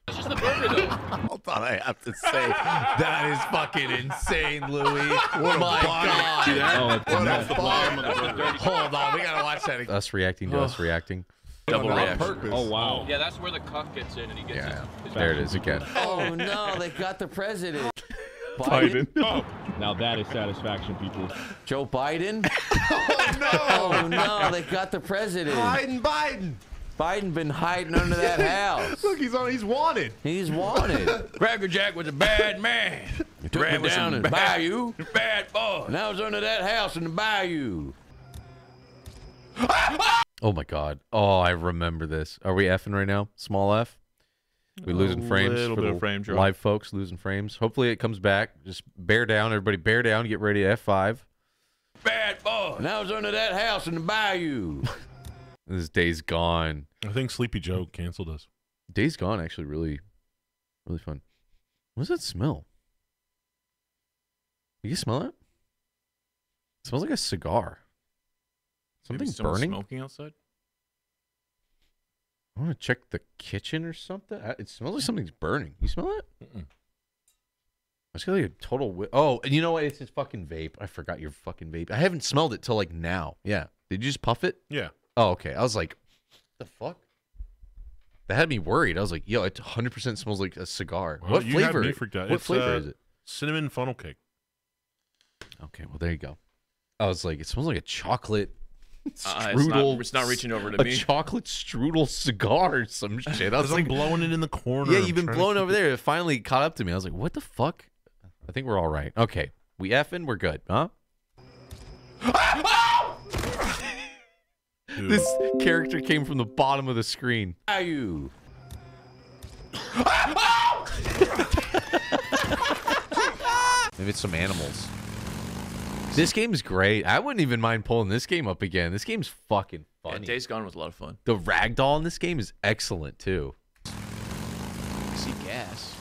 It's just the burger, though. Hold on, I have to say that is fucking insane, Louis. My God. See that? Oh, it's a That's the bottom of the burger. Hold on, we gotta watch that. Us reacting to us reacting. Double reaction. purpose. Oh wow. Yeah, that's where the cuck gets in and he gets Yeah, his, his there it is again. Oh, oh no, they got the president. Biden. Oh, Now that is satisfaction, people. Joe Biden. oh no! Oh no, they got the president. Biden, Biden. Biden been hiding under that house. Look, he's on. He's wanted. He's wanted. Cracker Jack was a bad man. He took Ran me down some in the bad- bayou, Bad boy. and I was under that house in the bayou. Oh my God. Oh, I remember this. Are we effing right now? Small F. We losing frames little for bit the of frame drop. live folks losing frames. Hopefully it comes back. Just bear down, everybody. Bear down. Get ready to F5. Bad boy. And I was under that house in the bayou. This day's gone. I think Sleepy Joe canceled us. Days Gone actually really, really fun. What does that smell? You smell it? It smells like a cigar. Maybe Something someone's burning. Smoking outside. I want to check the kitchen or something. It smells like something's burning. You smell it? Mm-mm. I just got like a total. Wi- oh, and you know what? It's his fucking vape. I forgot your fucking vape. I haven't smelled it till like now. Yeah. Did you just puff it? Yeah. Oh, okay. I was like, the fuck? That had me worried. I was like, yo, it 100% smells like a cigar. Well, what you flavor? me freaked out. What It's, flavor uh, is it? Cinnamon funnel cake. Okay, well there you go. I was like, it smells like a chocolate Uh, it's not- strudel. it's not reaching over to a me. chocolate strudel cigar or some shit. I was I'm like blowing it in the corner. Yeah, you've been blowing keep over there. It finally caught up to me. I was like, what the fuck? I think we're all right. Okay. We effing, we're good, huh? this character came from the bottom of the screen. Are you? Maybe it's some animals. This game's great. I wouldn't even mind pulling this game up again. This game's fucking Yeah, funny. Days Gone was a lot of fun. the ragdoll in this game is excellent too. I see gas.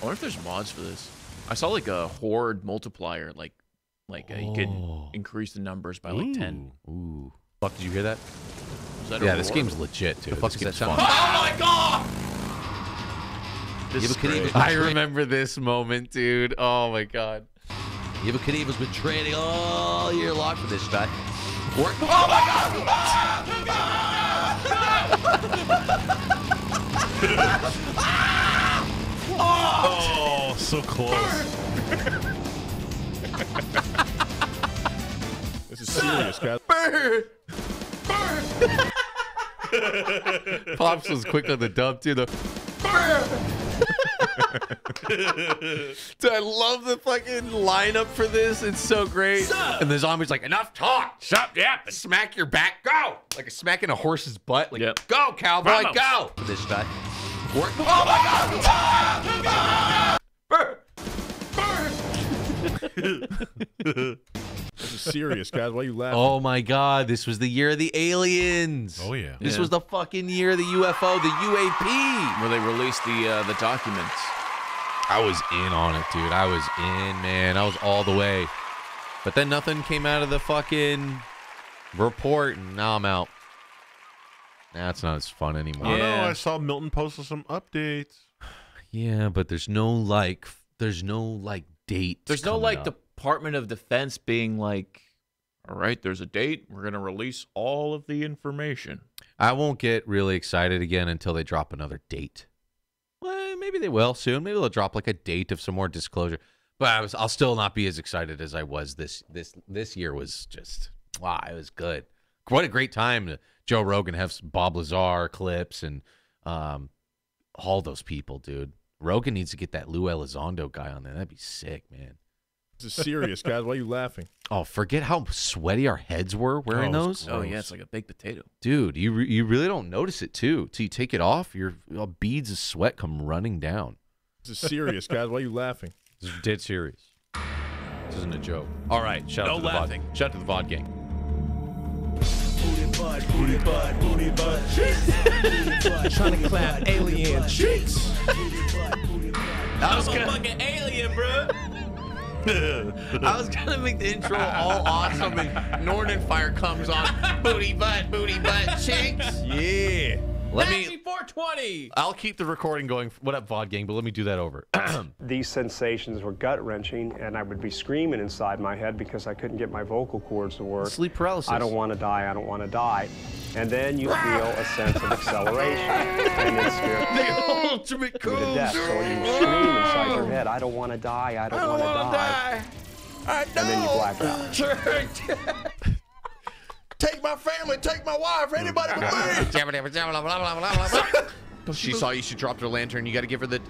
I wonder if there's mods for this. I saw like a horde multiplier, like like uh, you could increase the numbers by like ten. Ooh. Fuck, did you hear that? That yeah, this reward? game's legit too. The fuck This is that sound? fun. Oh my god! This is great. I remember this moment, dude. Oh my god. Evel Knievel's been training all year long for this guy. Work. Oh my god! Ah! Oh, so close. This is serious, guys. Pops was quick on the dub too. The Dude, I love the fucking lineup for this. It's so great. And the zombie's like, enough talk. Shut up. Smack your back. Go. Like a smacking a horse's butt. Like, go, cowboy. Vamos. Go. This guy. Work. Oh my This is serious, guys. Why are you laughing? Oh my god, this was the year of the aliens. Oh yeah. This Yeah. was the fucking year of the UFO, the UAP. Where they released the uh, the documents. I was in on it, dude. I was in, man. I was all the way. But then nothing came out of the fucking report, and now I'm out. That's it's not as fun anymore. I don't know. I saw Milton posted some updates. Yeah, but there's no like, there's no like date. There's no like up. Department of Defense being like, all right, there's a date. We're gonna release all of the information. I won't get really excited again until they drop another date. Well, maybe they will soon. Maybe they'll drop like a date of some more disclosure. But I was, I'll still not be as excited as I was this this this year. Was just wow, it was good. What a great time to Joe Rogan have Bob Lazar clips and um, all those people, dude. Rogan needs to get that Lou Elizondo guy on there. That'd be sick, man. This is serious, guys. Why are you laughing? Oh, forget how sweaty our heads were wearing Oh, those. it's Oh yeah, it's like a baked potato. Dude, you re- you really don't notice it too. Till you take it off, your uh, beads of sweat come running down. This is serious, guys. Why are you laughing? This is dead serious. This isn't a joke. All right, shout No out to laughing. the VOD. Shout out to the VOD gang. Booty butt, booty butt, Trying to clap alien cheeks. I was gonna fucking alien, bro. I was gonna make the intro all awesome, and Northern Fire comes on. Booty butt, booty butt, cheeks. Yeah. Let me. 420. I'll keep the recording going. What up, VOD gang? But let me do that over. These sensations were gut wrenching, and I would be screaming inside my head because I couldn't get my vocal cords to work. Sleep paralysis. I don't want to die. I don't want to die. And then you feel a sense of acceleration, and it scares the ultimate you to death. So you scream inside your head, "I don't want to die. I don't, want to die." i And then you black out. Take my family, take my wife, anybody but me. she saw you. She dropped her lantern. You got to give her the.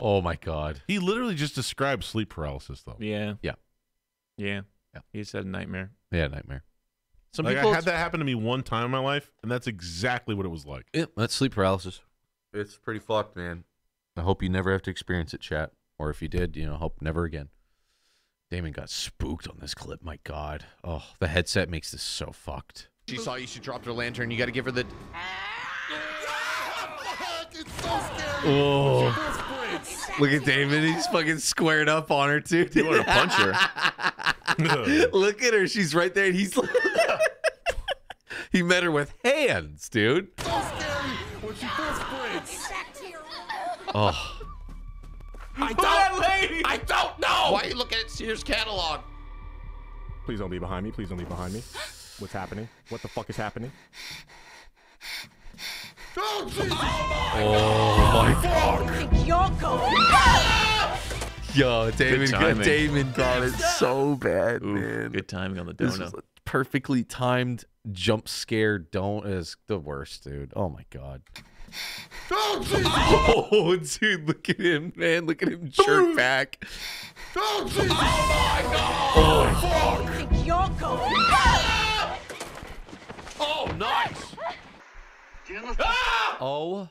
oh my god. He literally just described sleep paralysis, though. Yeah. Yeah. Yeah. Yeah. He said nightmare. Yeah, nightmare. Some Like, people. I had that happen to me one time in my life, and that's exactly what it was like. Yeah, that's sleep paralysis. It's pretty fucked, man. I hope you never have to experience it, chat. Or if you did, you know, hope never again. Damon got spooked on this clip. My God. Oh, the headset makes this so fucked. She saw you. She dropped her lantern. You got to give her the. Oh. Look at Damon. He's fucking squared up on her, too. You want to punch her? Look at her. She's right there. And he's. he met her with hands, dude. Oh. I don't. lady? I don't know. Why are you looking at Sears catalog? Please don't be behind me. Please don't be behind me. What's happening? What the fuck is happening? Oh Jesus. oh my god. Ah! Yo, Damon, got, timing. Damon got it so bad, man. Good timing on the This donut. was a perfectly timed jump scare. Don't is the worst, dude. Oh my god. Oh, dude, look at him, man. Look at him jerk back. Oh, my god! Oh, ah! oh nice. Ah! Oh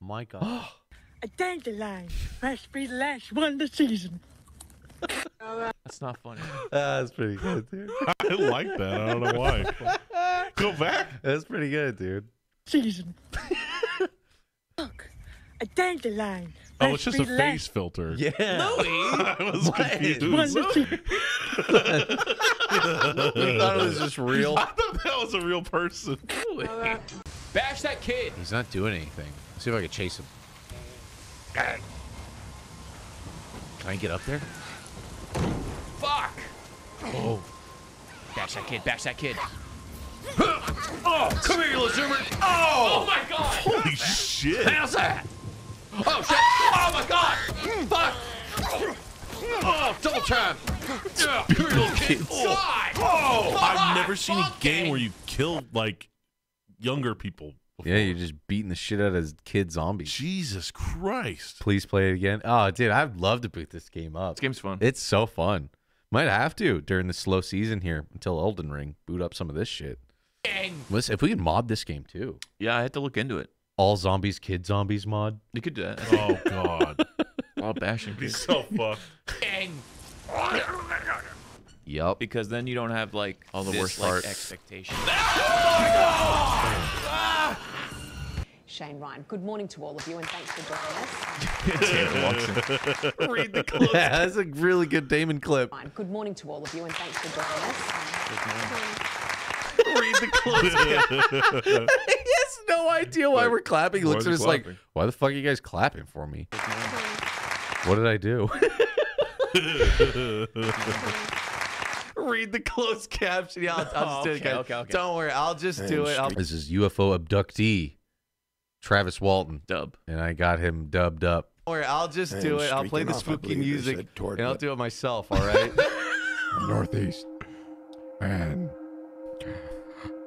my god. A dandelion must be the last one of the season. That's not funny. That's pretty good, dude. I like that. I don't know why. Go back. That's pretty good, dude. Season. Look, a dandelion. Oh, it's just a face last filter. Yeah. I was What? confused. one of the thought it was just real. I thought that was a real person. Bash that kid. He's not doing anything. Let's see if I can chase him. Can I get up there? Fuck. Oh. Bash that kid. Bash that kid. Oh, come here, you little zoomer. Oh, oh my god. Holy shit. How's that? Oh shit. Oh my god. Fuck. Oh, double time. Yeah, you little kid. Oh, god. Oh, I've never seen a game where you kill like younger people. Yeah, you're just beating the shit out of kid zombies. Jesus Christ. Please play it again. Oh, dude, I'd love to boot this game up. This game's fun. It's so fun. Might have to during the slow season here until Elden Ring. Boot up some of this shit. Listen, if we could mod this game too. Yeah, I had to look into it. All zombies, kid zombies mod. You could do that. Oh god. All bashing. He's people. so fucked. Yup. Because then you don't have like All the this, worst like, part. expectation. Oh, Shane Ryan, good morning to all of you and thanks for joining us. Read the clip. Yeah, that's a really good Damon clip. Good morning to all of you and thanks for joining us. Read the clip. he has no idea why we're clapping. He looks is at us like, why the fuck are you guys clapping for me? What did I do? Read the closed caption. Yeah, I'll, I'll just oh, do it Okay, again. okay, okay. Don't worry, I'll just Damn do it. I'll- This is UFO abductee, Travis Walton, Dub. and I got him dubbed up. Don't worry, I'll just Damn do it. I'll play the spooky believe music, and I'll do it myself. All right. northeast, and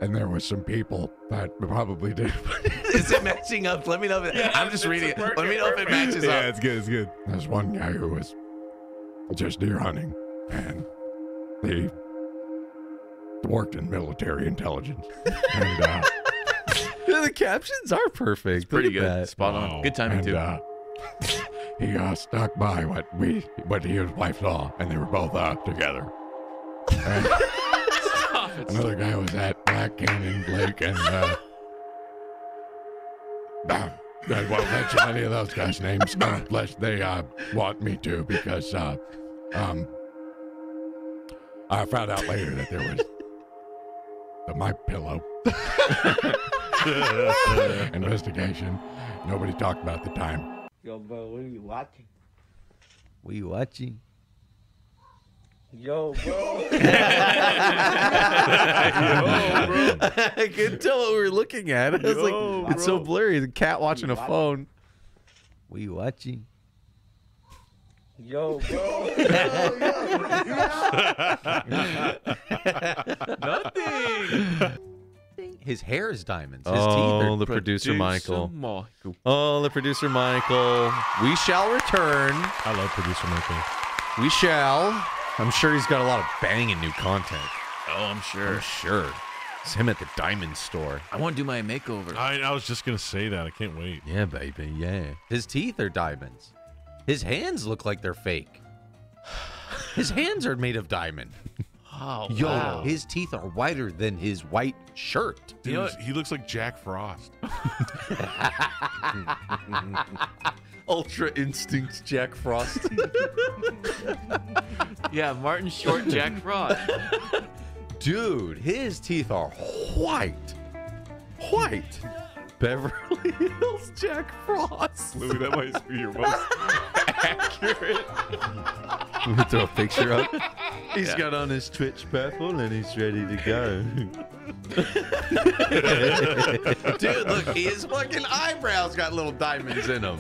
and there was some people that probably did. is it matching up? Let me know if it, yeah, I'm just reading it. Let me know if it matches yeah, up. Yeah, it's good. It's good. There's one guy who was just deer hunting, and they worked in military intelligence, and uh, the captions are perfect. Pretty Look good. that. Spot on. Good timing and too. uh, he uh, stuck by what we what he and his wife saw, and they were both uh, together. And another guy was at Black Canyon Lake, and uh, uh, I won't mention any of those guys' names unless they uh, want me to, because uh, um, I found out later that there was the my pillow investigation. Nobody talked about the time. Yo, bro, what are you watching? What you watching? Yo, bro. I couldn't tell what we were looking at. I was Yo, like, it's so blurry. The cat watching a phone. We watching? Yo, bro. Nothing. His hair is diamonds. His Oh, teeth are the producer Michael. Michael. Oh, the producer Michael. We shall return. I love producer Michael. We shall. I'm sure he's got a lot of banging new content. Oh, I'm sure. I'm sure. It's him at the diamond store. I want to do my makeover. I, I was just gonna say that. I can't wait. Yeah, baby. Yeah. His teeth are diamonds. His hands look like they're fake. His hands are made of diamond. Oh, Yo, wow. his teeth are whiter than his white shirt. Dude, he looks like Jack Frost. Ultra Instinct Jack Frost. yeah, Martin Short, Jack Frost. Dude, his teeth are white. White. Beverly Hills Jack Frost. Louis, that might be your most accurate. Let me throw a picture up. He's Yeah. got on his Twitch purple and he's ready to go. Dude, look, his fucking eyebrows got little diamonds in them.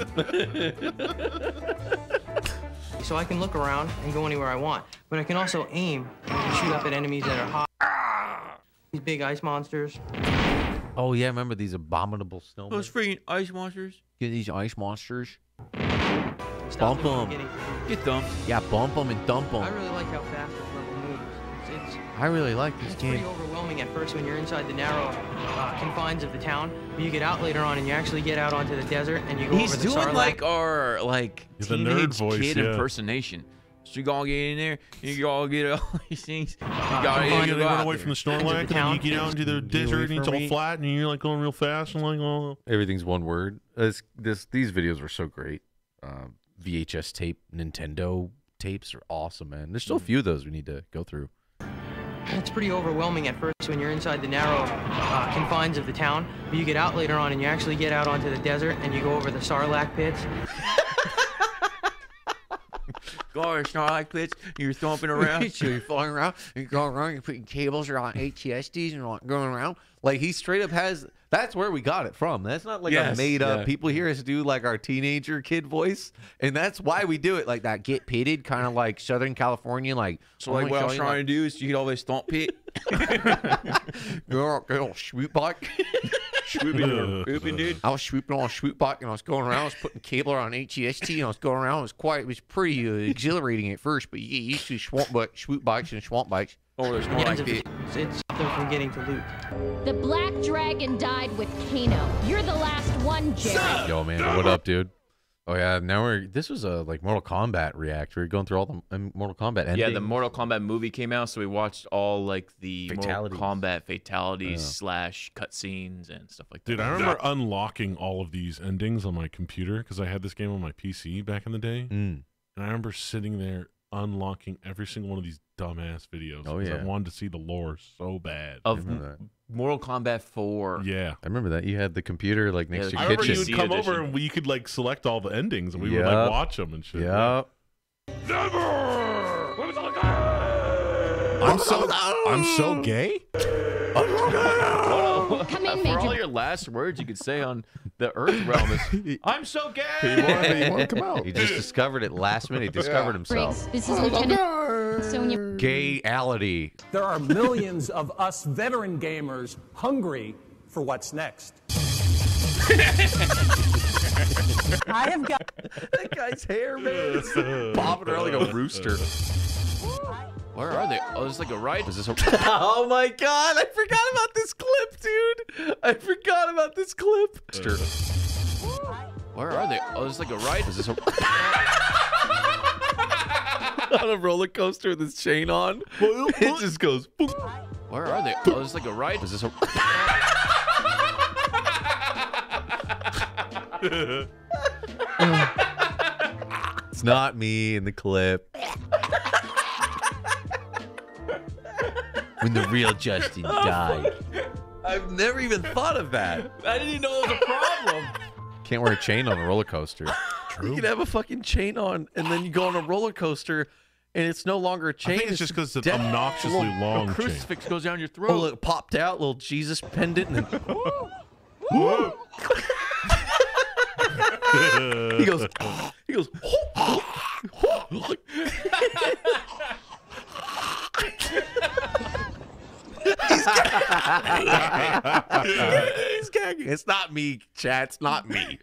so I can look around and go anywhere I want. But I can also aim and shoot up at enemies that are hot. These big ice monsters. Oh yeah, remember these abominable snowmen? Those freaking ice monsters. Get these ice monsters. Stop Bump them. Get them. Yeah, bump them and dump them. I really like how fast this level moves. It's, it's, I really like this it's pretty overwhelming at first when you're inside the narrow uh, confines of the town. But you get out later on and you actually get out onto the desert and you go He's over the He's doing Sarlacc. like our like He's a nerd teenage voice, kid yeah. impersonation. So you gotta get in there, you gotta get all these things. You You gotta, gotta you run away there. from the Snorlax, and then you get out into the desert, and it's all flat, and you're like going real fast, and like, oh, Everything's one word. This, this these videos were so great. Um, VHS tape, Nintendo tapes are awesome, man. There's still a few of those we need to go through. It's pretty overwhelming at first when you're inside the narrow uh, confines of the town. But you get out later on and you actually get out onto the desert and you go over the Sarlacc pits. Gosh, like this. You're thumping around. so you're flying around, you're going around, you're putting cables around AT-STs, and you're like going around. Like he straight up has. That's where we got it from. That's not like a made up. yeah. People hear us do like our teenager kid voice, and that's why we do it like that. Get pitted, kind of like Southern California, like. So like what I was trying to do is you get all this thump pit. Girl, girl, swoop bike. Swooping, swooping, dude. I was swooping on a swoop bike and I was going around. I was putting cable around HEST and I was going around. It was quite, it was pretty uh, exhilarating at first, but you get used to swamp bike, swoop bikes and swamp bikes. Oh, there's Yeah, it's, it's, it's stopped them from getting to loot. The black dragon died with Kano. You're the last one, Jerry. Yo, man, what up, dude? Oh yeah, now we're. This was a like Mortal Kombat react. We're going through all the um, Mortal Kombat. Endings. Yeah, the. Mortal Kombat movie came out, so we watched all like the Fatalities. Mortal Kombat fatalities Yeah. slash cutscenes and stuff like that. Dude, I remember unlocking all of these endings on my computer because I had this game on my PC back in the day, Mm. and I remember sitting there unlocking every single one of these dumbass videos. Oh, 'cause yeah. I wanted to see the lore so bad. of M- Mortal Kombat 4. Yeah, I remember that. You had the computer like next Yeah, to I your remember you kitchen. would come over and we, you could like select all the endings, and we would Yup. like watch them and shit. Yup. I'm so I'm so gay. Come in, For all Major. your last words you could say on the Earth realm is, I'm so gay. He wanted, he wanted to come out. He just discovered it last minute. He discovered himself. Briggs, this is Lieutenant Sonya. Gayality. There are millions of us veteran gamers hungry for what's next. I have got. that guy's hair, man. It's bobbing around like a rooster. Where are they? Oh, there's like a ride. Is this a... oh my god! I forgot about this clip, dude. I forgot about this clip. Where are they? Oh, there's like a ride. Is this a... on a roller coaster with his chain on? It just goes. Where are they? Oh, there's like a ride. Is this a... it's not me in the clip. When the real Justin oh, died. I've never even thought of that. I didn't even know it was a problem. Can't wear a chain on a roller coaster. True. You can have a fucking chain on, and then you go on a roller coaster, and it's no longer a chain. think it's just 'cause it's dead- obnoxiously a little- long A chain. Crucifix goes down your Oh, throat. look, it popped out, little Jesus pendant, and then he goes, he goes. He's gagging. He's gagging. It's not me, chat. It's not me.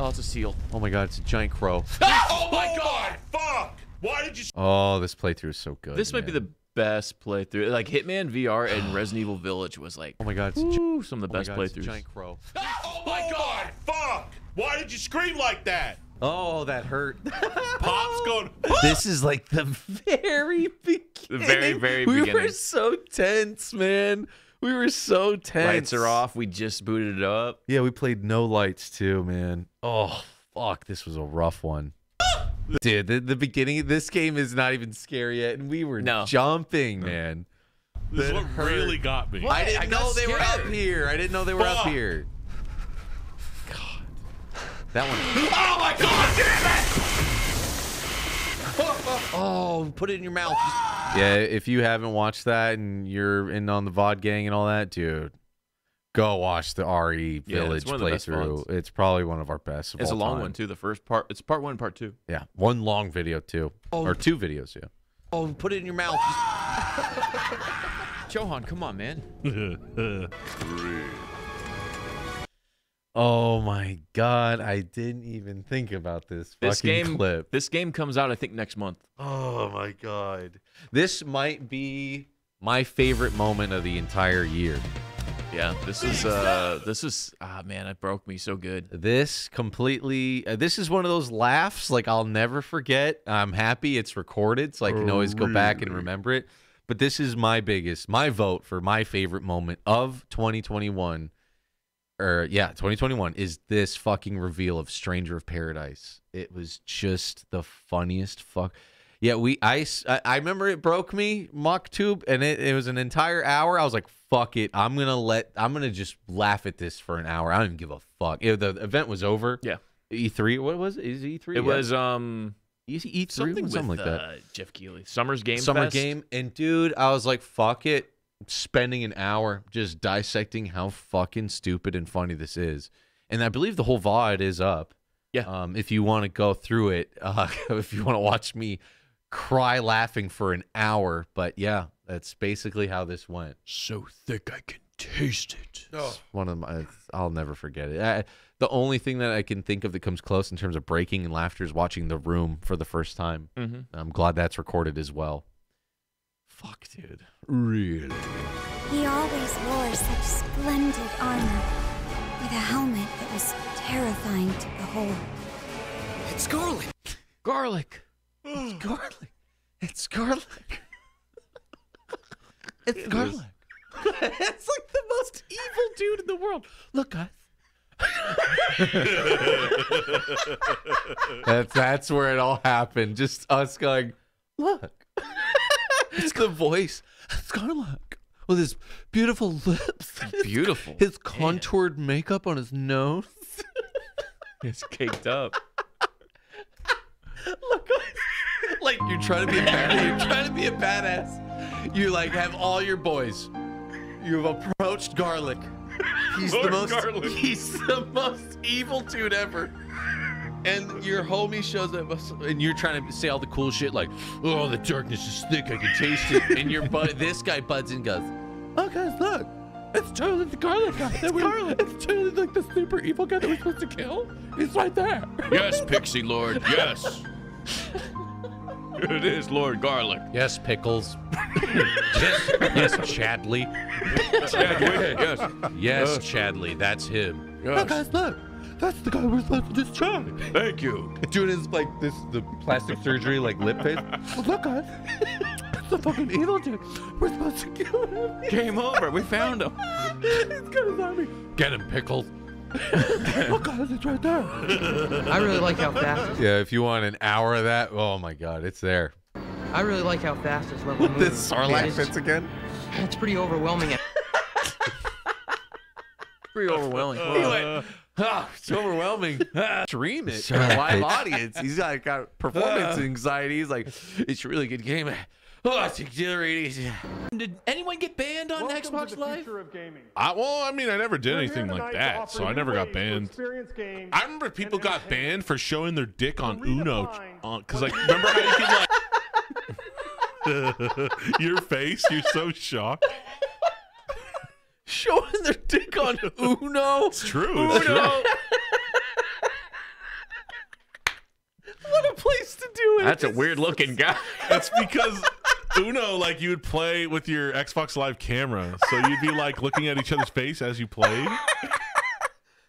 Oh, it's a seal. Oh my god, it's a giant crow. Oh my god! Fuck! Why did you? Oh, this playthrough is so good. This might be the best playthrough. Like Hitman VR and Resident Evil Village was like, oh my god, it's a some of the oh my best God, it's a playthroughs. giant crow. Oh my god! Fuck! Why did you scream like that? Oh, that hurt. Pops going. this is like the very beginning. The very, very beginning. we were so tense, man. We were so tense. Lights are off. We just booted it up. Yeah, we played no lights too, man. Oh fuck, this was a rough one. Dude, the, the beginning of this game is not even scary yet, and we were No. jumping, man. This is what hurt. really got me. I didn't I know they were up here. I didn't know they were up here. God, that one. Oh my god! Damn it! Oh, put it in your mouth. Yeah, if you haven't watched that and you're in on the VOD gang and all that, dude, Go watch the RE Yeah, Village one of the best playthrough. It's probably one of our best. Of It's a long time. one too. The first part. It's part one, part two. Yeah, one long video too, Oh. or two videos. Yeah. Oh, put it in your mouth. Johan, come on, man. Oh my god, I didn't even think about this This fucking game. clip. This game comes out, I think, next month. Oh my god. This might be my favorite moment of the entire year. Yeah, this is uh, this is ah man, it broke me so good. This completely uh, this is one of those laughs like I'll never forget. I'm happy it's recorded so I can always go back and remember it. But this is my biggest my vote for my favorite moment of 2021 or yeah, 2021 is this fucking reveal of Stranger of Paradise. It was just the funniest fuck. Yeah, we I I remember it broke me MockTube and it, it was an entire hour. I was like, fuck it. I'm going to let I'm going to just laugh at this for an hour. I don't even give a fuck. It- the event was over. Yeah. E3, what was it? Is it E3? It Yeah. was um Is it E3 something, something with like that. uh, Geoff Keighley. Summer's Game Summer Fest. game and dude, I was like, fuck it. Spending an hour just dissecting how fucking stupid and funny this is. And I believe the whole VOD is up. Yeah. Um, if you want to go through it, uh, if you want to watch me cry laughing for an hour, but yeah, that's basically how this went. So thick I can taste it. It's One of my, I'll never forget it. I, the only thing that I can think of that comes close in terms of breaking and laughter is watching The Room for the first time. Mhm. I'm glad that's recorded as well. Fuck, dude. Really? He always wore such splendid armor, with a helmet that was terrifying to behold. It's garlic. Garlic. It's garlic. It's garlic. It's garlic. it's like the most evil dude in the world. Look, guys. that's that's where it all happened. Just us going, look. It's the voice. It's garlic with his beautiful lips. Beautiful. His contoured makeup on his nose. It's caked up. Look, like you're trying to be a badass. You're trying to be a badass. You like have all your boys. You've approached Garlic. He's the most. Garlic. He's the most evil dude ever. And your homie shows up, and you're trying to say all the cool shit like, "Oh, the darkness is thick. I can taste it." And your bud, this guy buds in, and goes, "Oh, guys, look, it's totally the Garlic guy. It's Garlic. It's totally like the super evil guy that we're supposed to kill. He's right there." Yes, Pixie Lord. Yes. it is Lord Garlic. Yes, Pickles. yes, yes, Chadley. Chadwick, yes. Yes, Yes. Chadley. That's him. Yes. Oh, guys, look. That's the guy we're supposed to destroy. Thank you. Doing his like this, the plastic surgery, like lip face. Oh, look, guys. It's the fucking evil dude. We're supposed to kill him. Game over. We found him. He's got his army. Get him, Pickles. oh, guys, it's right there. I really like how fast. Yeah, if you want an hour of that, oh my God, it's there. I really like how fast this level moves. This Sarlacc It's- fits again. It's pretty overwhelming. Pretty overwhelming. He went, "Ah, it's overwhelming. Stream it. Shut a Live bitch. audience. He's got, got performance anxiety. He's like, it's a really good game. Oh, it's exhilarating. Did anyone get banned on Xbox Live? I, well, I mean, I never did anything like that, so I never got banned. I remember people got banned for showing their dick on Uno, because like, remember how you could like, your face, you're so shocked. Showing their dick on Uno. It's true. It's Uno. true. what a place to do it. That's a weird looking guy. That's because Uno, like you would play with your Xbox Live camera, so you'd be like looking at each other's face as you played,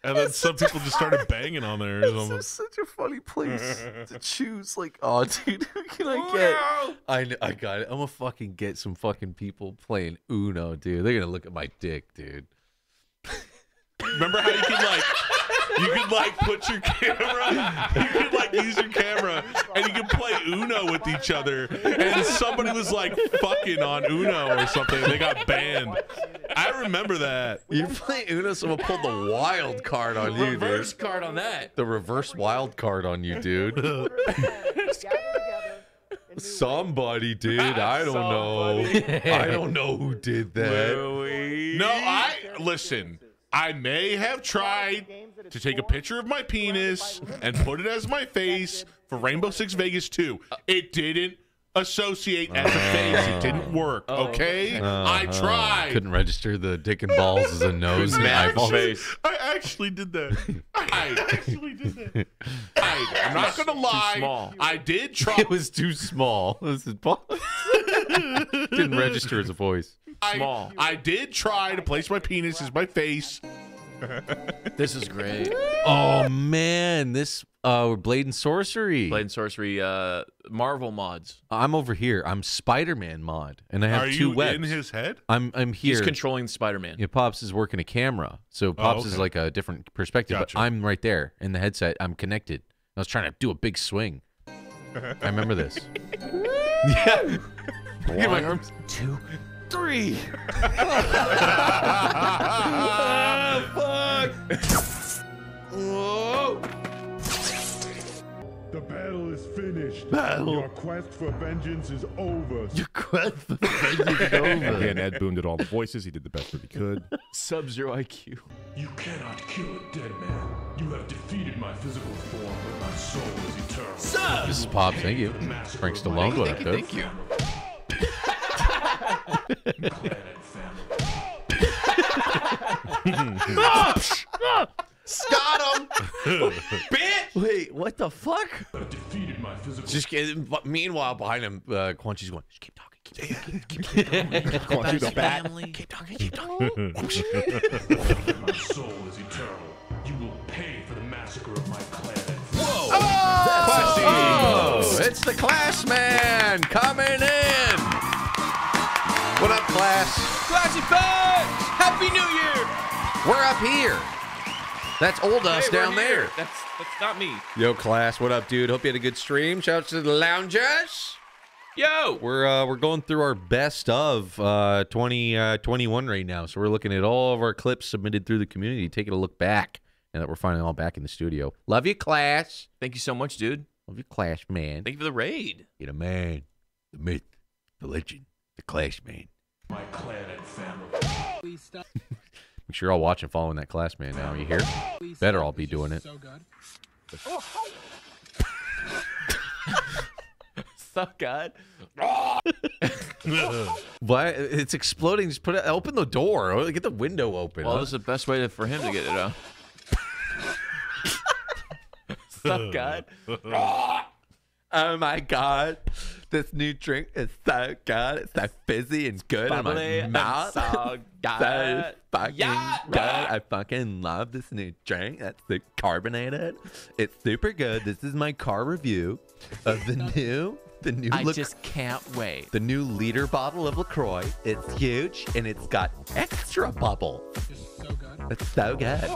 and then some people just started banging on there. Or something. such a funny place to choose. Like, oh, dude, who can I get? I I got it. I'm gonna fucking get some fucking people playing Uno, dude. They're gonna look at my dick, dude. Remember how you could like you could like put your camera, you could like use your camera, and you could play Uno with each other. And somebody was like fucking on Uno or something. They got banned. I remember that. You're playing Uno, someone pulled the wild card on you, Reverse dude. card on that. The reverse wild card on you, dude. Somebody did. I don't know. I don't know who did that. No, I listen. I may have tried to take a picture of my penis and put it as my face for Rainbow Six Vegas 2. It didn't associate as a face. It didn't work. Okay, I Uh-huh. tried. Couldn't register the dick and balls as a nose and I eyeball. actually, I actually did that. I actually did that. I, I'm not gonna lie. small. I did try. It was too small. This is Paul. Didn't register as a voice. I, I did try to place my penis as my face. This is great. Oh man, this uh Blade and Sorcery. Blade and Sorcery uh, Marvel mods. I'm over here. I'm Spider-Man mod, and I have Are two you webs. in his head? I'm I'm here. He's controlling Spider-Man. Yeah, Pops is working a camera, so Pops is okay. like a different perspective. Gotcha. But I'm right there in the headset. I'm connected. I was trying to do a big swing. I remember this. yeah. Look at my arms. Two, three. Oh, the battle is finished. Battle. Your quest for vengeance is over. Your quest for vengeance is over. Again, Ed Boon did all the voices. He did the best that he could. Sub-Zero IQ. You cannot kill a dead man. You have defeated my physical form, but my soul is eternal. This is Pop. Thank you. Frank Stallone. What up, dude? Thank you. Got him! Bitch! Wait, what the fuck? defeated my physical Just kidding. But meanwhile, behind him, uh, Quan Chi's going. Just keep talking. Keep talking. Keep, keep talking. Quan Chi's a bat. Keep talking. Keep talking. My soul is eternal. You will pay for the massacre of my clan. Oh, it's the Class Man coming in. What up, Class? Classy Fat! Happy New Year! We're up here. That's old us Hey, down there. That's that's not me. Yo, Class. What up, dude? Hope you had a good stream. Shout out to the loungers. Yo! We're uh, we're going through our best of uh, 2021 right now. So we're looking at all of our clips submitted through the community, taking a look back, and that we're finally all back in the studio. Love you, Class. Thank you so much, dude. Love you, Class Man. Thank you for the raid. You're the man, the myth, the legend, the Clash Man. My clan and family. Make sure you're all watching, following that Class Man now. You hear? Better all be doing it. So good. So good. What? It's exploding. Just put it. Open the door. Get the window open. Well, this is the best way to, for him to get it out. so good. Oh my god. This new drink is so good. It's so fizzy and good Bubbly in my and mouth. so So fucking Yeah. good. I fucking love this new drink. That's the carbonated. It's super good. This is my car review of the new the new I Lac- just can't wait. the new liter bottle of LaCroix. It's huge and it's got extra bubble. It's So good. It's so good.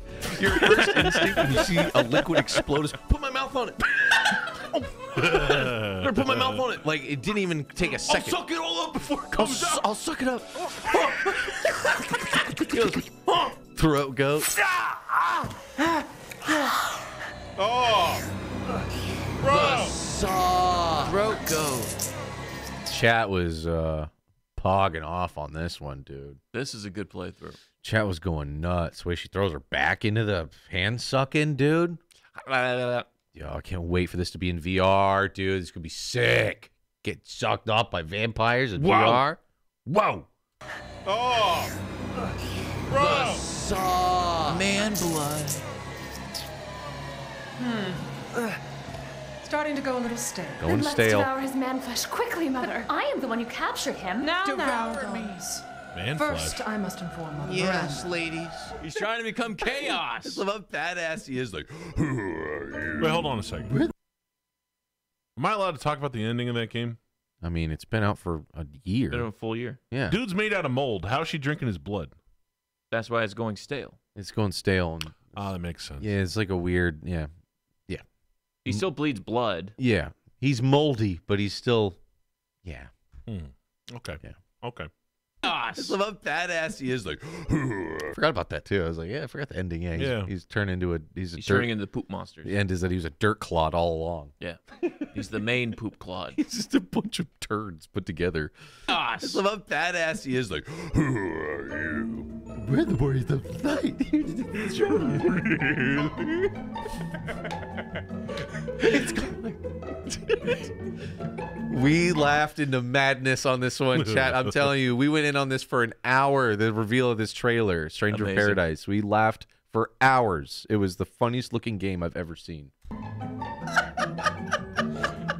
Your first instinct when you see a liquid explode is put my mouth on it. Or put my mouth on it. Like it didn't even take a second. I'll Suck it all up before it I'll, comes out. I'll suck it up. He goes, Throat goat. Oh, bro. Throat go. Chat was uh pogging off on this one, dude. This is a good playthrough. Chat was going nuts. The way she throws her back into the hand sucking, dude. Yo, I can't wait for this to be in VR, dude. This could be sick. Get sucked up by vampires in Whoa. VR. Whoa. Oh, bro. Saw. Man blood. Hmm. Starting to go a little stale. Going Let's stale. devour his man flesh quickly, Mother. I am the one who captured him. Now, Devour now, me. Daughters. Man First, flesh. I must inform Mother Yes, Miranda. ladies. He's trying to become chaos. Love how badass he is. Like, Wait, hold on a second. Am I allowed to talk about the ending of that game? I mean, it's been out for a year. Been a full year. Yeah, Dude's made out of mold. How's she drinking his blood? That's why it's going stale. it's going stale. And, Ah, that makes sense. yeah, it's like a weird. Yeah. Yeah, He still bleeds blood. yeah. He's moldy, but he's still. Yeah. Hmm. Okay. Yeah. Okay. I just love how badass he is. Like, I forgot about that too. I was like, yeah, I forgot the ending. Yeah, he's, Yeah. he's turned into a he's a He's dirt, turning into the poop monsters. The end is that he was a dirt clod all along. Yeah. He's the main poop clod. He's just a bunch of turds put together. Ah, I love how badass he is. Like, who are you? We're the warriors of light. Here to it's we laughed into madness on this one, chat. I'm telling you, we went in on this for an hour. The reveal of this trailer, Stranger Amazing. Paradise. We laughed for hours. It was the funniest looking game I've ever seen.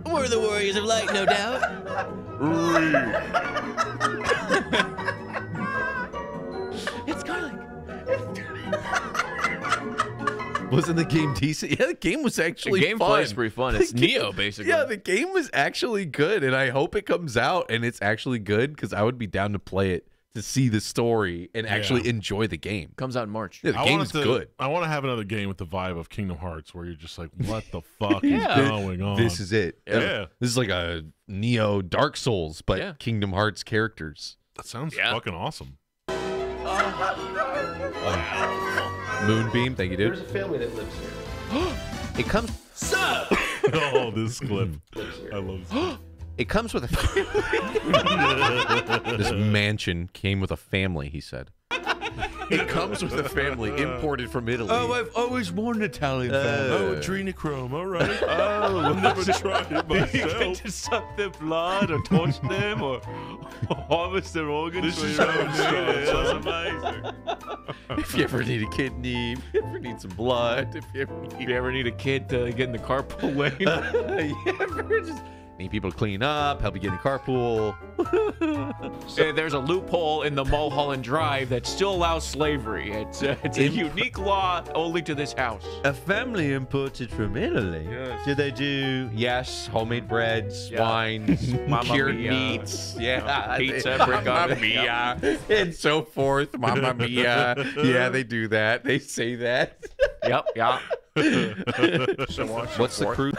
We're the Warriors of Light, no doubt. Wasn't the game decent? Yeah, the game was actually The game fun. plays pretty fun. It's game- Nioh, basically. Yeah, the game was actually good, and I hope it comes out and it's actually good because I would be down to play it to see the story and actually Yeah. enjoy the game. Comes out in March. Yeah, the I game's want it to, good. I want to have another game with the vibe of Kingdom Hearts, where you're just like, "What the fuck Yeah. is going on?" This is it. Yeah, uh, This is like a Nioh Dark Souls, but Yeah. Kingdom Hearts characters. that sounds Yeah. fucking awesome. Oh, Moonbeam, thank you, dude. There's a family that lives here. It comes. Sup? oh, this clip, I love. This. It comes with a. this mansion came with a family. He said. It comes with a family imported from Italy. Oh, I've always worn an Italian uh, family. oh, adrenochrome. All right. Oh, I've never tried it myself. to suck their blood or torch them or harvest their organs. This is how it sounds. amazing. if you ever need a kidney, if you ever need some blood, if you ever If need, you ever need a kid to get in the carpool lane, you ever just need people to clean up, help you get in the carpool. Uh, there's a loophole in the Mulholland Drive that still allows slavery. It's uh, it's a unique law only to this house. A family imported from Italy. Yes. Do they do yes, homemade breads, Yeah. wines, cured mia. meats, yeah, Pizza, Mamma mia, and so forth. Mamma mia. Yeah, they do that. They say that. Yep, yeah. What's the crew?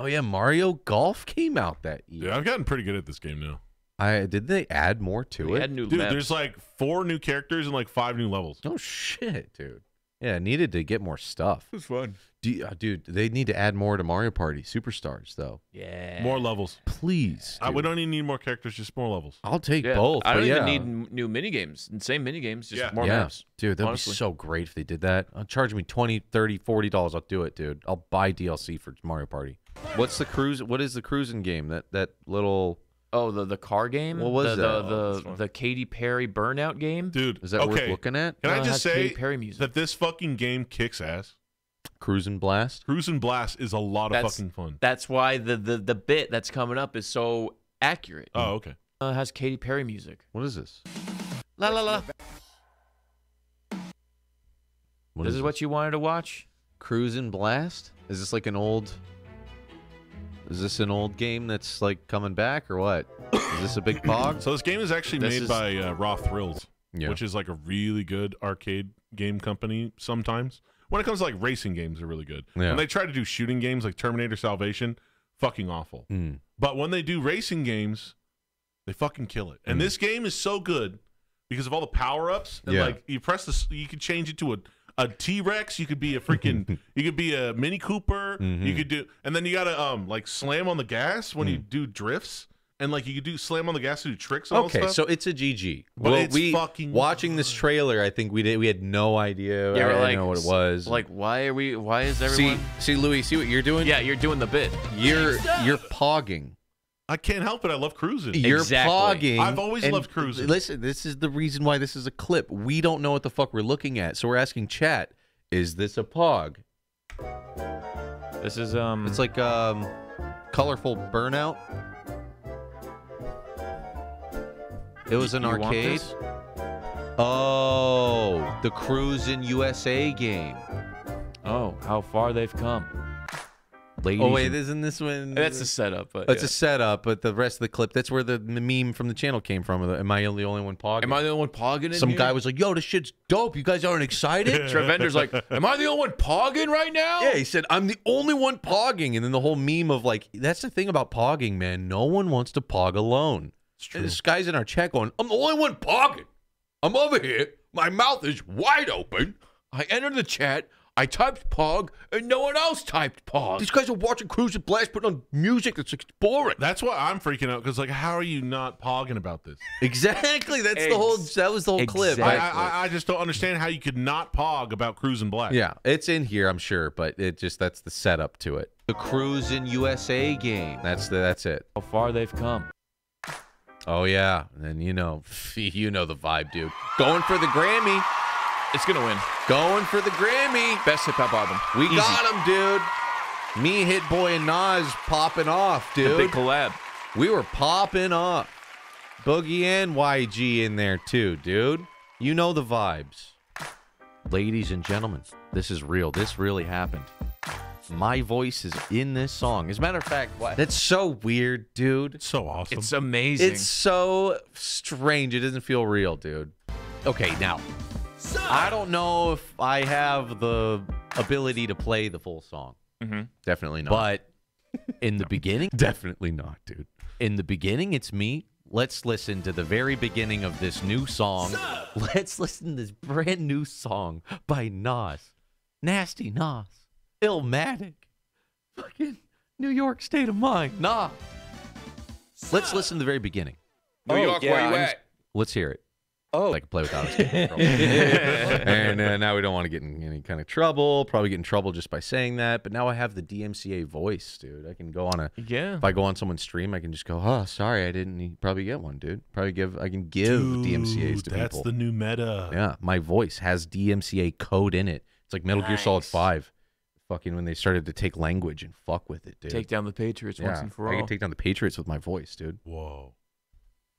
Oh yeah, Mario Golf came out that year. Yeah, I've gotten pretty good at this game now. I did they add more to We it? had new Dude, maps. there's like four new characters and like five new levels. Oh shit, dude. Yeah, needed to get more stuff. it was fun. Do you- uh, dude, they need to add more to Mario Party Superstars though. yeah. More levels. Please. I, we dude. don't even need more characters, just more levels. I'll take Yeah. both. I don't yeah. even need new mini games. Same mini games, just Yeah. more yeah. maps. Dude, that'd honestly. be so great if they did that. I'll charge me 20 30 40 dollars. I'll do it, dude. I'll buy DLC for Mario Party. What's the cruise what is the cruising game? That that little Oh, the the car game. What was the, that? The Oh, that's the, fun. the Katy Perry Burnout game. Dude, is that okay. worth looking at? Can I it just has say Katy Perry music. that this fucking game kicks ass? Cruis'n Blast? Cruis'n Blast is a lot of That's- fucking fun. That's why the, the the bit that's coming up is so accurate. Oh, okay. Uh, it has Katy Perry music. What is this? La la la. What this is what you wanted to watch. Cruis'n Blast? Is this like an old Is this an old game that's like coming back or what? Is this a big pog? So this game is actually This made is- by uh, Raw Thrills, Yeah. which is like a really good arcade game company. Sometimes when it comes to like racing games, they're really good. Yeah. When they try to do shooting games like Terminator Salvation, fucking awful. Mm. But when they do racing games, they fucking kill it. And Mm. this game is so good because of all the power ups. And Yeah. like you press this, you can change it to a a T Rex. You could be a freaking. you could be a Mini Cooper. You Mhm. could do, and then you gotta um like slam on the gas when you Mm. do drifts. And like you could do slam on the gas to do tricks. And all Okay, stuff. so it's a GG. But well, it's we fucking watching this trailer. I think we did. We had no idea. Yeah, I we're didn't like- know what it was. Like, why are we? Why is everyone? see, see, Louis, see what you're doing. yeah, you're doing the bit. you're you're pogging. I can't help it. I love cruising. You're Exactly. pogging. I've always loved cruising. Listen, this is the reason why this is a clip. We don't know what the fuck we're looking at, so we're asking chat: Is this a pog? This is um. It's like um, colorful burnout. It was an You arcade. Oh, the Cruis'n USA game. Oh, how far they've come. Ladies oh wait, isn't this one? That's a setup, but It's yeah. a setup, but the rest of the clip, that's where the, the meme from the channel came from. Am I the only one pogging? Am I the only one pogging in Some here? guy was like, yo, this shit's dope. You guys aren't excited? Trevender's like, am I the only one pogging right now? Yeah, he said, I'm the only one pogging. And then the whole meme of like, that's the thing about pogging, man. No one wants to pog alone. And This guy's in our chat going, I'm the only one pogging. I'm over here. My mouth is wide open. I entered the chat. I typed Pog, and no one else typed Pog. These guys are watching Cruis'n Blast, putting on music that's like, boring. That's why I'm freaking out because like, how are you not pogging about this? Exactly. That's the whole. That was the whole clip. I, I, I just don't understand how you could not pog about Cruis'n Blast. Yeah, it's in here, I'm sure, but it just that's the setup to it. The Cruis'n USA game. That's the that's it. How far they've come. Oh yeah, and you know, you know the vibe, dude. Going for the Grammy. It's gonna win. Going for the Grammy. Best hip hop album. We Easy. got him, dude. Me, Hit Boy, and Nas popping off, dude. The big collab. We were popping off. Boogie and YG in there too, dude. You know the vibes. Ladies and gentlemen, this is real. This really happened. My voice is in this song. As a matter of fact, What? that's so weird, dude. It's so awesome. It's amazing. It's so strange. It doesn't feel real, dude. Okay, now I don't know if I have the ability to play the full song. Mhm. Definitely not. But in the beginning, definitely not, dude. In the beginning, it's me. Let's listen to the very beginning of this new song. Let's listen to this brand new song by Nas. Nasty Nas. Illmatic. Fucking New York State of Mind. Nah. Let's listen to the very beginning. New York, where you at? Let's hear it. Oh, I can play without us getting in and uh, now we don't want to get in any kind of trouble. Probably get in trouble just by saying that. But now I have the DMCA voice, dude. I can go on a Yeah. If I go on someone's stream, I can just go, "Oh, sorry, I didn't." You probably get one, dude. Probably give. I can give DMCA's to Dude, that's people. the new meta. Yeah, my voice has DMCA code in it. It's like Metal Gear Solid Five. Fucking when they started to take language and fuck with it, dude. Take down the Patriots yeah, once and for I all. I can take down the Patriots with my voice, dude. Whoa.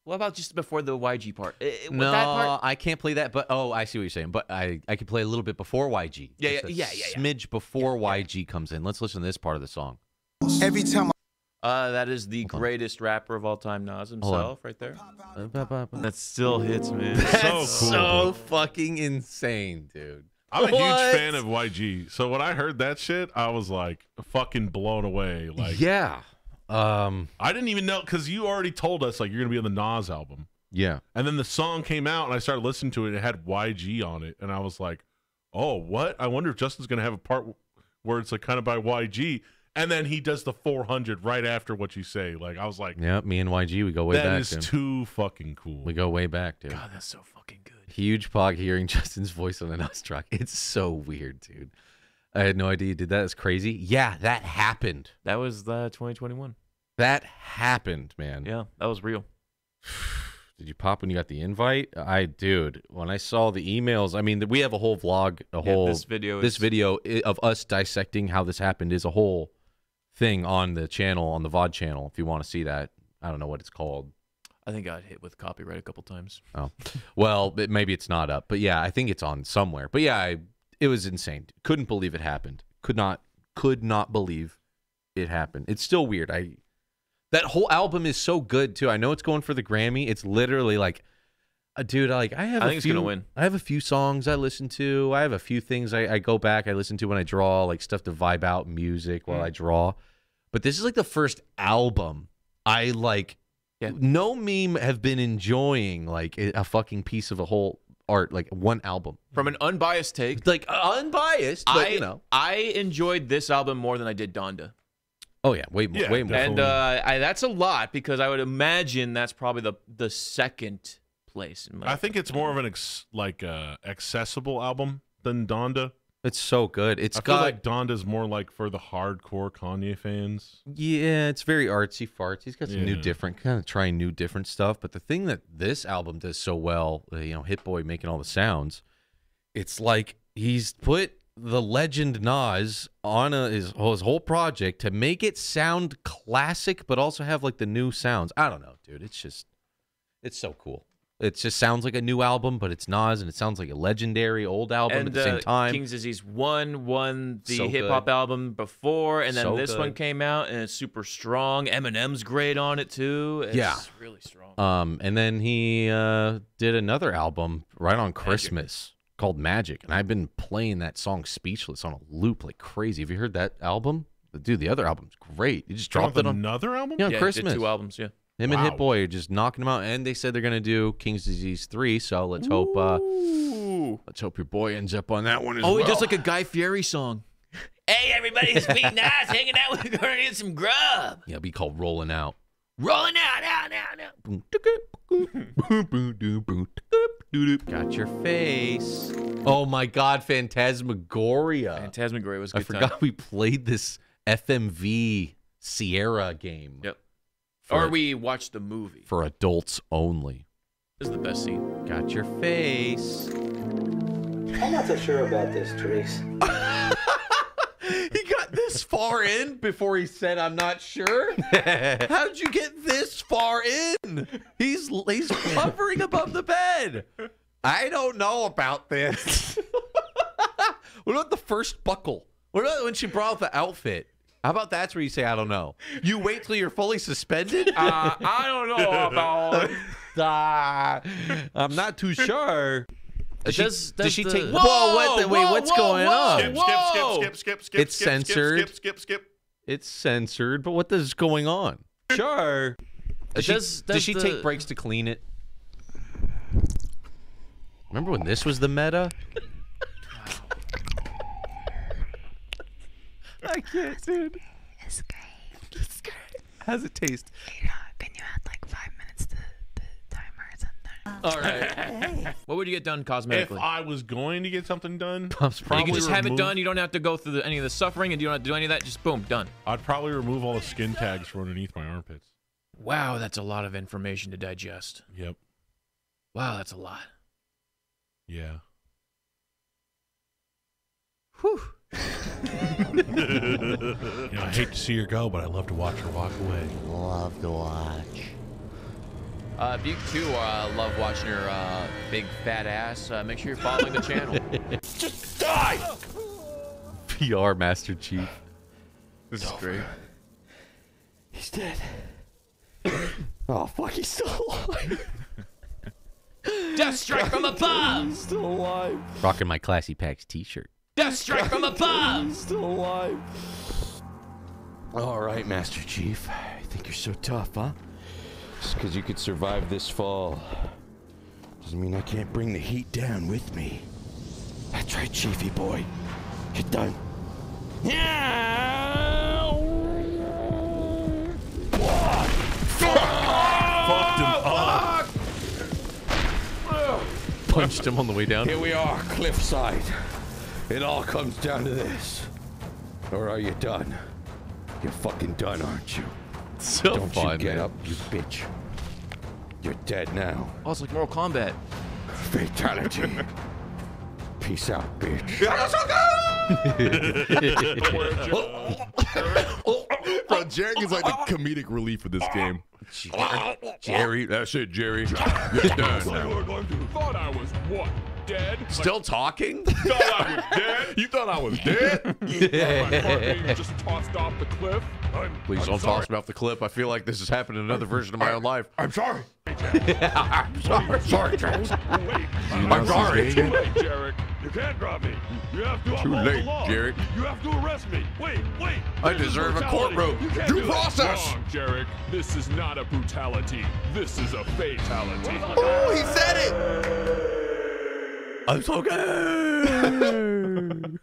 What about just before the YG part? No, that part? I can't play that. But oh, I see what you're saying. But I I can play a little bit before YG. Yeah, Just yeah, a yeah, yeah, yeah. Smidge before YG comes in. Let's listen to this part of the song. Every time Uh, that is the greatest rapper of all time, Nas himself, right there. That still hits, man. That's so cool. so fucking insane, dude. I'm a What? huge fan of YG. So when I heard that shit, I was like fucking blown away. Like, yeah. Um. I didn't even know because you already told us like you're gonna be on the Nas album, Yeah. and then the song came out, and I started listening to it. and It had YG on it, and I was like, "Oh, what? I wonder if Justin's gonna have a part where it's like kind of by YG." And then he does the 400 right after what you say. Like I was like, Yeah. Me and YG, we go way "That back. is dude. too fucking cool." We go way back, dude. God, that's so fucking good. Huge pog hearing Justin's voice on the Nas track. It's so weird, dude. I had no idea you did that. It's crazy. Yeah, that happened. That was the 2021. That happened, man. Yeah, that was real. Did you pop when you got the invite? I, dude, when I saw the emails, I mean, we have a whole vlog, a Yeah, whole this video this is- video of us dissecting how this happened is a whole thing on the channel, on the VOD channel. If you want to see that, I don't know what it's called. I think I got hit with copyright a couple times. Oh, well, but maybe it's not up, but yeah, I think it's on somewhere. But yeah, I, it was insane. Couldn't believe it happened. Could not, could not believe it happened. It's still weird. I, that whole album is so good too. I know it's going for the Grammy. It's literally like, uh, dude, like I have. I a think it's few, gonna win. I have a few songs I listen to. I have a few things I, I go back. I listen to when I draw, like stuff to vibe out, music while Mm. I draw. But this is like the first album I like. No meme have been enjoying like a a fucking piece of a whole art, like one album. From an unbiased take, like unbiased, but I, you know. I enjoyed this album more than I did Donda. Oh yeah, way more, way more. And uh, I, that's a lot because I would imagine that's probably the the second place. In my I think it's more of an ex- like uh, accessible album than Donda. It's so good. It's I feel got like Donda's more like for the hardcore Kanye fans. Yeah, it's very artsy farts. He's got some new different kind of trying new different stuff. But the thing that this album does so well, uh, you know, Hit Boy making all the sounds, it's like he's put the legend Nas on a, his his whole project to make it sound classic, but also have like the new sounds. I don't know, dude. It's just it's so cool. It just sounds like a new album, but it's Nas, and it sounds like a legendary old album and at the same uh, time. King's Disease one won the So hip hop album before, and then So this one came out and it's super strong. Eminem's great on it too. It's Yeah. really strong. Um, and then he uh, did another album right on Christmas called Magic, and I've been playing that song "Speechless" on a loop like crazy. Have you heard that album? Dude, the other album's great. He just dropped Dropped it on another album? Yeah, on Yeah, Christmas. two albums, yeah. Him and Hit Boy are just knocking them out, and they said they're gonna do King's Disease three. So let's hope. Uh, Let's hope your boy ends up on that one as Oh, well. he does like a Guy Fieri song. Hey, everybody, it's Pete Nice hanging out with going to get some grub. Yeah, it'd be called rolling out. Rolling out, out, out, out. Got your face. Oh my God, Phantasmagoria. Phantasmagoria was a I good forgot time. we played this FMV Sierra game. Yep. Or we watched the movie. For adults only. This is the best scene. Got your face. I'm not so sure about this, Therese. He got this far in before he said, "I'm not sure." How'd you get this far in? He's he's hovering above the bed. I don't know about this. what about the first buckle? What about when she brought out the outfit? How about that's where you say, "I don't know." You wait till you're fully suspended. Uh, I don't know about. Ah, I'm not too sure. Does she, Does- does does she the- take? Whoa, Whoa! What? The, wait, whoa, what's whoa, going whoa. on? Skip, skip, skip, skip, skip, skip. It's skip, censored. Skip, skip, skip, skip. It's censored, but what is going on? Sure. Does she, Does- does does she the- take breaks to clean it? Remember when this was the meta? I can't, dude. It's great. It's great. How's it taste? You know, can you add like five minutes to the timer or something? All right. what would you get done cosmetically? If cosmetically? I was going to get something done, Pump's you can just have it remove- done. You don't have to go through the, any of the suffering, and you don't have to do any of that. Just boom, done. I'd probably remove all the skin tags from underneath my armpits. Wow, that's a lot of information to digest. Yep. Wow, that's a lot. Yeah. Whew. you know, I hate to see her go, but I love to watch her walk away. Love to watch. Uh, if you too uh, love watching her uh, big fat ass, uh, make sure you're following the channel. Just die! PR Master Chief. This is great. He's dead. oh fuck, he's still alive. Death strike from above! He's still alive. Rocking my Classy Packs t-shirt. Death strike from above! He's still alive. All right, Master Chief. I think you're so tough, huh? Just because you could survive this fall doesn't mean I can't bring the heat down with me. That's right, Chiefy boy. Get done. Fucked him up. Punched him on the way down. Here we are, cliffside. It all comes down to this. Or are you done? You're fucking done, aren't you? So Don't fun, you get man. up, you bitch. You're dead now. Oh, it's like Mortal Kombat. Fatality. Peace out, bitch. Bro, Jerry is like the comedic relief of this game. Jerry, that's it, Jerry. You're done now. Thought I was what? Dead? Still talking? Thought I was dead? You thought I was dead? Being just tossed off the cliff? I'm, Please I'm don't sorry. toss me off the cliff. I feel like this has happened in another version of my own life. I'm sorry. I'm sorry. Sorry, Travis. I'm sorry. Too late, Jarek. You can't drop me. You have to Too late. Jarek. You have to arrest me. Wait, wait. I deserve a courtroom. Due process. Wrong, Jarek. This is not a brutality. This is a fatality. Oh, he said it. I'm so gay.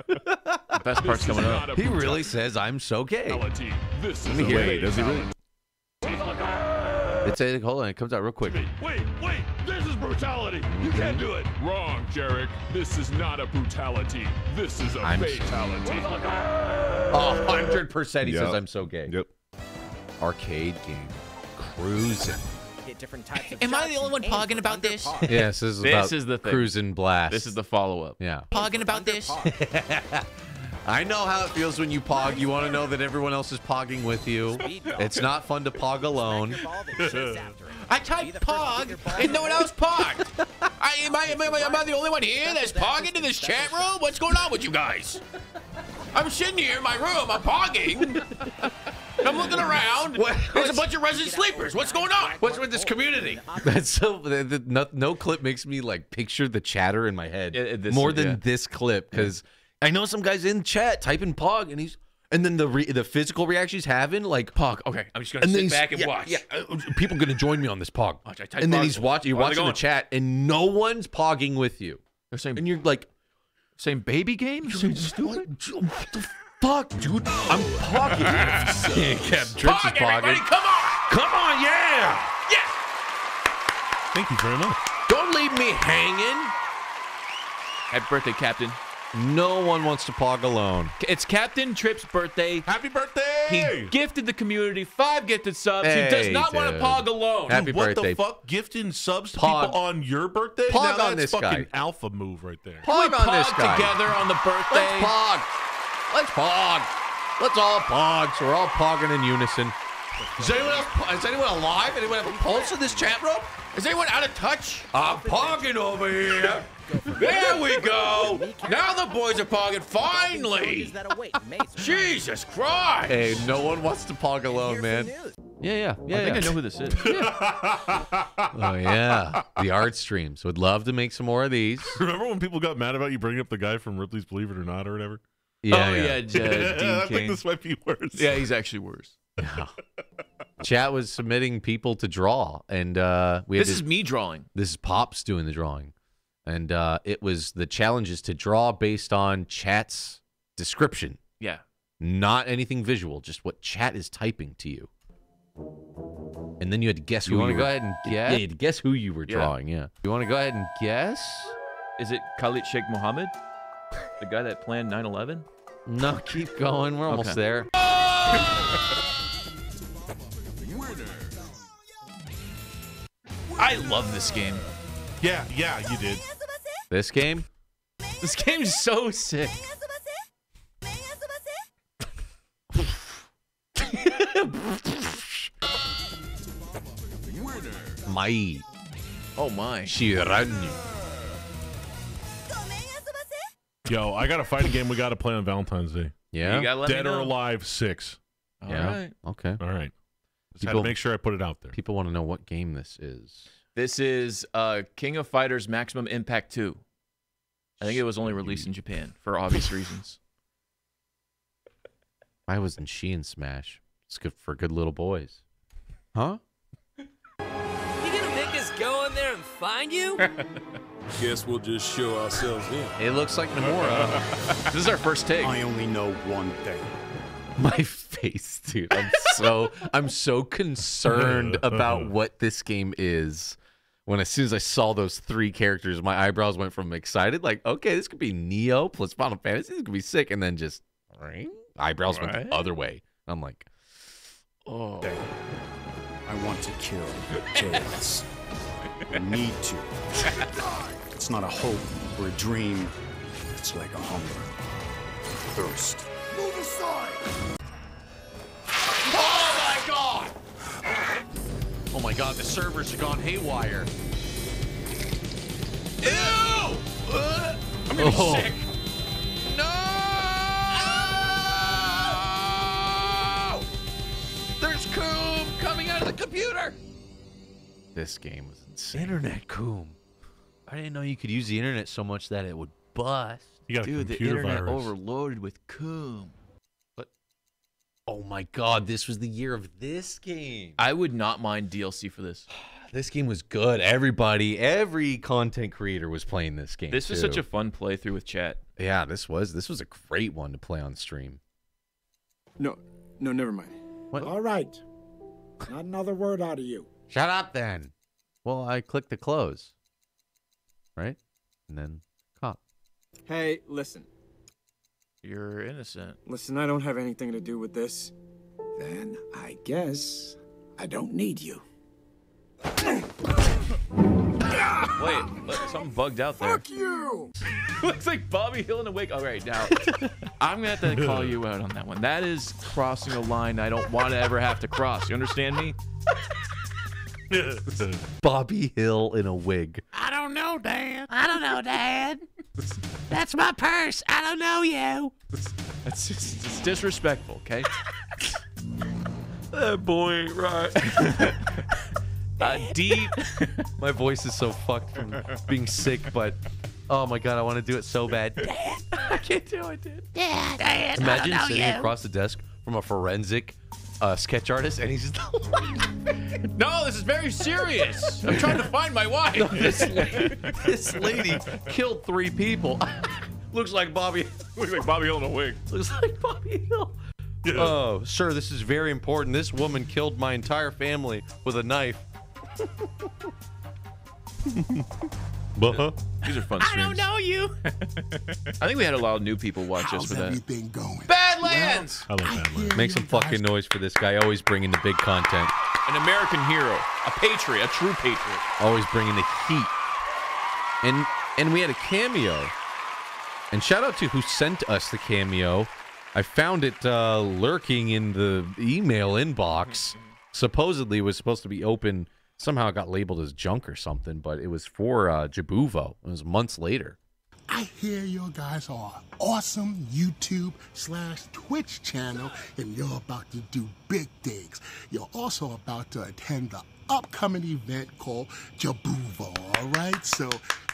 The best part's coming up. He really says I'm so gay. Fatality. This Let is me a hear it. fatality. It's a hold on. It comes out real quick. Wait, wait. This is brutality. You can't do it. Wrong, Jarek. This is not a brutality. This is a I'm- fatality. A hundred percent. He Yep. says I'm so gay. Yep. Arcade game. Cruising. Different types of Am I the only one pogging about under this? par. Yes, this is This about is the thing. Cruis'n Blast. This is the follow-up. yeah. Pogging about this? I know how it feels when you pog. You want to know that everyone else is pogging with you. It's not fun to pog alone. I typed pog and no one else pogged. I, am, I, am, I, am I the only one here that's pogging in this chat room? What's going on with you guys? I'm sitting here in my room. I'm pogging. I'm looking around. There's a bunch of resident sleepers. What's going on? What's with this community? That's so. The, the, no, no clip makes me like picture the chatter in my head Yeah, this- more than yeah. this clip because I know some guys in chat typing pog and he's and then the re, the physical reaction he's having like Pog. Okay, I'm just gonna and then sit he's- back and yeah, watch. Yeah, uh, people gonna join me on this pog. Watch, I type and then he's watching. You're Where watching the chat and no one's pogging with you. They're saying, and you're like, saying baby game? You're stupid? What the fuck, dude? I'm pogging. yeah, Cap Trips is everybody, come on! Come on, yeah! yeah! Thank you very much. Don't leave me hanging. Happy birthday, Captain. No one wants to pog alone. It's Captain Tripp's birthday. Happy birthday! He gifted the community five gifted subs. he does Hey, not want to pog alone. Happy Dude, what birthday. the fuck? Gifting subs to Pog. people on your birthday? Pog now on this fucking guy. alpha move right there. Can we Pog on this pog guy. together on the birthday. Let's pog. Let's pog. Let's all pog. So we're all pogging in unison. Is anyone else? Is anyone alive? Anyone have a pulse in this chat room? Is anyone out of touch? I'm pogging over here. There we go. Now the boys are pogging. Finally. Jesus Christ. Hey, no one wants to pog alone, man. Yeah, yeah, yeah. I think yeah. I know who this is. Oh yeah, the art streams. Would love to make some more of these. Remember when people got mad about you bringing up the guy from Ripley's Believe It or Not or whatever? Yeah, oh yeah. yeah, Dean I King. think this might be worse. Yeah, he's actually worse. Chat was submitting people to draw, and uh, we had This to- is me drawing. This is Pops doing the drawing, and uh, it was the challenge is to draw based on chat's description, Yeah. not anything visual, just what chat is typing to you. And then you had to guess who You who wanna go ahead and Yeah, guess? you had to guess who you were Yeah. drawing. Yeah. You want to go ahead and guess? Is it Khalid Sheikh Mohammed? The guy that planned 9 11? No, keep going. We're almost Okay. there. I love this game. Yeah, yeah, you did. This game. This game's so sick. my. Oh my. Shiranui. Yo, I got a fighting game we got to play on Valentine's Day. Yeah. You gotta let Dead me or. Alive 6. All yeah. right. Okay. All right. Just had to make sure I put it out there. People want to know what game this is. This is uh, King of Fighters Maximum Impact 2. I think it was only released in Japan for obvious reasons. I was in She and Smash. It's good for good little boys. Huh? You gonna make us go in there and find you? Guess we'll just show ourselves in. It looks like Nomura. this is our first take. I only know one thing. My face, dude. I'm so I'm so concerned about what this game is. When as soon as I saw those three characters, my eyebrows went from excited, like, okay, this could be Nioh plus Final Fantasy, this could be sick, and then just ring, eyebrows went the other way. I'm like, oh, I want to kill Chaos. I need to. It's not a hope or a dream. It's like a hunger. Thirst. Move aside! oh my god, oh my god, the servers have gone haywire. Ew! Uh, I'm gonna Oh. be sick. No! There's Coom coming out of the computer. This game was insane. Internet coom. I didn't know you could use the internet so much that it would bust. You got a Dude, the internet virus. overloaded with Coom. Oh my god, this was the year of this game. I would not mind DLC for this. This game was good. Everybody, every content creator was playing this game. This was such a fun playthrough with chat. Yeah, this was this was a great one to play on stream. No, no, never mind. All right. Not another word out of you. Shut up then. Well, I clicked the close. Right? And then cop. Hey, listen. You're innocent. Listen, I don't have anything to do with this. Then I guess I don't need you. Wait, look, something bugged out there. Fuck you! Looks like Bobby Hill in a wig. All right, now I'm gonna have to call you out on that one. That is crossing a line I don't want to ever have to cross. You understand me? Bobby Hill in a wig. I don't know, Dad. I don't know, Dad. That's my purse. I don't know you. That's just it's disrespectful. Okay. That boy, ain't right. uh, deep. My voice is so fucked from being sick, but oh my god, I want to do it so bad. Dad, I can't do it, dude. Dad, Dad, I Imagine don't know sitting you. across the desk from a forensic uh, sketch artist, and he's No, this is very serious. I'm trying to find my wife. No, this, lady, this lady killed three people. Looks like Bobby. Looks like Bobby Hill in a wig. Looks like Bobby Hill. Oh, sir, this is very important. This woman killed my entire family with a knife. Uh-huh. These are fun I streams. don't know you. I think we had a lot of new people watch us for that. everything going? Badlands! I love Badlands. Make some fucking noise for this guy. Always bringing the big content. An American hero, a patriot, a true patriot. Always bringing the heat. And and we had a cameo. And shout out to who sent us the cameo. I found it uh, lurking in the email inbox. Supposedly was supposed to be open. Somehow it got labeled as junk or something, but it was for uh, Jabuvo. It was months later. I hear you guys are awesome YouTube slash Twitch channel, and you're about to do big things. You're also about to attend the upcoming event called Jabuvo, all right? So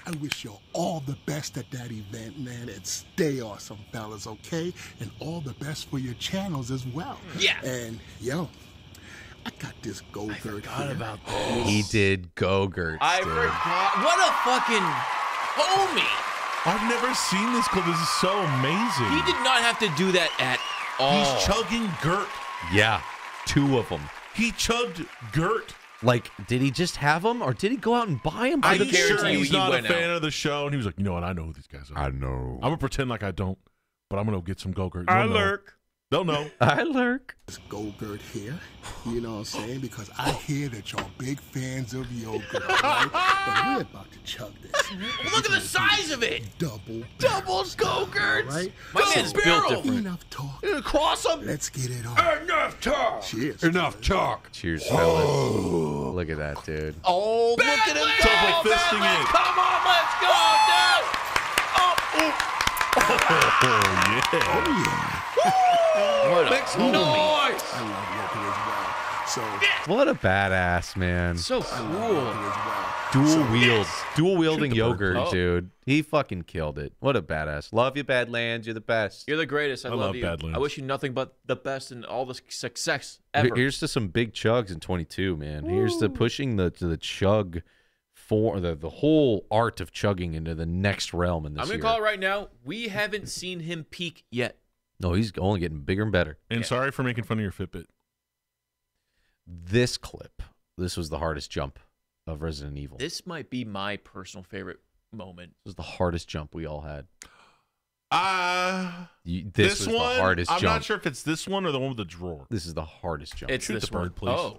I wish you all the best at that event, man, and stay awesome, fellas, okay? And all the best for your channels as well. Yeah. And yo, I got this Go-Gurt. I forgot about He did Go-Gurts, I dude. forgot. What a fucking homie. I've never seen this clip. This is so amazing. He did not have to do that at all. He's chugging Gert. Yeah, two of them. He chugged Gert. Like, did he just have them, or did he go out and buy them? I'm sure he's not a fan of the show, and he was like, you know what? I know who these guys are. I know. I'm gonna pretend like I don't, but I'm gonna go get some Go-Gurt. I You'll know. lurk. They'll know. I lurk. This Go-Gurt here, you know what I'm saying? Because I hear that y'all big fans of yogurt, all right? and we're about to chug this. Look at the size of it. Double. Doubles Go-Gurts. Right? My man's built different. Enough talk. Cross them. Let's get it on. Enough talk. Cheers. Enough talk. Cheers, fellas. Look at that, dude. Oh, look at him go, Double fisting it. Come on, let's go, dude. Oh, Oh yeah. Oh, What Make a some noise. I love yogurt as well. So, What a badass man. So cool. Dual wield, dual wielding Shoot the bird. yogurt, Oh. dude. He fucking killed it. What a badass. Love you, Badlands. You're the best. You're the greatest. I, I love, love you. Badlands. I wish you nothing but the best and all the success ever. Here's to some big chugs in 22, man. Here's to pushing the to the chug for the the whole art of chugging into the next realm in this I'm gonna year. call it right now. We haven't seen him peak yet. No, he's only getting bigger and better. And sorry for making fun of your Fitbit. This clip, this was the hardest jump of Resident Evil. This This might be my personal favorite moment. This was the hardest jump we all had. Uh, You, this, this, was one, the hardest jump. I'm jump. not sure if it's this one or the one with the drawer. This is the hardest jump. It's Shoot this the bird, one. please.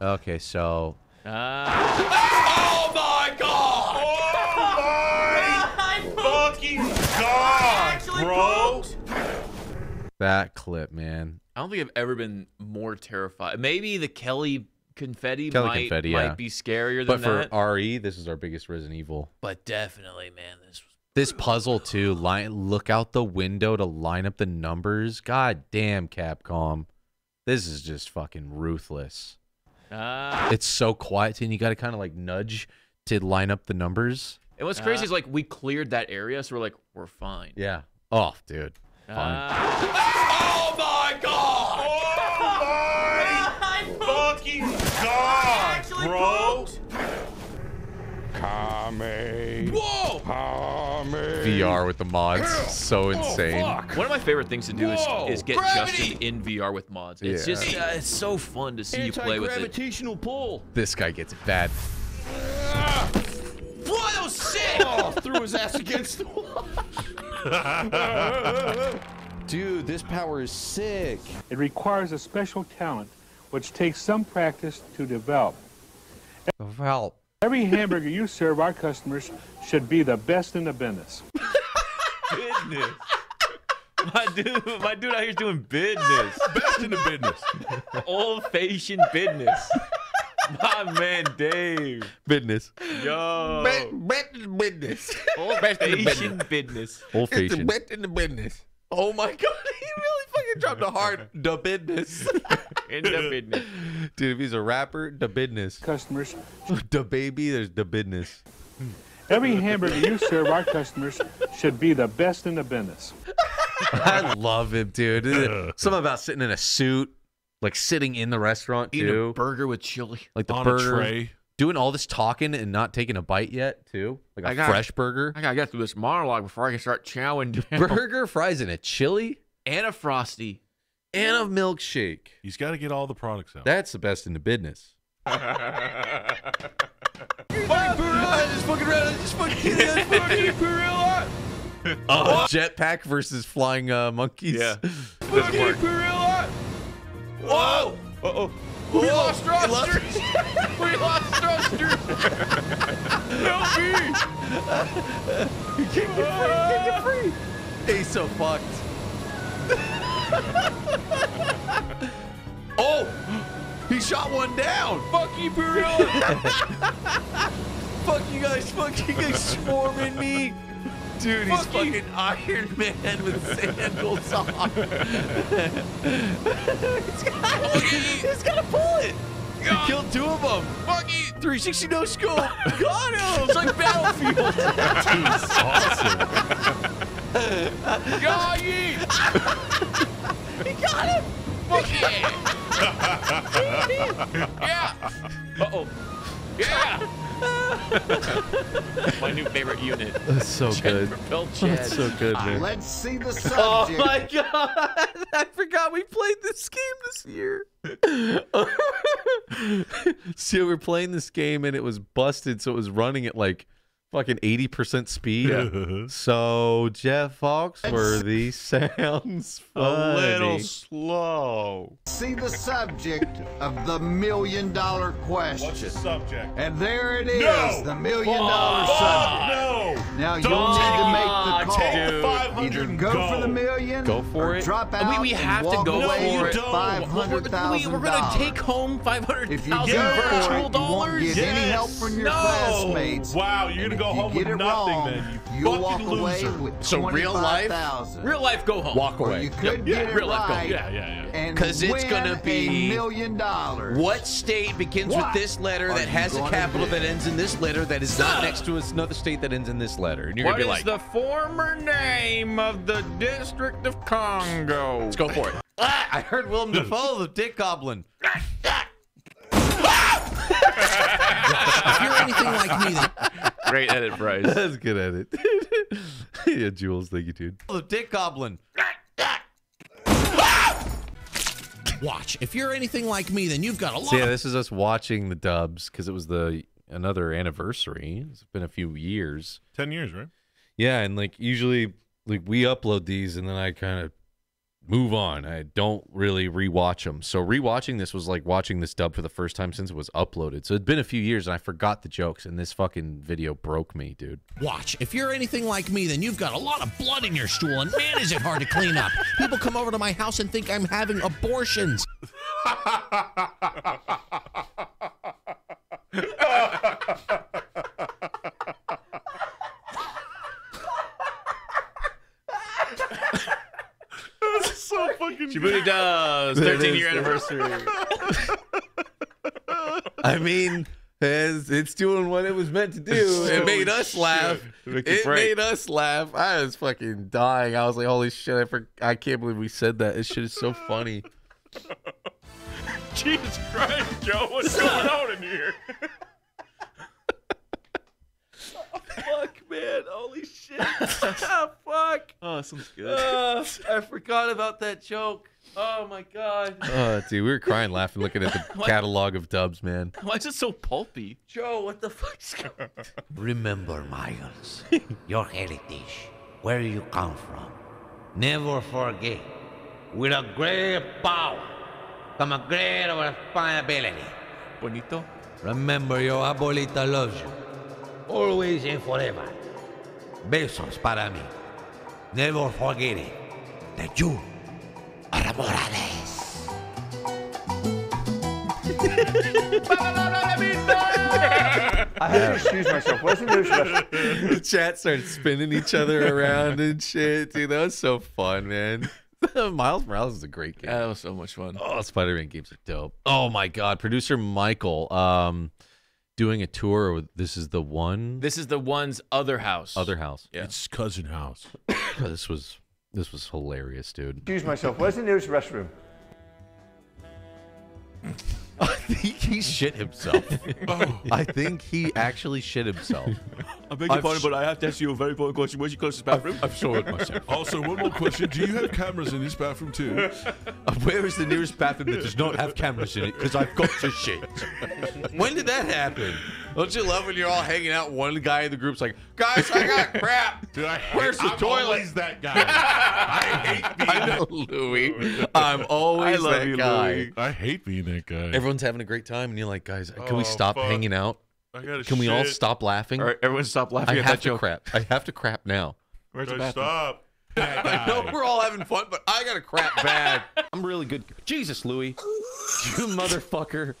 Oh. okay, so Ah. oh my god! That clip, man. I don't think I've ever been more terrified. Maybe the Kelly confetti Kelly might, confetti, might yeah. be scarier But than that. But for that. RE, this is our biggest Resident Evil. but definitely, man, this was This puzzle too. Line, look out the window to line up the numbers. God damn, Capcom. This is just fucking ruthless. ah. It's so quiet, and you got to kind of like nudge to line up the numbers. And what's crazy is like we cleared that area, so we're like we're fine. Yeah. Oh, dude. Fine. Ah. oh my god! Oh my fucking God, bro. Kame. Whoa! Kame. VR with the mods. So insane. One of my favorite things to do is, Whoa! is get Gravity! Justin in VR with mods. It's Yeah. just uh, it's so fun to see you play with it. Anti-gravitational pull. This guy gets it bad. Sick! Oh, threw his ass against the wall. Dude, this power is sick. It requires a special talent, which takes some practice to develop. Well, Every hamburger you serve our customers should be the best in the business. business. My dude, my dude out here's doing business. Best in the business. Old fashioned business. My man Dave. business. Yo. Bet in the business. Old fashioned business. Old fashioned. in the business. Oh my god, he really fucking dropped the hard The business. in the business. Dude, if he's a rapper, the business. Customers, The baby, there's the business. Hmm. every hamburger you serve our customers should be the best in the business. I love him, dude. Something about sitting in a suit, like sitting in the restaurant Eating too. a burger with chili like the on a burger, tray. doing all this talking and not taking a bite yet too. Like a I gotta- fresh burger, I gotta get through this monologue before I can start chowing down. burger, fries, and a chili and a frosty. and a milkshake. He's got to get all the products out. That's the best in the business. just fucking around. Just fucking fucking gorilla. Oh, jetpack versus flying uh, monkeys. Yeah. Doesn't work. Whoa. Uh oh. We lost thrusters. we lost thrusters. Help me. Can't get free. Can't get free. He's so fucked. Oh. He shot one down. Fuck you, gorilla. Fuck you guys. Fuck you guys swarming me. Dude, he's Fuck you. fucking Iron Man with sandals on. he's, got, he's got a bullet. He killed two of them. Fuck you. 360 no scope. Got him. It's like Battlefield. He's awesome. Yeah, ye. He got him. Fuck yeah. yeah. Uh oh. Yeah. My new favorite unit. That's so Jet good. That's so good, man. Let's see the sun! Oh my god! I forgot we played this game this year. so we're playing this game and it was busted, so it was running at like fucking eighty percent speed. So Jeff Foxworthy sounds funny. A little slow. See the subject of the million dollar question. What's the subject? And there it is, No! the million Fuck! dollar subject. No! Now Don't you'll need to make the call. take the 500 Either go, go. for the million, Go for or it. drop We- out we have to go away for with it. five hundred We, thousand we're gonna take home five hundred If you thousand go for virtual it, you won't dollars. get any help from your no. classmates. Wow, you're gonna go you home get with it nothing wrong, then, you you'll fucking walk away loser. with So real life, 25,000. real life, go home. Walk away. you could Yeah, get it real life, go. right Yeah, yeah, yeah. Because it's gonna be- a million dollars. What state begins What with this letter are that has a capital do? that ends in this letter that is not next to us, another state that ends in this letter? And you're What gonna be like, the former name of the District of Congo? let's go for it. Ah, I heard Willem Dafoe, the Dick Goblin. If you're anything like me, then Great edit, Bryce. That's good edit. yeah, Jules, thank you, dude. The Dick Goblin. watch. If you're anything like me, then you've got a lot. So yeah, this is us watching the dubs because it was the another anniversary. It's been a few years. Ten years, right? Yeah, and like usually, like we upload these and then I kind of move on. I don't really rewatch them. So rewatching this was like watching this dub for the first time since it was uploaded. So it'd been a few years and I forgot the jokes, and this fucking video broke me, dude. Watch. If you're anything like me, then you've got a lot of blood in your stool, and man, is it hard to clean up. People come over to my house and think I'm having abortions. That's so fucking Jaboody does. That 13 year the- anniversary. I mean, it's, it's doing what it was meant to do. It made us laugh. Make you It break. made us laugh. I was fucking dying. I was like, holy shit, I, for- I can't believe we said that. This shit is so funny. Jesus Christ, Joe, what's going on in here? Oh, fuck, man. Holy shit. Fuck. Oh, that sounds good. Uh, I forgot about that joke. Oh, my God. Oh, dude, we were crying laughing looking at the catalog of dubs, man. Why is it so pulpy? Joe, what the fuck's going on? Remember, Miles, your heritage, where you come from. Never forget. With a great power come a great responsibility. Bonito. Remember, your abuelita loves you. Always and forever. Besos para mí. Never forget it. That you are Morales. I have to excuse myself. Where's the news the chat started spinning each other around and shit, dude. That was so fun, man. Miles Morales is a great game. That was so much fun. Oh, Spider-Man games are dope. Oh my god, producer Michael, um, doing a tour. With, this is the one This is the one's other house. other house. Yeah. It's cousin house. this was this was hilarious, dude. Excuse myself. Where's the nearest restroom? I think he shit himself. I think he actually shit himself. I beg your I've pardon, sh- but I have to ask you a very important question. Where's your closest bathroom? I've shown it myself. Also, one more question: Do you have cameras in this bathroom too? Uh, Where is the nearest bathroom that does not have cameras in it? Because I've got to shit. When did that happen? Don't you love when you're all hanging out? One guy in the group's like, "Guys, I got crap. Dude, I Where's the I'm toilet?" always that guy. I hate being I know, Louis. I'm always I love that you, guy. Louis. I hate being that guy. Everyone's having a great time, and you're like, "Guys, can we Oh, stop fuck. hanging out? I gotta Can we all shit. stop laughing? All right, everyone stop laughing I at have that to joke. crap. I have to crap now. Where's the Guys, bathroom? stop. I know we're all having fun, but I got to crap bad. I'm really good. Jesus, Louis. You motherfucker.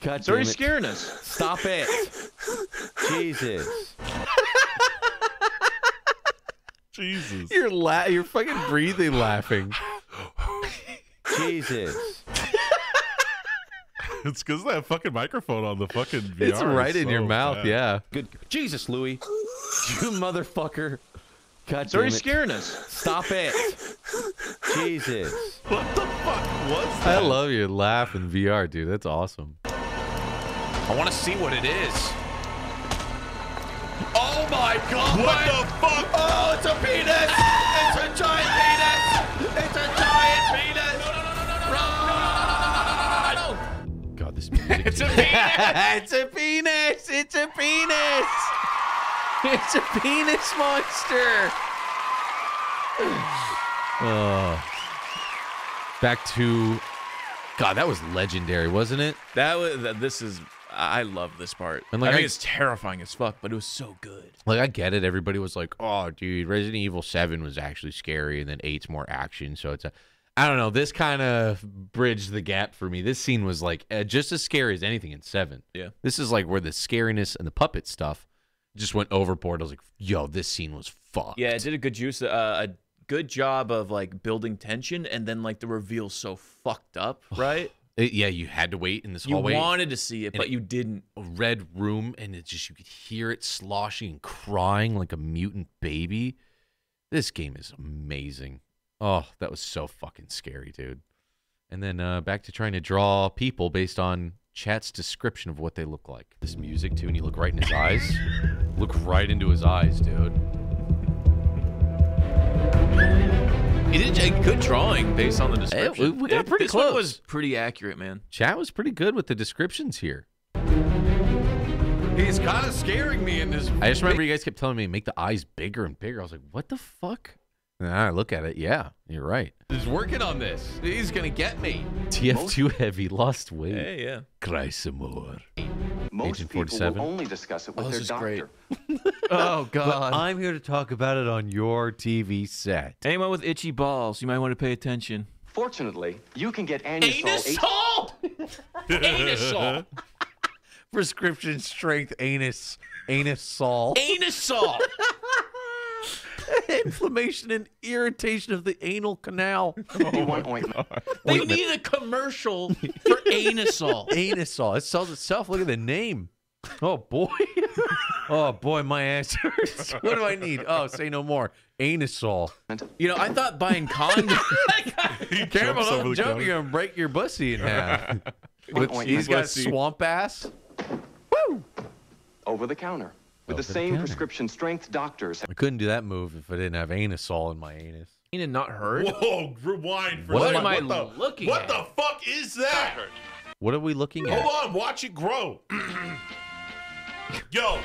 God Sorry, damn it. scaring us. Stop it. Jesus. Jesus. You're la- You're fucking breathing, laughing. Jesus. It's because that fucking microphone on the fucking VR. It's right is in your mouth. bad. Yeah. Good. Jesus, Louis. You motherfucker. God Sorry, damn it. scaring us. Stop it. Jesus. What the fuck was that? I love your laugh in VR, dude. That's awesome. I want to see what it is. Oh my god! What the fuck? Oh, it's a penis! It's a giant penis! It's a giant penis! No, no, no, no, no, no, no, no, no, no, God, this music. It's a penis! it's a penis. It's a penis. It's a penis monster. Oh. Back to God, that was legendary, wasn't it? That was. This is. I love this part. And, like, I think I- it's terrifying as fuck, but it was so good. Like I get it. Everybody was like, "Oh, dude, Resident Evil Seven was actually scary, and then Eight's more action." So it's a, I don't know. This kind of bridged the gap for me. This scene was like uh, just as scary as anything in Seven. Yeah. This is like where the scariness and the puppet stuff just went overboard. I was like, "Yo, this scene was fucked." Yeah, it did a good juice, uh, a good job of like building tension, and then like the reveal so fucked up, right? It- yeah, you had to wait in this you hallway. You wanted to see it, but it- you didn't. a red room, and it just you could hear it sloshing and crying like a mutant baby. This game is amazing. Oh, that was so fucking scary, dude. And then uh, back to trying to draw people based on chat's description of what they look like. This music too, and you look right in his eyes. Look right into his eyes, dude. He did a good drawing based on the we- description. we got It- pretty this one was pretty accurate, man. Chat was pretty good with the descriptions here. He's kind of scaring me in this. I just remember you guys kept telling me make the eyes bigger and bigger. I was like, what the fuck? And then I look at it. Yeah, you're right. He's working on this. He's gonna get me. TF2 heavy lost weight. Hey, yeah. Cry some more. Most Agent people 47. will only discuss it with Oh, their this is great. doctor. Oh But I'm here to talk about it on your TV set. Anyone with itchy balls, you might want to pay attention. Fortunately, you can get Anusol. Anusol! Prescription strength anus anus sol. Anusol! Inflammation and irritation of the anal canal. HD1 ointment. They Wait need a commercial for Anusol. Anusol. It sells itself. Look at the name. Oh boy. oh boy, my ass hurts. What do I need? Oh, say no more. Anusol. You know, I thought buying condoms. Careful, jumps over don't the jump. counter. You're gonna break your bussy in half. With- ointment. he's got Bussy. swamp ass. Woo! Over the counter. With the the same counter. prescription strength doctors I couldn't do that move if I didn't have anusol in my anus. and not heard. Whoa, rewind for What a am. I what the, looking What at? the fuck is that? What are we looking at? Hold on, watch it grow. yo,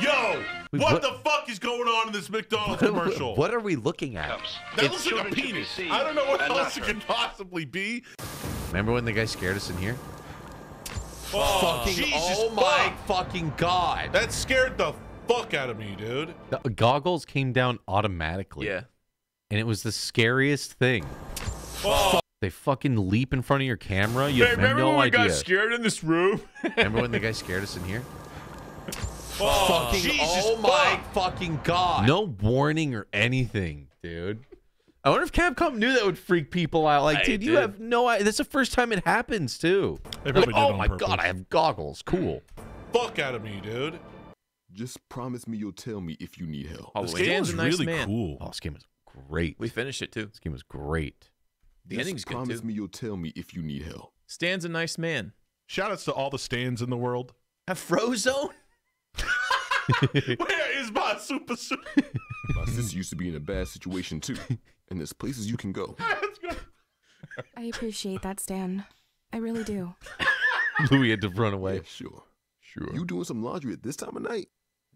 yo, Wait, what, what- the fuck is going on in this McDonald's commercial? What are we looking at? That looks like a penis. I don't know what else it could possibly be. Remember when the guy scared us in here? Oh, fucking, Jesus oh my fuck. fucking god. That scared the fuck out of me, dude. The goggles came down automatically. Yeah. And it was the scariest thing. Oh, They fucking leap in front of your camera. You Hey, have remember no when we idea. got scared in this room? Remember when the guy scared us in here? oh, fucking, Jesus oh my fuck. fucking god. No warning or anything, dude. I wonder if Capcom knew that would freak people out. Like, I dude, you did. have no idea. That's the first time it happens, too. Like, oh my purpose. god, I have goggles. Cool. Fuck out of me, dude. Just promise me you'll tell me if you need help. Oh, this game Stan's was a nice really man. cool. Oh, this game is great. We finished it too. This game was great. The Just ending's good promise too. me you'll tell me if you need help. Stan's a nice man. Shout outs to all the stands in the world. Have Frozone? Where is my super suit? My sister used to be in a bad situation too, and there's places you can go. I appreciate that, Stan. I really do. Louis had to run away. Yeah, sure. Sure. You doing some laundry at this time of night?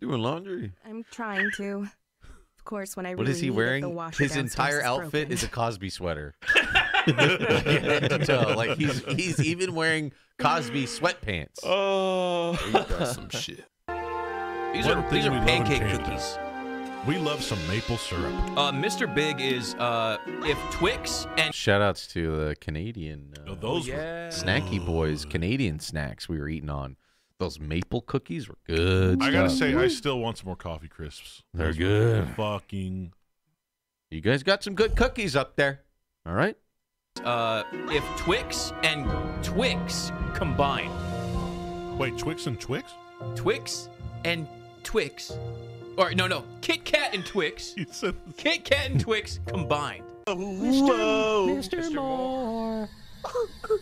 Doing laundry. I'm trying to. Of course, when I What really is he need it, wearing? the washer His downstairs entire is outfit broken. is a Cosby sweater. Head to toe. Like he's he's even wearing Cosby sweatpants. Oh, Ain't that some shit? These One are thing these we are love in pancake Canada. cookies. We love some maple syrup. Uh, Mr. Big is uh, if Twix and Shout outs to the Canadian uh, those were yeah. snacky boys, Canadian snacks we were eating on. Those maple cookies were good. I gotta stuff. say, I still want some more coffee crisps. They're Those were good. Fucking. You guys got some good cookies up there. All right. uh, if Twix and Twix combined, Wait, Twix and Twix? Twix and Twix, or no, no, Kit Kat and Twix, Kit Kat and Twix combined. Whoa. Mr. Moore.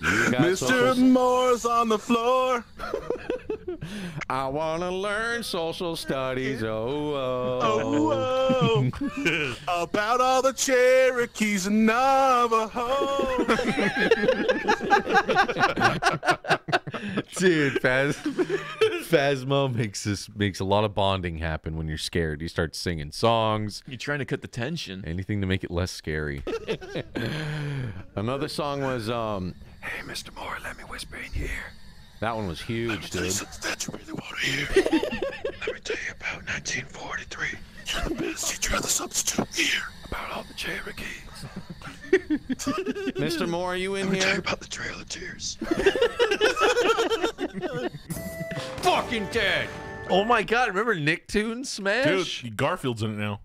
Mr. Moore's on the floor. I want to learn social studies. Oh, Oh, whoa. Oh, oh. About all the Cherokees and Navajo. Dude, Phas- Phasmo makes this makes a lot of bonding happen when you're scared. You start singing songs, You're trying to cut the tension. anything to make it less scary. Another song was um, "Hey, Mr. Moore, let me whisper in your ear." That one was huge, dude. That you really want to hear. Let me tell you about 1943. You're the best teacher of the substitute here. About all the Cherokees. Mr. Moore, are you in Let me tell you here? about the Trail of Tears. Fucking dead. oh my god, remember Nicktoons Smash? Dude, Garfield's in it now.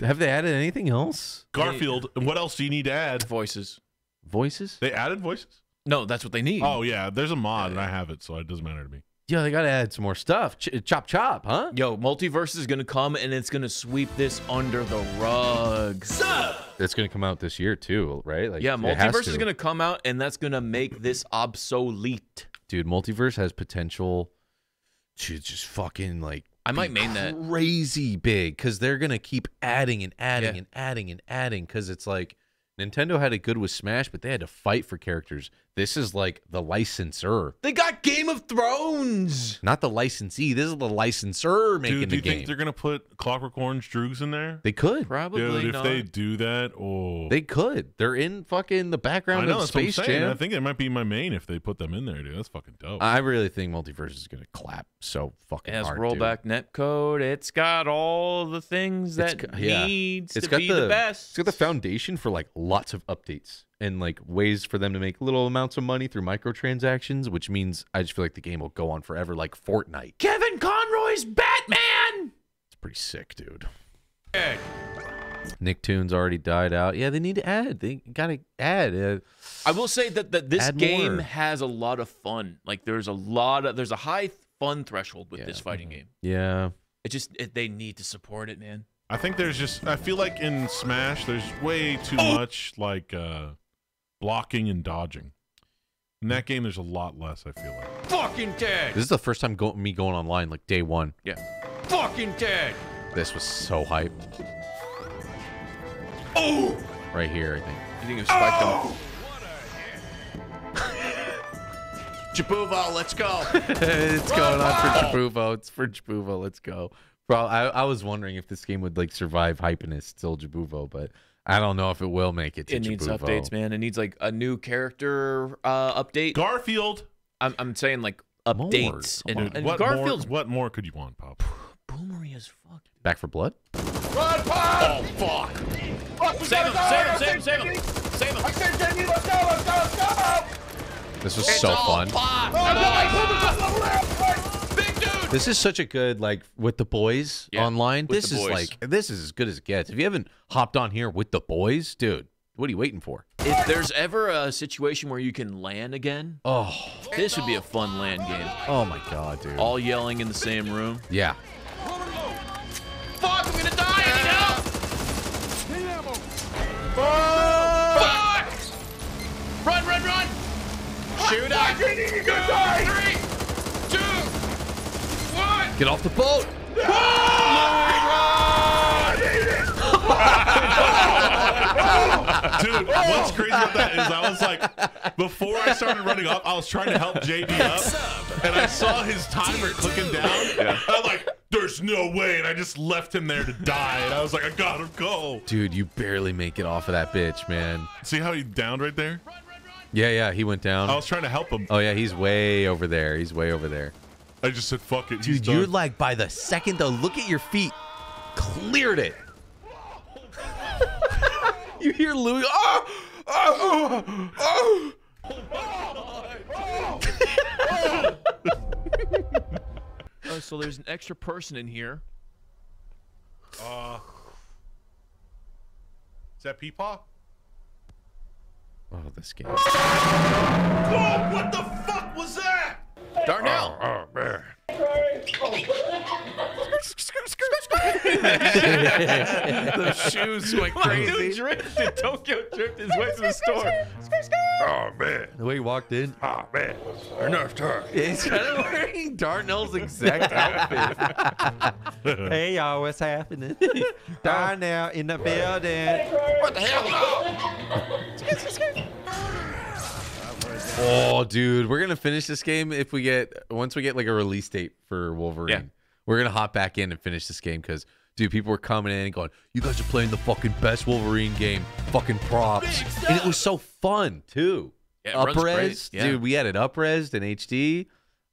Have they added anything else? Garfield. And what else do you need to add? Voices. Voices? They added voices? No, that's what they need. Oh, yeah. There's a mod, and I uh, have it, so it doesn't matter to me. Yeah, they gotta add some more stuff. Ch- chop chop, huh? Yo, multiverse is gonna come and it's gonna sweep this under the rug. It's gonna come out this year too, right? Like, yeah, multiverse is gonna come out and that's gonna make this obsolete. Dude, multiverse has potential to just fucking like. I might main that. crazy big because they're gonna keep adding and adding Yeah. and adding and adding because it's like Nintendo had it good with Smash, but they had to fight for characters. This is like the licensor, They got Game of Thrones. not the licensee. This is the licensor making Dude, do the you game. think they're going to put Clockwork Orange Droogs in there? They could. Probably Dude, if not. they do that, oh. They could. They're in fucking the I background know, of that's what I'm Space saying. Jam. I think it might be my main if they put them in there, dude. That's fucking dope. I really think multiverse is gonna clap so fucking It has hard. dude. rollback netcode. It's got all the things It's that got- yeah. needs It's to got be the, the, best. It's got the foundation for like lots of updates and like ways for them to make little amounts of money through microtransactions, which means I just feel like the game will go on forever, like Fortnite. Kevin Conroy's Batman. It's pretty sick, dude. Nicktoons already died out. Yeah, they need to add. They gotta add. Uh, I will say that, that this game more. has a lot of fun. Like there's a lot of there's a high fun threshold with this fighting Mm-hmm. game. yeah. It just it, they need to support it, man. I think there's just I feel like in Smash there's way too Oh. much like uh blocking and dodging. In that game there's a lot less, I feel like. Fucking dead. This is the first time go- me going online, like day one. Yeah. Fucking dead. This was so hype. Oh. Right here, I think. You think it spiked oh. Jabuvo, let's go. it's going on for Jabuvo. It's for Jabuvo. Let's go. Bro, I, I was wondering if this game would like survive hypeness still Jabuvo, but I don't know if it will make it to It needs Jabuvo. updates, man. It needs like a new character uh, update. Garfield. I'm, I'm saying like updates. Come And, and what Garfield's more, what more could you want, Pop? boomery as fuck. Back 4 Blood? Run, Pop! Oh fuck! Save him! Save him! Save him! Save him! Save him! I said Jamie, let's go, let's go, let's go! This was It's so all fun. pop. Big dude. This is such a good like with the boys Yeah, online. This is boys. like this is as good as it gets. If you haven't hopped on here with the boys, dude, what are you waiting for? If there's ever a situation where you can land again, Oh, this would be a fun land game. oh my god, dude. All yelling in the same room. yeah. Fuck! I'm gonna die! I need help! Fuck! Run! Run! Run! Shoot Get off the boat. Oh Dude, oh. what's crazy about that is I was like, before I started running up, I was trying to help JD up, and I saw his timer clicking down. Yeah. I was like, "There's no way," and I just left him there to die. And I was like, "I gotta go." Dude, you barely make it off of that bitch, man. See how he downed right there? Yeah, yeah, he went down. I was trying to help him. Oh yeah, he's way over there. He's way over there. I just said, "Fuck it." Dude, you're like by the second though. Look at your feet. Cleared it. you hear Louis? Oh, oh, oh. Oh, so there's an extra person in here. Uh, is that Peepaw? Oh, this game. Oh, what the fuck was that? Darnell. Oh, oh man. Those shoes went crazy. Dude drifted. Tokyo drifted his way to the store. Oh, man. The way he walked in. Oh, man. Enough talk. He's kind of wearing Darnell's exact outfit. hey y'all, what's happening? Oh. Darnell in the building. What the hell? Oh, dude, we're gonna finish this game if we get once we get like a release date for Wolverine. Yeah. We're gonna hop back in and finish this game because, dude, people were coming in and going, "You guys are playing the fucking best Wolverine game, fucking props," and it was so fun too. Yeah, it runs Upres, yeah. dude, we had it upres in HD.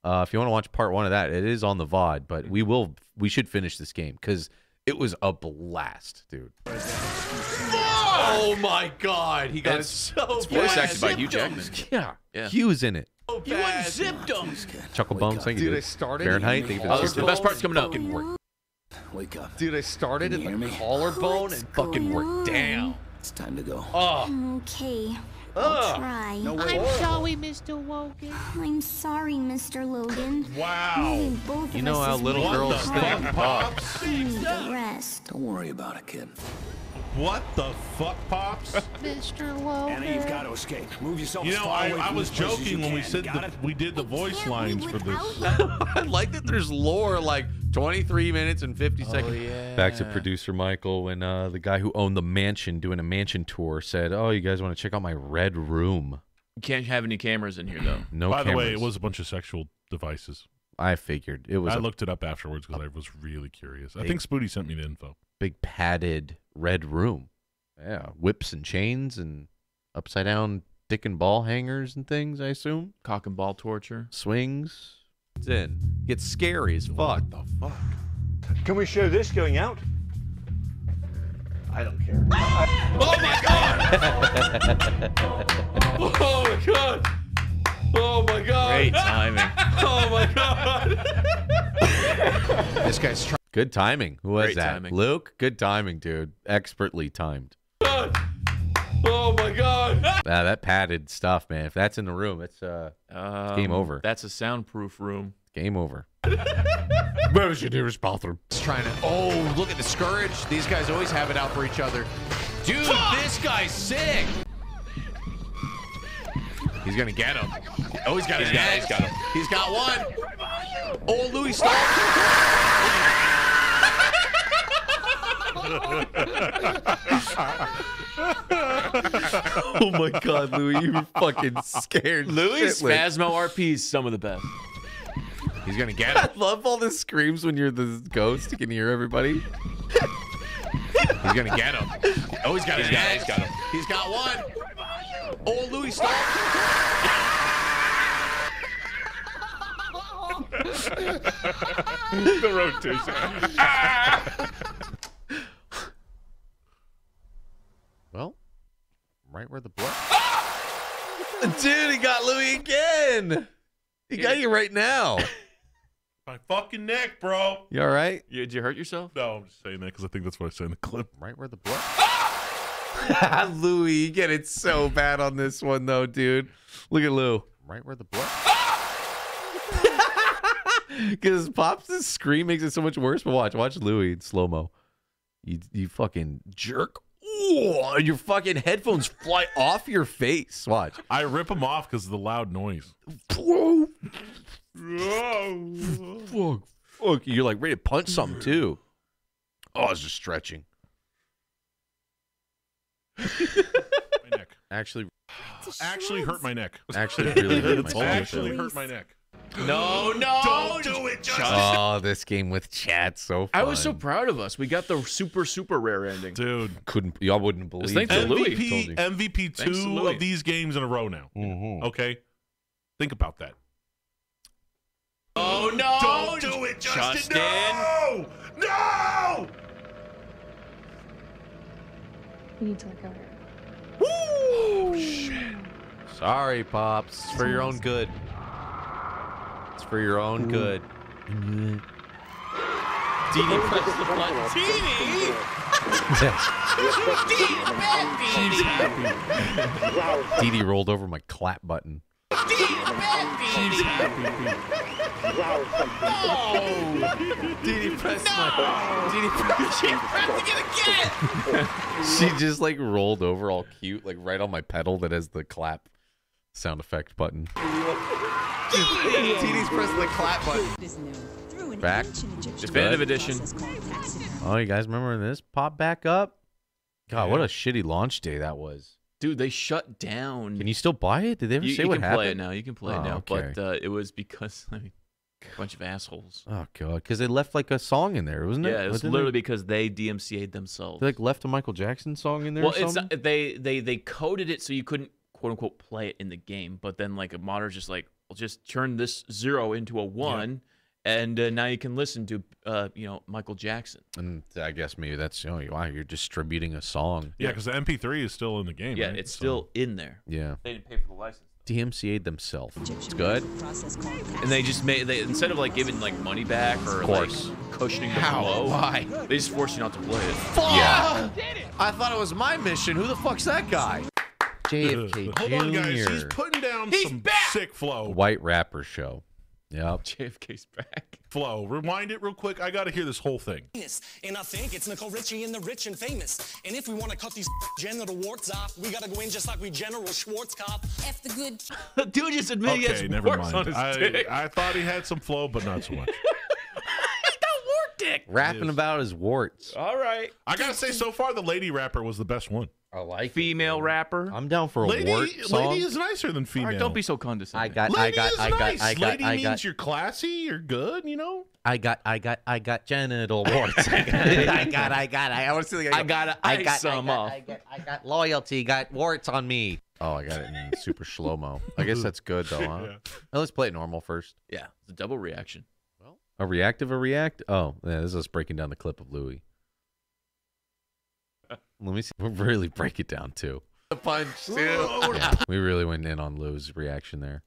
Uh, if you want to watch part one of that, it is on the VOD, but we will, we should finish this game because it was a blast, dude. Oh my God! He got It's- so it's voice acted by Hugh. Jackman. Yeah, Yeah. Hugh's in it. You unzipped him. Chuckle oh Bones, thank you. Dude, I started Fahrenheit, in thank you. Oh, is the the best part's coming up. Wake up. Dude, I started at the collarbone and fucking worked down. It's time to go. Oh. Okay. Ugh. I'll try. No. I'm sorry, Mr. Wogan. I'm sorry, Mr. Logan. Wow. Both You know how little girls too think, much. Pops. The rest. Don't worry about it, kid. What the fuck, pops? Mr. Logan. Anna, you've got to escape. Move yourself You know, far I, I was this place as joking you when we said Got the, we did the voice lines for this. I like that there's lore like 23 minutes and 50 seconds. yeah. Back to producer Michael when uh, the guy who owned the mansion doing a mansion tour said, "Oh, you guys want to check out my red room?" You can't have any cameras in here though. No By the way, it was a bunch of sexual devices. I figured it was I a looked it up afterwards because I was really curious. I think Spooty sent me the info. big padded red room. Yeah, whips and chains and upside down dick and ball hangers and things. I assume Cock and ball torture. swings. It's in. Gets scary as fuck. the fuck? Can we show this going out? I don't care. Oh my God! oh my God! Oh my God! Great timing. oh my God! This guy's trying. Good timing. Who was Great that? timing. Luke. Good timing, dude. Expertly timed. Oh my God! Ah, that padded stuff, man. If that's in the room, it's uh, Um, game over. That's a soundproof room. game over. Where's your nearest bathroom? He's trying to. Oh, look at the scourge. These guys always have it out for each other. Dude, this guy's sick. He's gonna get him. Oh, he's got his He's got- guy. he's got him. He's got one. Oh, Louis stop. oh my God, Louis, you fucking scared. Louis shitless. RP is some of the best. He's gonna get I love all the screams when you're the ghost. You can hear everybody. He's gonna get him. Oh, he's got his got- guy. he's got him. He's got one. Oh, Louis stop. the rotation. Well, right where the blood. Dude, he got Louis again. He got you right now. My fucking neck, bro. You all right? You, did you hurt yourself? No, I'm just saying that because I think that's what I said in the clip. Right where the blood. Louis, you get it so bad on this one though, dude. Look at Lou. Right where the blood. Because Pops' scream makes it so much worse. But watch, watch Louis in slow mo. You you fucking jerk. Ooh, and your fucking headphones fly off your face. Watch. I rip them off because of the loud noise. Fuck, Look, you're like ready to punch something too. Oh, I was just stretching. My neck. Actually, Actually hurt my neck. actually really hurt my neck. actually hurt my neck. No, no. Don't do it, Justin. Oh, this game with chat so fun. I was so proud of us. We got the super, super rare ending. Dude. couldn't y'all wouldn't believe. thanks to it. MVP, MVP Thanks to two of these games in a row now. Mm-hmm. Okay? Think about that. Oh no! Don't do it, Justin. Justin. No! No! You need to let go. Sorry, pops. It's for your own good. It's for your own mm-hmm. good. Mm-hmm. Dee Dee pressed the button. Dee Dee! Dee Dee rolled over my clap button. Dee Dee, the bad Dee Dee! No! Dee Dee pressed No! Dee Dee pressed She pressed it again! She just like rolled over all cute, like right on my pedal that has the clap sound effect button. Dee Dee's pressing the clap button. Back. Definitive edition. Oh, you guys remember when this popped back up? God, what a shitty launch day that was. Dude, they shut down. Can you still buy it? Did they ever you, say you what can play it now. You can play Oh, it now. okay. But uh, it was because I mean, a bunch of assholes. Oh god, because they left like a song in there, wasn't it? Yeah, it was literally They, because they DMCA'd themselves. they like left a Michael Jackson song in there. well, or it's something? not, they they they coded it so you couldn't quote unquote play it in the game, but then like a modder's just like, well, just turn this zero into a one, and uh, now you can listen to uh, you know Michael Jackson. And I guess maybe that's you know wow, you're distributing a song. Yeah, because the MP3 is still in the game. Yeah, right? it's So- still in there. Yeah. They didn't pay for the license. DMCA'd themselves. It's good. And they just made they instead of like giving like money back or Of course. like cushioning the How? blow, Why? they just forced you not to play it. Yeah. I thought it was my mission. Who the fuck's that guy? JFK Hold on, guys. He's putting down some sick flow. White rapper show. Yep. JFK's back. Flow. Rewind it real quick. I got to hear this whole thing. And I think it's Nicole Richie and the rich and famous. And if we want to cut these genital warts off, we gotta go in just like we General Schwarzkopf. F the good. Dude just admitted he Okay, has never warts on mind. his I, dick. I thought he had some flow, but not so much. Wart dick. Rapping about his warts. All right. I gotta say, so far the lady rapper was the best one. I like Female rapper. I'm down for a Lady, wart song. lady is nicer than female. All right, don't be so condescending. I got, Lady I got, is I got, nice. I got, lady I means got, you're classy, you're good, you know. I got, I got, I got genital warts. I got, I got, I got. I want to see. I gotta I got, some I off. got, I got, I got loyalty. Got warts on me. Oh, I got it in super slow mo. I guess that's good though, huh? Yeah. Well, let's play it normal first. Yeah, it's a double reaction. Well, A reactive, a react. Oh, yeah, this is us breaking down the clip of Louis. Let me see. We'll really break it down too. The punch too. Yeah, we really went in on Lou's reaction there.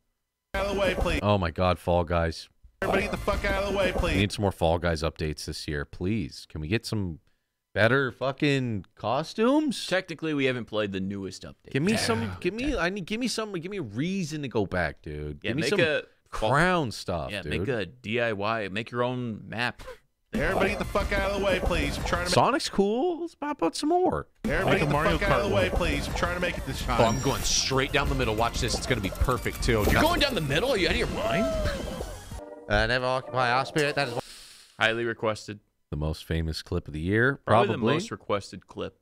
Out of the way, please. Oh my God, Fall Guys. Everybody, get the fuck out of the way, We please. need some more Fall Guys updates this year, please. Can we get some better fucking costumes? Technically, we haven't played the newest update. Give me some. Give me. I need. Give me some. Give me a reason to go back, dude. Yeah, give me make some a crown stuff, Yeah, dude. make a DIY. Make your own map. Everybody, get the fuck out of the way, please. I'm trying to. Make, Sonic's cool. Let's pop out some more. everybody, Like get the Mario fuck out of the way, please. I'm trying to make it this time. Oh, I'm going straight down the middle. Watch this. It's gonna be perfect too. You're going down the middle? Are you out of your mind? Uh, never occupy our spirit. That is Highly requested. the most famous clip of the year, Probably, probably. the most requested clip.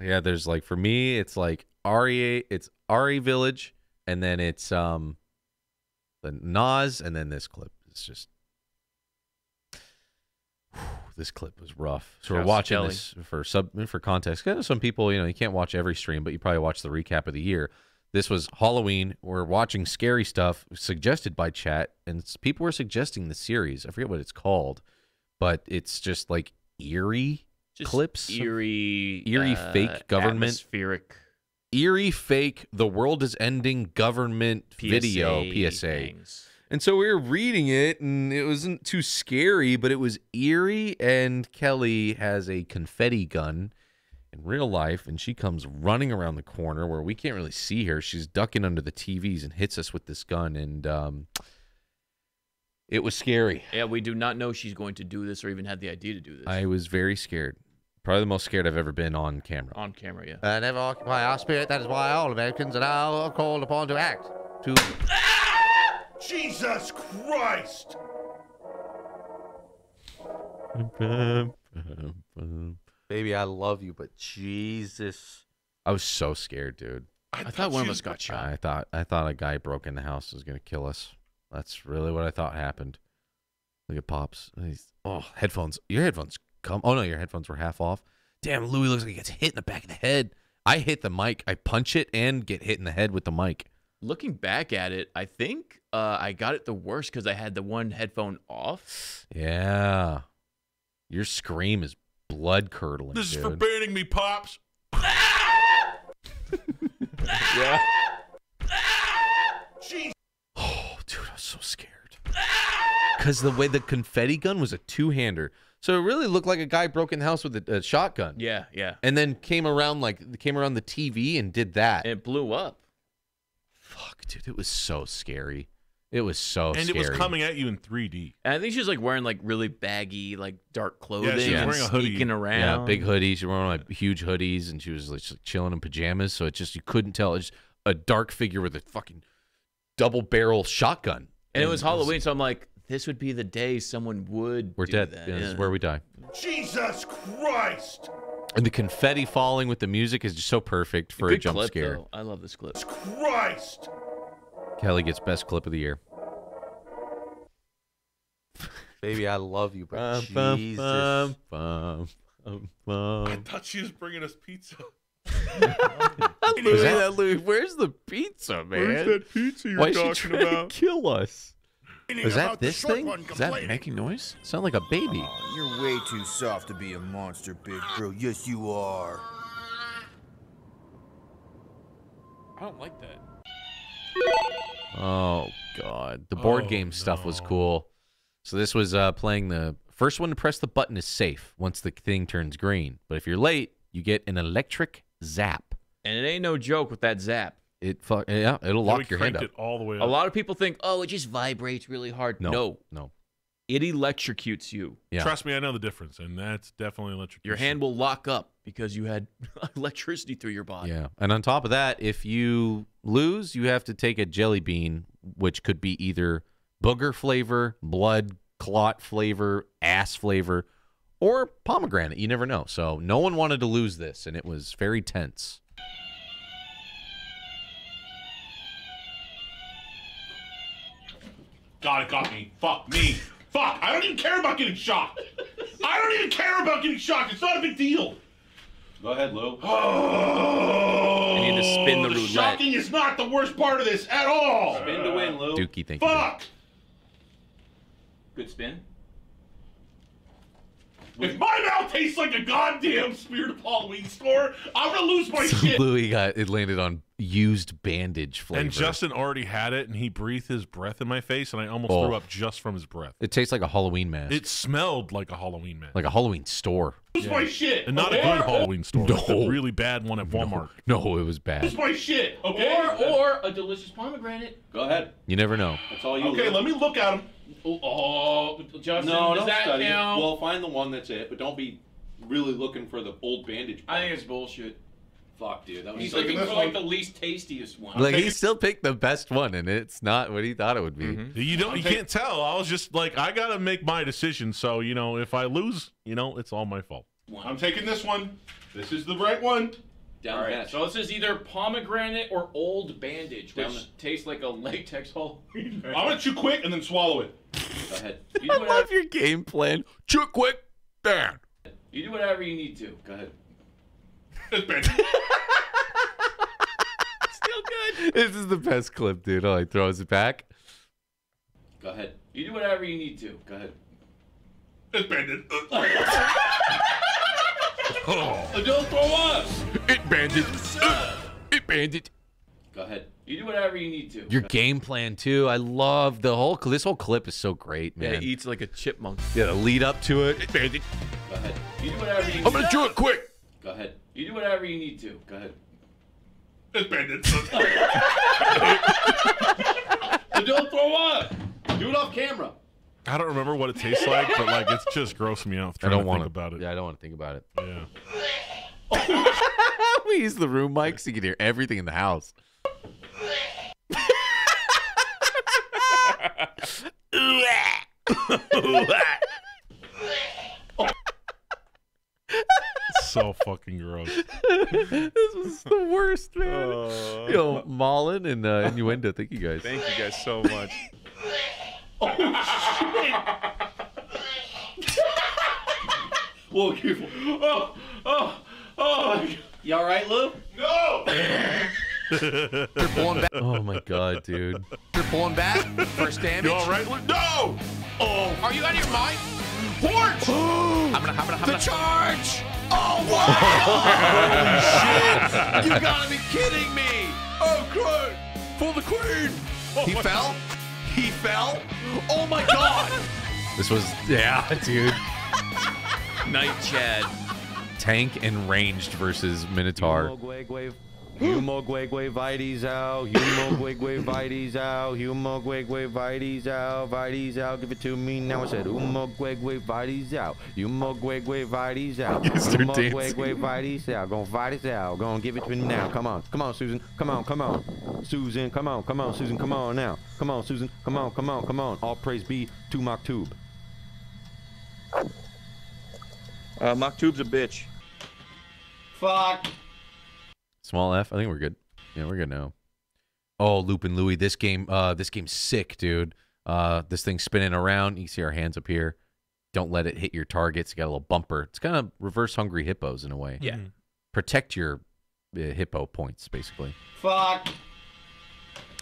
Yeah, there's like for me, it's like REA, it's RE Village, and then it's um the Nas, and then this clip. It's just this clip was rough. So we're watching Kelly. this for sub for context. Some people, you know, you can't watch every stream, but you probably watch the recap of the year. This was Halloween. We're watching scary stuff suggested by chat, and people were suggesting the series. I forget what it's called, but it's just like eerie Just clips, Eerie. eerie uh, fake government Atmospheric. eerie fake the world is ending government video PSA. things. And so we were reading it and it wasn't too scary, but it was eerie and Kelly has a confetti gun in real life and she comes running around the corner where we can't really see her. She's ducking under the TVs and hits us with this gun and um it was scary. Yeah, we do not know she's going to do this or even had the idea to do this I was very scared. Probably the most scared I've ever been on camera. on camera. Yeah. Uh, never occupy our spirit. That is why all Americans are now called upon to act. To Jesus Christ! Baby, I love you, but Jesus. I was so scared, dude. I, thought one of us got shot. I thought I thought a guy broke in the house was gonna kill us. That's really what I thought happened. Look at pops. He's, oh, headphones. Your headphones come. Oh no, your headphones were half off. Damn, Louis looks like he gets hit in the back of the head. I hit the mic. I punch it and get hit in the head with the mic. Looking back at it, I think uh, I got it the worst because I had the one headphone off. Yeah, your scream is blood curdling. This is dude. for banning me, pops. yeah. Jeez. Oh, dude, I was so scared. Because the way the confetti gun was a two-hander, so it really looked like a guy broke in the house with a, a shotgun. Yeah, yeah. And then came around like came around the TV and did that. It blew up. Fuck, dude, it was so scary. It was so and scary. it was coming at you in 3D. And I think she was like wearing like really baggy, like dark clothing. Yeah, she was and wearing a hoodie. sneaking Yeah, big hoodies. She was wearing like huge hoodies, and she was like just chilling in pajamas. So it just you couldn't tell. It's a dark figure with a fucking double barrel shotgun. And it was Halloween, so I'm like, this would be the day someone would. We're do dead. That. Yeah, This is where we die. Jesus Christ! And the confetti falling with the music is just so perfect for a Good jump clip, scare. though. I love this clip. Christ! Kelly gets best clip of the year. Baby, I love you, but Bum, bum, Jesus. bum, bum, bum, bum. I thought she was bringing us pizza. Louis, that Louis, where's the pizza, man? Where's that pizza you're Why is she talking trying about? to kill us? Is that about the this short thing? one Is that making noise? Sound like a baby. You're way too soft to be a monster, big bro. Yes, you are. I don't like that. Oh god, the board Oh, game stuff was cool. So this was uh, playing the first one to press the button is safe once the thing turns green. But if you're late, you get an electric zap. And it ain't no joke with that zap. It fuck yeah, it'll lock we your hand up. it all the way up. A lot of people think, oh, it just vibrates really hard. No, no. no. It electrocutes you. Yeah. Trust me, I know the difference, and that's definitely electric. Your hand will lock up because you had electricity through your body. Yeah. And on top of that, if you lose, you have to take a jelly bean, which could be either booger flavor, blood clot flavor, ass flavor, or pomegranate. You never know. So no one wanted to lose this, and it was very tense. God, it got me. Fuck me. Fuck. I don't even care about getting shot. I don't even care about getting shot. It's not a big deal. Go ahead, Lou. Oh, You need to spin the the roulette. shocking is not the worst part of this at all. Spin to win, Lou. Dookie, thank you. Fuck. Good spin. If my mouth tastes like a goddamn Spirit of Halloween store, I'm gonna lose my shit. Louis got it landed on used bandage flavor. And Justin already had it, and he breathed his breath in my face, and I almost Oh. threw up just from his breath. it tastes like a Halloween mask, It smelled like a Halloween man. like a Halloween store. Lose my shit. And not a good Halloween store. like the really bad one at Walmart. No, it was bad. Lose my shit. Okay. Or, or a delicious pomegranate. Go ahead. You never know. That's all you. okay. Lou. Let me look at him. Oh, oh, Justin, No, does don't that study it. count? Well, find the one that's it, but don't be really looking for the old bandage. I think it's bullshit. Fuck, dude. That was He's looking for like the least tastiest one. Like he still picked the best one, and it's not what he thought it would be. You don't. You can't tell. I was just like, I gotta make my decision. So you know, if I lose, you know, it's all my fault. I'm taking this one. This is the right one. Down All the right. hatch. So this is either pomegranate or old bandage, which Down the- tastes like a latex Halloween. I'm gonna chew quick and then swallow it. Go ahead. You do, I whatever, love your game plan. Chew quick, Dan. you do whatever you need to. Go ahead. It's bad. Still good. This is the best clip, dude. Oh, he throws it back. Go ahead. You do whatever you need to. Go ahead. It's banded. Uh, Don't throw up. It banded. It banded. Go ahead. You do whatever you need to. Your game plan too. I love the whole. This whole clip is so great, yeah, man. he eats like a chipmunk. Yeah, the lead up to it. It banded. Go ahead. You do whatever you need to I'm gonna chew it quick. Go ahead. You do whatever you need to. Go ahead. It's banded. But don't throw up. Do it off camera. I don't remember what it tastes like, but like it's just grossing me out. I don't want to want think about it. Yeah, I don't want to think about it. Yeah. we use the room mics so you can hear everything in the house. so fucking gross. this was the worst, man. Uh, Yo, Mullen and uh, Innuendo, thank you guys. Thank you guys so much. Whoa, careful. Oh, oh, oh. You all right, Lou? No. You're pulling back. Oh my god, dude. You're pulling back. First damage. You all right? Lou? No. Oh, are you out of your mind? Porch! I'm gonna, I'm gonna, I'm The gonna. charge. Oh, wow! Holy shit! You gotta be kidding me! Oh, good! For the queen! Oh, he fell. He fell? Oh my god! This was yeah, dude. Night Chad. Tank and ranged versus Minotaur. Humo gwegwe vites out. Humo gwegwe vites out. Humo gwegwe vites out. Vites out. Give it to me now. I said humo gwegwe vites out. Humo gwegwe vites out. You start Humo dancing. gwegwe out. Gonna vites out. Gonna give it to me now. Come on. Come on, Susan. Come on. Come on. Susan. Come on. Come on, Susan. Come on now. Come on, Susan. Come on. Come on. Come on. All praise be to Maktub. Uh, Maktoub's a bitch. Fuck. Small F. I think we're good. Yeah, we're good now. Oh, Loop and Louis, this game, uh, this game's sick, dude. Uh, this thing's spinning around. You can see our hands up here. Don't let it hit your targets. You got a little bumper. It's kind of reverse hungry hippos in a way. Yeah. Protect your uh, hippo points, basically. Fuck.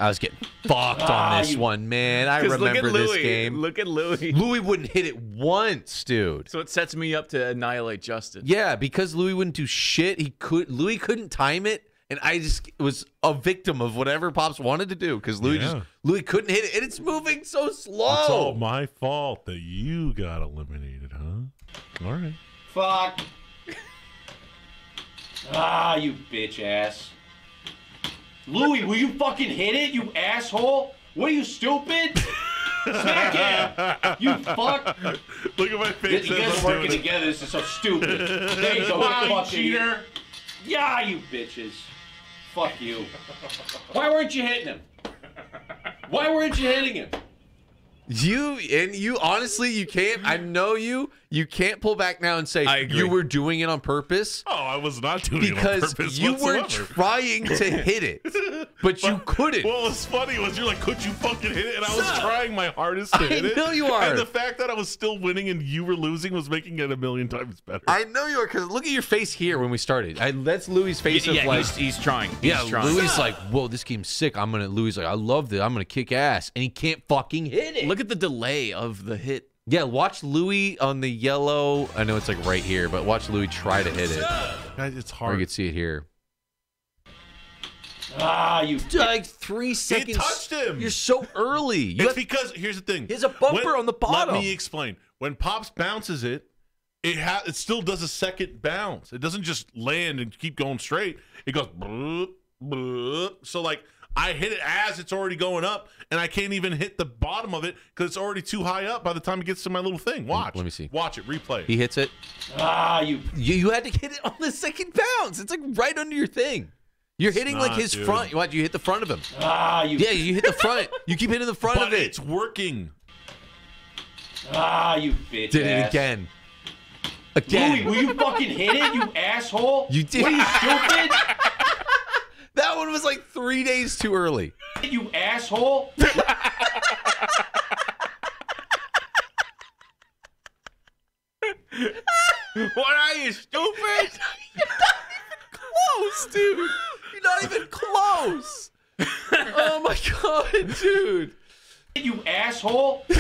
I was getting fucked Ah, on this one, man. I 'Cause look at remember this Louis. game. Look at Louis. Louis wouldn't hit it once, dude. So it sets me up to annihilate Justin. Yeah, because Louis wouldn't do shit. He could Louis couldn't time it, and I just was a victim of whatever Pops wanted to do because Louis just Louis couldn't hit it, and it's moving so slow. It's all my fault that you got eliminated, huh? All right. Fuck. Ah, you bitch ass. Louis, will you fucking hit it, you asshole? What are you stupid? Smack him! You fuck! Look at my You face. guys are working together. This is so stupid. There you go, Wow, you cheater. Yeah, you bitches. Fuck you. Why weren't you hitting him? Why weren't you hitting him? You and you honestly, you can't. I know you. You can't pull back now and say you were doing it on purpose. Oh, I was not doing it on because purpose you were trying to hit it, but you couldn't. What was funny was you're like, could you fucking hit it? And I was Stop. trying my hardest to I hit it. I know you are. And the fact that I was still winning and you were losing was making it a million times better. I know you are because look at your face here when we started. I, that's Louis' face Yeah, of yeah, like he's- he's trying. He's yeah, trying. Louis Stop. like, whoa, this game's sick. I'm gonna. Louis like, I love this. I'm gonna kick ass, and he can't fucking hit it. Look at the delay of the hit. Yeah, watch Louis on the yellow. I know it's like right here, but watch Louis try to hit it. Guys, it's Or hard. you can see it here. Ah, you. Like three seconds. touched him. You're so early. You it's have- because here's the thing. Here's a bumper on the bottom. Let me explain. When Pops bounces it, it ha- it still does a second bounce. It doesn't just land and keep going straight. It goes bloop, bloop. So like I hit it as it's already going up, and I can't even hit the bottom of it because it's already too high up by the time it gets to my little thing. Watch. let me see. Watch it. Replay. he hits it. Ah, you. You, you had to hit it on the second bounce. It's like right under your thing. You're hitting like his dude. front. What? You hit the front of him. Ah, you. Yeah, you hit the front. You keep hitting the front but of it. it's working. Ah, you bitch Did it ass. again. Louis, Again. will you fucking hit it, you asshole? You did. What are you stupid? that one was like three days too early. you asshole? What are you, stupid? You're not even close, dude. You're not even close. oh my god, dude. You asshole?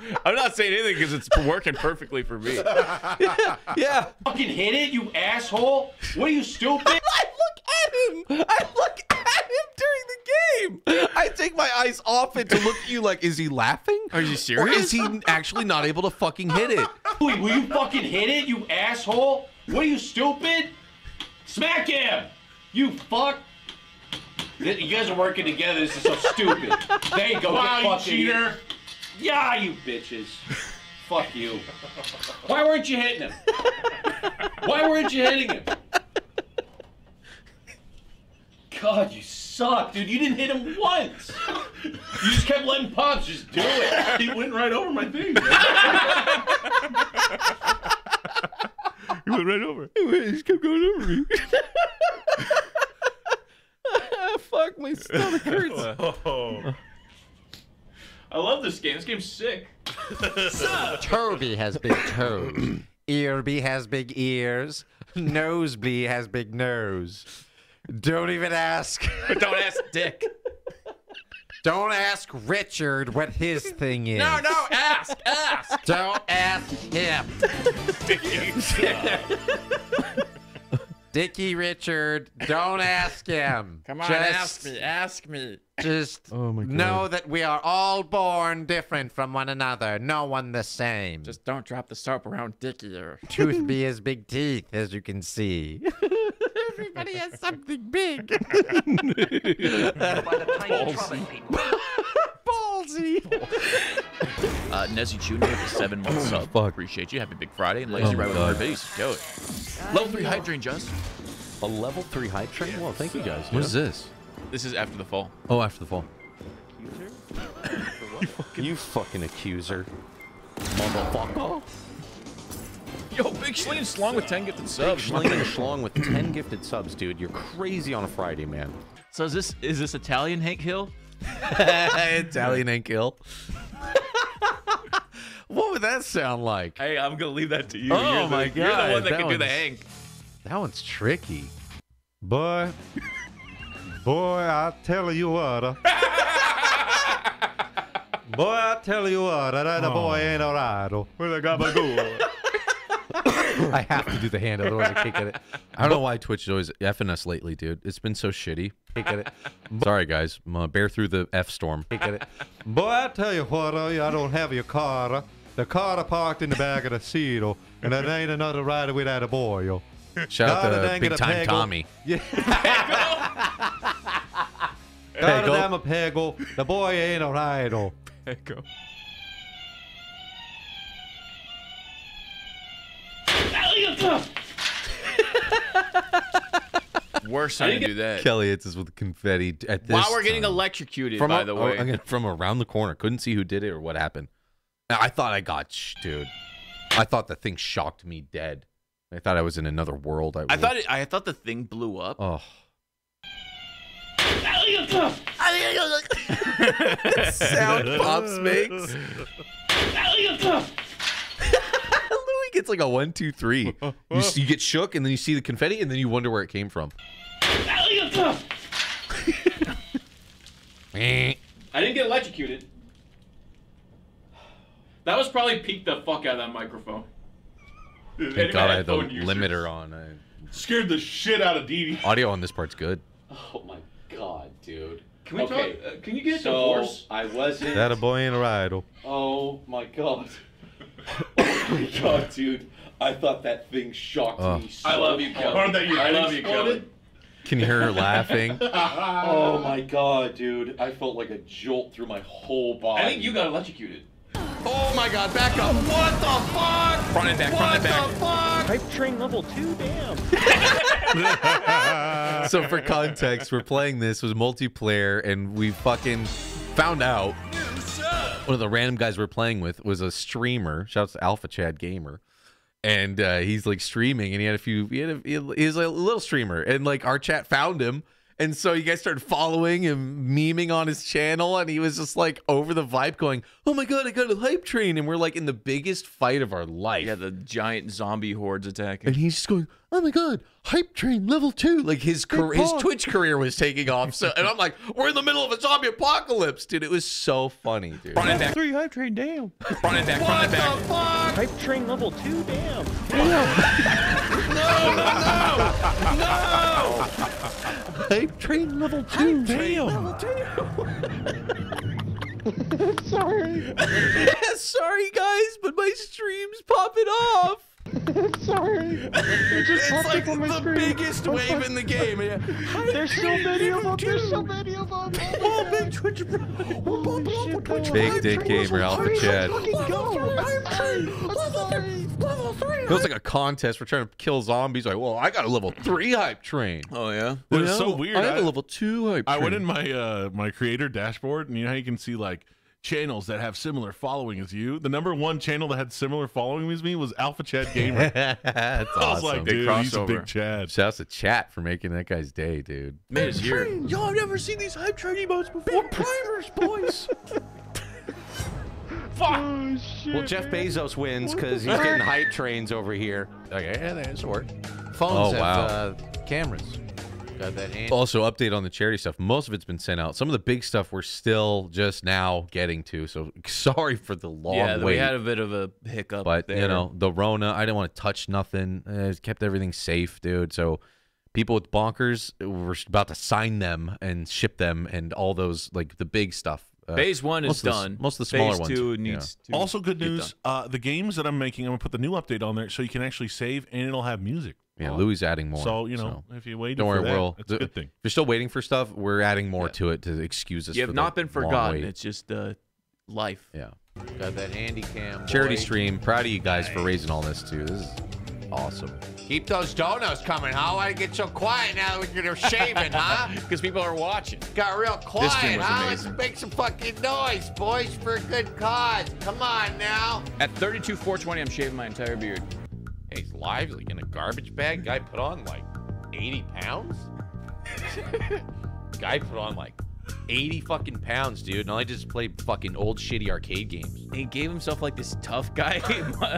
What are you- I'm not saying anything because it's working perfectly for me. Yeah. fucking hit it, you asshole? What are you stupid? I look at him. I look at him during the game. I take my eyes off it to look at you like, is he laughing? Are you Or serious? is he actually not able to fucking hit it? Louis, will you fucking hit it, you asshole? What are you stupid? Smack him! You fuck! You guys are working together. This is so stupid. There you go. Wow, you fucking cheater. Yeah, you bitches. Fuck you. Why weren't you hitting him? Why weren't you hitting him? God, you suck, dude. You didn't hit him once. You just kept letting Pops just do it. He went right over my thing. He went right over. He just kept going over me. Fuck, my stomach hurts. Oh. I love this game. This game's sick. Toby has big toes. Earby has big ears. Noseby has big nose. Don't even ask. Don't ask Dick. Don't ask Richard what his thing is. No, no, ask, ask. Don't ask him. Dickie Richard, don't ask him. Come on, Just- ask me, ask me. Just Oh my know that we are all born different from one another. No one the same. Just don't drop the soap around Dickie or Tooth be his big teeth, as you can see. Everybody has something big. Ballsy. Uh, Nezzy Jr. with a seven month sub. Fuck. Appreciate you. Happy Big Friday. And Lazy Oh, right with God. her base. Go it. Level three hype train, Just. A level three hype train? Well, thank you guys. What is this? This is after the fall. Oh, after the fall. You fucking accuser. Motherfucker. Yo, Big Schleen Slong with 10 gifted subs. Big Schling and Schlong with 10 gifted subs, dude. You're crazy on a Friday, man. So is this is this Italian Hank Hill? Italian Hank Hill. what would that sound like? Hey, I'm gonna leave that to you. Oh You're the- my You're the one that, that can do the one's- Hank. That one's tricky. Boy, boy, I tell you what. uh, boy, I tell you what, uh, that boy ain't alright. uh. Where they got my goal? I have to do the hand, otherwise I can't get it. I don't know why Twitch is always effing us lately, dude. It's been so shitty. Can't get it. Sorry, guys. I'm gonna bear through the F storm. Can't get it. Boy, I tell you what, uh, I don't have your car. uh. The car parked in the back of the seat, uh, and there ain't another rider without a boy. uh. Shout out Gotta to Big Time peggle. Tommy. Yeah. Peggle. God damn a peggle. The boy ain't a rider. Peggle. Worst time to do that. Kelly hits us with confetti at this. While we're getting time. electrocuted, from by a- the oh, way. again, from around the corner. Couldn't see who did it or what happened. I thought I got, sh- dude. I thought the thing shocked me dead. I thought I was in another world. I, I thought it, I thought the thing blew up. Oh. sound Pops makes. Louis gets like a one, two, three. You, you get shook, and then you see the confetti, and then you wonder where it came from. I didn't get electrocuted. That was probably peaked the fuck out of that microphone. Any Thank God I had the users- limiter on. I, Scared the shit out of Dee Dee. audio on this part's good. Oh my god, dude. Can we Okay, talk? Uh, can you get a so divorce? I wasn't. That a boy ain't a rider. Oh my god. oh my god, dude. I thought that thing shocked Oh. me so I love you, Kelly. Or that your I love you, exploded? Kelly. Can you hear her laughing? oh my god, dude. I felt like a jolt through my whole body. I think you got electrocuted. Oh my god, back up. What the fuck? Front and back, front and back. fuck? Hype train level two, damn. so for context, we're playing this was multiplayer, and we fucking found out one of the random guys we're playing with was a streamer. Shouts to Alpha Chad Gamer. And uh, he's like streaming, and he had a few. He had a, he was a little streamer, and like our chat found him, and so you guys started following and memeing on his channel, and he was just like over the vibe, going, "Oh my god, I got a hype train!" And we're like in the biggest fight of our life. Yeah, the giant zombie hordes attacking. And he's just going, "Oh my god, hype train level two! Like his career, his Twitch career was taking off. So, and I'm like, "We're in the middle of a zombie apocalypse, dude." It was so funny, dude. Front and back. Three hype train, damn. Front and back, front and back. What the fuck? Hype train level two, damn. Hype train level two, damn. Sorry. Sorry, guys, but my stream's popping off. Sorry. It just It's like on my the screen. biggest Oh, wave fuck. in the game. There's so many of them. There's so many of them. Oh, big Twitch, bro. Big Dick Gamer, Alpha Chad. Fucking go. I'm sorry. I'm. It was like a contest. We're trying to kill zombies. Like, well, I got a level three hype train. Oh yeah. It was so weird. I have a I- level two hype. I went in my uh my creator dashboard, and you know how you can see like channels that have similar following as you. The number one channel that had similar following as me was Alpha Chad Gamer. That's I was awesome. like, dude, he's a crossover. big Chad. Shouts to chat for making that guy's day, dude. Made his year. Yo, I've never seen these hype train emotes before. Primers, boys. Oh shit. Well, Jeff Bezos wins because he's getting hype trains over here. Okay, yeah, that's work. Oh, Phones have wow. uh, cameras. Got that hand. Also, update on the charity stuff. Most of it's been sent out. Some of the big stuff we're still just now getting to. So sorry for the long yeah, wait. we had a bit of a hiccup but there. you know, the Rona, I didn't want to touch nothing. Uh, kept everything safe, dude. So people with bonkers, we're about to sign them and ship them, and all those like the big stuff. Uh, Phase one is of the done. most of the smaller Phase ones. two yeah. needs to Also, good news: uh, the games that I'm making, I'm gonna put the new update on there, so you can actually save, and it'll have music. Yeah, on it. Louis adding more. So you know, if you wait, don't worry, that, we'll. it's a good thing. If you're still waiting for stuff, we're adding more to it to excuse us. You for have the not been forgotten. wait. It's just uh, life. Yeah. Got that handy cam. Charity boy. stream. Proud of you guys for raising all this too. This is awesome. Keep those donuts coming, huh? Why get so quiet now that you're shaving, huh? Because people are watching. Got real quiet, stream was huh? amazing. Let's make some fucking noise, boys, for a good cause. Come on now. At 32, 420, I'm shaving my entire beard. Hey, he's live. Like in a garbage bag. Guy put on like 80 pounds. Guy put on like 80 fucking pounds, dude. And I just played fucking old shitty arcade games. He gave himself like this tough guy,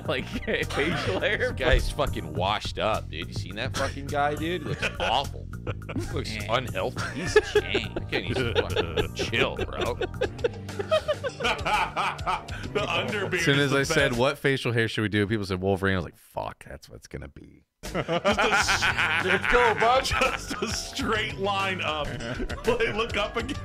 like facial hair. This guy's fucking washed up, dude. You seen that fucking guy, dude? He looks awful. Looks unhealthy. He's changed. Okay, he's fucking chill, bro. the underbeard. As soon as the I said, "What facial hair should we do?" People said Wolverine. I was like, "Fuck, that's what's gonna be." Let's go, bud. Just a straight line up. Will they look up again?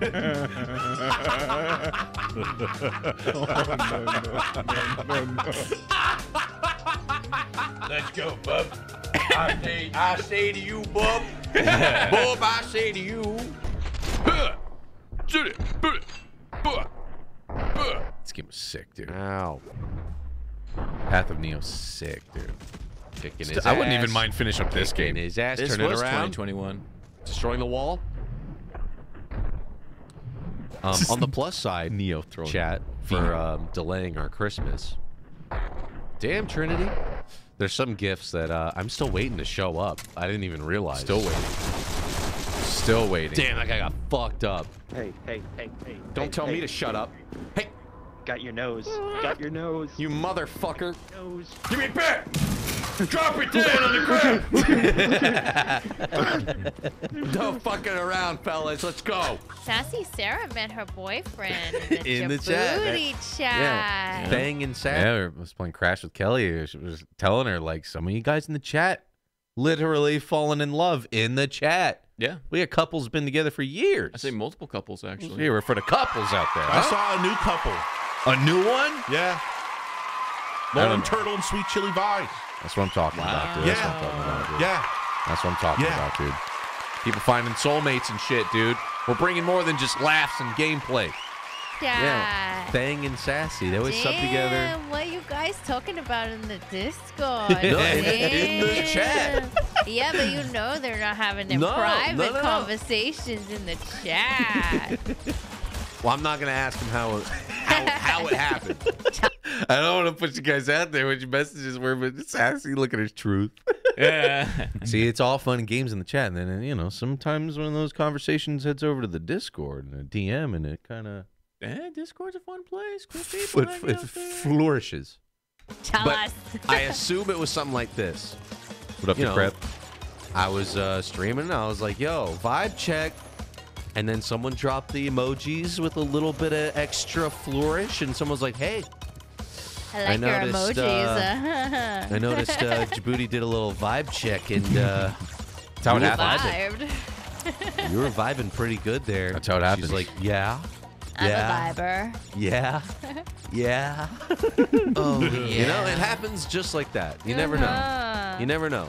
Let's go, bub. I say, I say to you, bub. bub, I say to you. This game was sick, dude. Ow. Path of Neo, sick, dude. Kicking his I wouldn't even mind finish up this Kicking game. his ass, This turning was around, 2021. destroying the wall. Um, on the plus side, Neo throwing chat for um, delaying our Christmas. Damn Trinity. There's some gifts that uh, I'm still waiting to show up. I didn't even realize. Still waiting. Still waiting. Damn, that guy got fucked up. Hey, hey, hey, hey. Don't hey, tell hey. me to shut up. Hey, Got your nose. Got your nose. you motherfucker. Nose. Give me a back. Drop it down on the ground. no fucking around, fellas. Let's go. Sassy Sarah met her boyfriend in the, In the chat. Jaboody chat. Yeah. Bang and sad. Yeah, I was playing Crash with Kelly. She was telling her like some of you guys in the chat literally fallen in love in the chat. Yeah. We got couples been together for years. I say multiple couples actually. Here, we're for the couples out there. I huh? saw a new couple. A new one? Yeah. I Lauren Turtle and Sweet Chili Vice. That's what I'm talking about, dude. That's what I'm talking about, dude. Yeah. That's what I'm talking Yeah. about, dude. People finding soulmates and shit, dude. We're bringing more than just laughs and gameplay. Yeah. Bang and sassy. They always sub together. Damn, What are you guys talking about in the Discord? No, in the- in the Damn. chat. Yeah, but you know they're not having their No, no, private no, no. conversations in the chat. Well, I'm not gonna ask him how how, how it happened. I don't want to put you guys out there with your messages where but sassy look at his truth. Yeah. See, it's all fun and games in the chat, and then you know sometimes one of those conversations heads over to the Discord and a DM, and it kind of Eh, Discord's a fun place. Cool people. it, it flourishes. Tell But us. I assume it was something like this. What up, You you know, crap? I was uh, streaming and I was like, yo, vibe check. And then someone dropped the emojis with a little bit of extra flourish, and someone was like, hey, I like your noticed, emojis. I noticed uh, Jaboody did a little vibe check, and uh, That's how it happened. Vibed. You were vibing pretty good there. That's how it happens. She's like, yeah, I'm yeah, a viber. yeah, yeah. oh, You know, it happens just like that. You never know. You never know.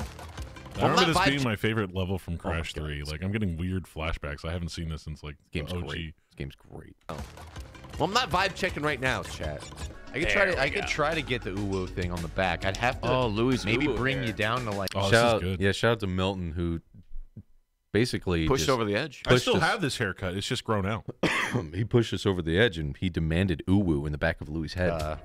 I remember this being my favorite level from oh Crash 3. Like, I'm getting weird flashbacks. I haven't seen this since, like, the Game's OG. great. This game's great. Oh. Well, I'm not vibe checking right now, chat. I could try to. I could try to get the uwu thing on the back. I'd have to. Oh, Louis' maybe uwu bring hair. you down to like. Oh, this shout is out- good. Yeah, shout out to Milton who basically Pushed just over the edge. I still us- have this haircut. It's just grown out. he pushed us over the edge and he demanded uwu in the back of Louis' head. Uh,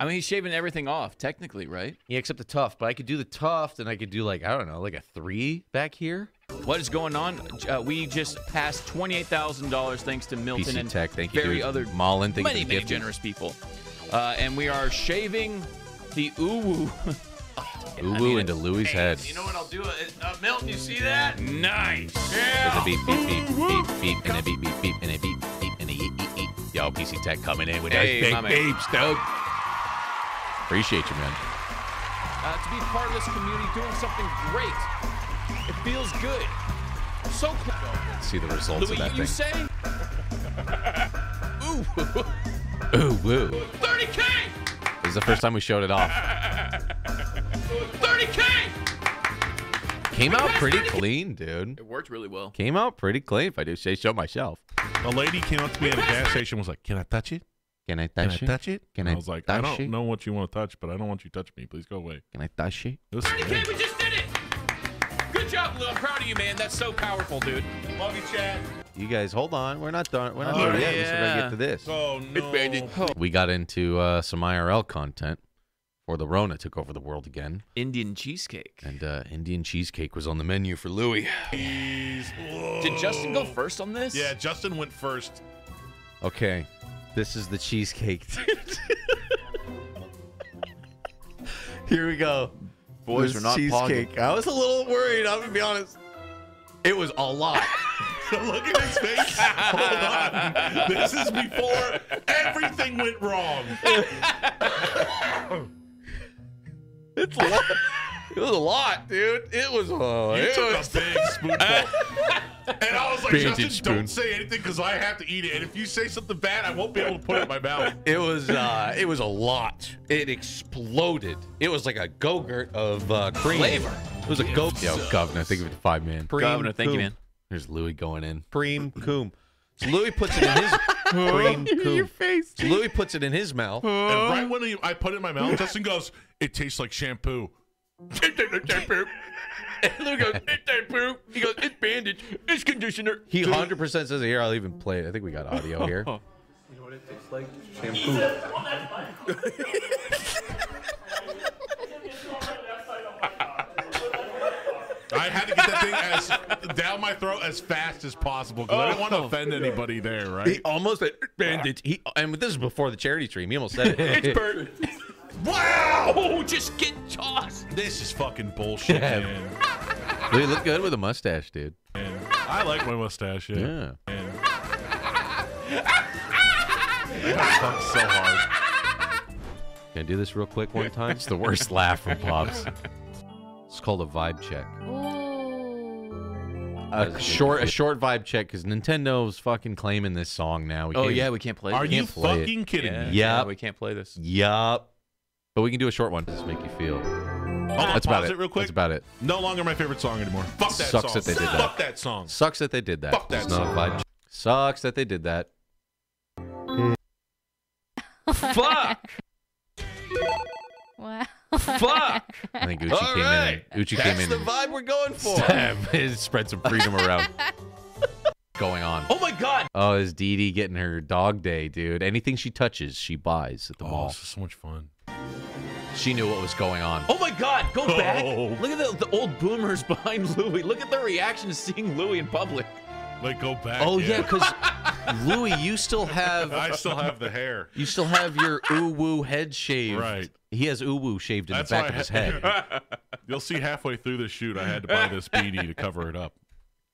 I mean, he's shaving everything off, technically, right? yeah, except the tuft. But I could do the tuft and I could do like I don't know, like a three back here. What is going on? Uh, we just passed twenty-eight thousand dollars thanks to Milton PC and Tech, thank you, very other Mullen, thank many for the many generous people. Uh, and we are shaving the uwu. Uwu into Louis' head. You know what I'll do? Uh, uh, Milton, you see that? Nice. There's a beep, beep, beep, beep, beep, and a beep, beep, beep, and a beep, beep, and a yeet, yeet, yeet. Yo, PC Tech coming in with Hey, those big beeps, dog. Appreciate you, man. uh, to be part of this community, doing something great. It feels good. So cool. See the results Louis, of that you thing. say? Ooh. Ooh, woo. 30K! This the first time we showed it off. 30K! Came out pretty clean, dude. It worked really well. Came out pretty clean, if I do say so myself. A lady came up to me at a gas station and was like, Can I touch it? Can I touch Can touch I it? touch it? Can And I I was like, I don't it? know what you want to touch, but I don't want you to touch me. Please go away. Can I touch it? It was great. we just did it! Good job, Lou. I'm proud of you, man. That's so powerful, dude. Love you, Chad. You guys, hold on. We're not done. We're not Oh, done yet. We still gotta get to this. Oh, no. We got into uh, some IRL content before the Rona took over the world again. Indian cheesecake. And uh, Indian cheesecake was on the menu for Louis. Did Justin go first on this? Yeah, Justin went first. Okay, this is the cheesecake. Here we go. Boys This are not cheesecake. I was a little worried. I'm gonna be honest. It was a lot. Look at his face. Hold on. This is before everything went wrong. it's a lot. It was a lot, dude. It was. Uh, You it took was a big spoonful. and I was like, Vantage Justin, spoon. don't say anything because I have to eat it. And if you say something bad, I won't be able to put it in my mouth. It was uh it was a lot. It exploded. It was like a go-gurt of uh cream. Flavor. It was a go Yo, Governor, think of it five man. Governor, thank you, man. There's Louis going in. Preem coom. So Louis puts it in his preem coom. Your face. So Louis puts it in his mouth. And right when he, I put it in my mouth, Justin goes, "It tastes like shampoo." It shampoo. And Lou goes, it's shampoo. He goes, it's bandage. It's conditioner. He 100% says it here. I'll even play it. I think we got audio here. You know what it tastes like? Shampoo. I had to get that thing as down my throat as fast as possible because I didn't want to Oh. offend anybody there. Right? He almost uh, said bandage. He and this is before the charity stream. He almost said it. It's burnt. wow! Oh, just get tossed. This is fucking bullshit, Yeah. man. Louis look good with a mustache, dude. And I like my mustache. Yeah. Yeah. And I got so hard. Can I do this real quick one time? It's the worst laugh from Pops. It's called a vibe check. Ooh. A short, a short vibe check because Nintendo's fucking claiming this song now. We Oh, yeah, we can't play it. Are it. you can't play it. fucking kidding Yeah, me? yeah, we can't play this. Yup. But we can do a short one. Does this make you feel? Hold on, That's about it. it real quick. That's about it. No longer my favorite song anymore. Fuck that Sucks song. that they did that. Fuck that song. Sucks that they did that. Fuck that It's not a song. vibe check. Sucks that they did that. Fuck! Wow. Fuck! I think Uchi All came right. in. Uchi That's came in. the vibe we're going for. spread some freedom around. Going on. Oh my god! Oh, is Dee Dee getting her dog day, dude? Anything she touches, she buys at the Oh, mall. this is so much fun. She knew what was going on. Oh my god! Go back! Oh. Look at the, the old boomers behind Louis. Look at their reaction to seeing Louis in public. Like go back. Oh yeah, because Louis, you still have I still have the hair. you still have your uwu head shaved. Right. He has uwu shaved in That's the back of his ha- head. You'll see halfway through the shoot, I had to buy this beanie to cover it up.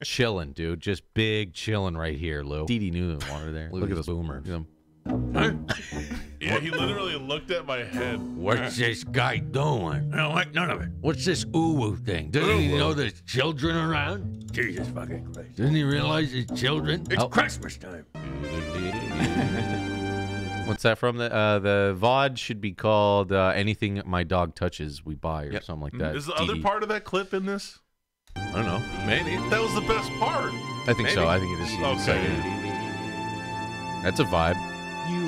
chilling, dude. Just big chilling right here, Lou. Dee Dee knew the water there. Look at this boomer. Look at him. Yeah, he literally looked at my head. What's this guy doing? I don't like none of it. What's this uwu thing? Doesn't he Uwu. know there's children around? Jesus fucking Christ. Doesn't he realize there's children? It's Oh. Christmas time. What's that from? The uh, the VOD should be called uh, "Anything My Dog Touches We Buy" or Yep. something like that. Is the other Dee. part of that clip in this? I don't know. Maybe. That was the best part. I think so. I think it is. Okay. That's a vibe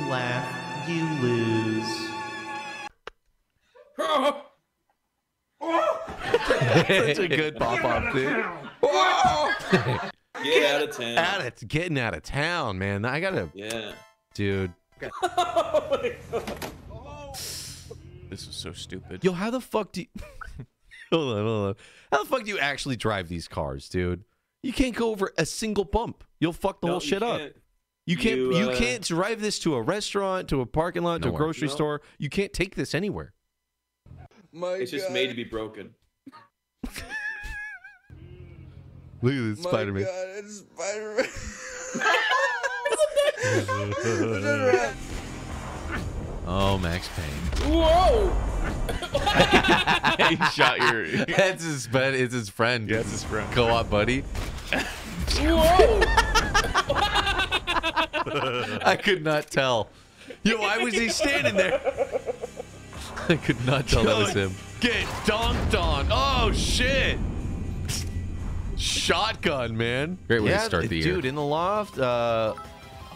laugh, you lose. Such a good pop off, dude. Get out of town. Out of, getting out of town, man. I gotta. Yeah. Dude. This is so stupid. Yo, how the fuck do you... hold on, hold on. How the fuck do you actually drive these cars, dude? You can't go over a single bump. You'll fuck the no, whole shit can't. up can't. You can't. You, You, uh, can't drive this to a restaurant, to a parking lot, to a grocery No. store. You can't take this anywhere. it's just made to be broken. Look at this Spider Man. it's Spider-Man. Oh, Max Payne. Whoa! he shot your. That's his friend. It's his friend. Yeah, it's his friend. Co-op buddy. Whoa! I could not tell. Yo, why was he standing there? I could not tell that was him. Get dunked on. Oh shit. Shotgun, man. Great way to start the year. Dude, in the loft, uh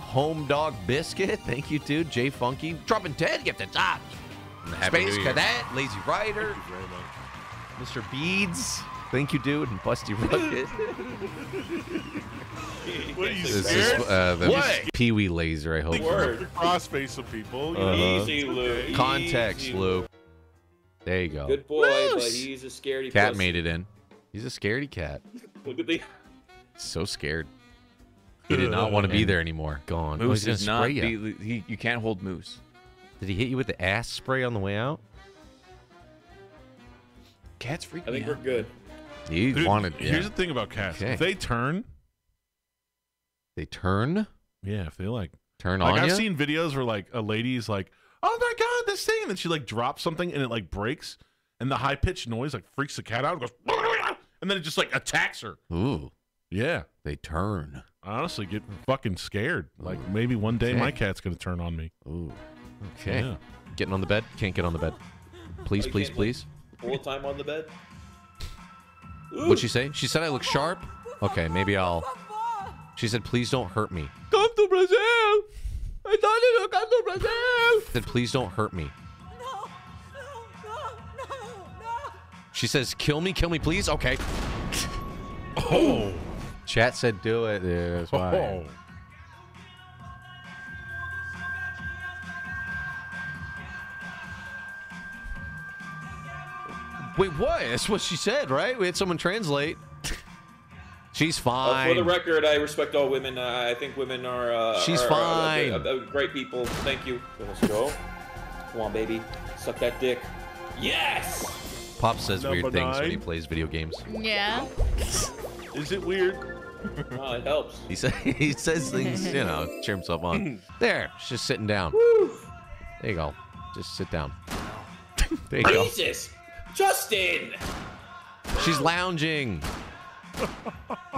home dog biscuit. Thank you, dude. Jay Funky. Dropping 10 gift at top. Happy Space Cadet, Lazy Rider. Mr. Beads. Thank you, dude. And Busty Rocket. What are you This is uh, the What? Pee Wee laser, I hope. Think you're the crossface of people. Uh-huh. Easy, Lou. Context, Easy, Lou. There you go. Good boy, but he's a scaredy Cat pussy. made it in. He's a scaredy cat. Look at the. So scared. He did not want to be there anymore. Gone. Oh, Moose he's is not. spray ya. Be, he, you can't hold Moose. Did he hit you with the ass spray on the way out? Cats freak I me think we're good. He Dude, wanted. Here's the thing about cats. Okay. If they turn, They turn. yeah, if they like Turn like on I've ya? seen videos where like a lady's like, "Oh my god, this thing," and then she like drops something and it like breaks, and the high pitched noise like freaks the cat out. and goes, and then it just like attacks her. Ooh, Yeah, they turn. I honestly get fucking scared. Like maybe one day Okay. my cat's gonna turn on me. Ooh. Okay. Yeah. Getting on the bed. Can't get on the bed. Please, Oh, please, can't, please. Full time on the bed. What'd she say? She said I look sharp. Okay, maybe I'll. She said, please don't hurt me. Come to Brazil. I told you to come to Brazil. Said, please don't hurt me. No, no, no, no, no. She says, kill me, kill me, please. Okay. Oh. oh, Chat said, do it. Yeah, that's why. oh. Wait, what? That's what she said, right? We had someone translate. She's Uh, fine. for the record, I respect all women. Uh, I think women are. Uh, She's are, fine. Uh, uh, uh, great people. Thank you. Let's go. Come on, baby. Suck that dick. Yes. Pop says weird Number things when he plays video games. Yeah. Is it weird? Oh, it helps. He says he says things, you know, cheer himself on. There, she's just sitting down. There you go. Just sit down. There you go. Jesus, Justin. She's lounging.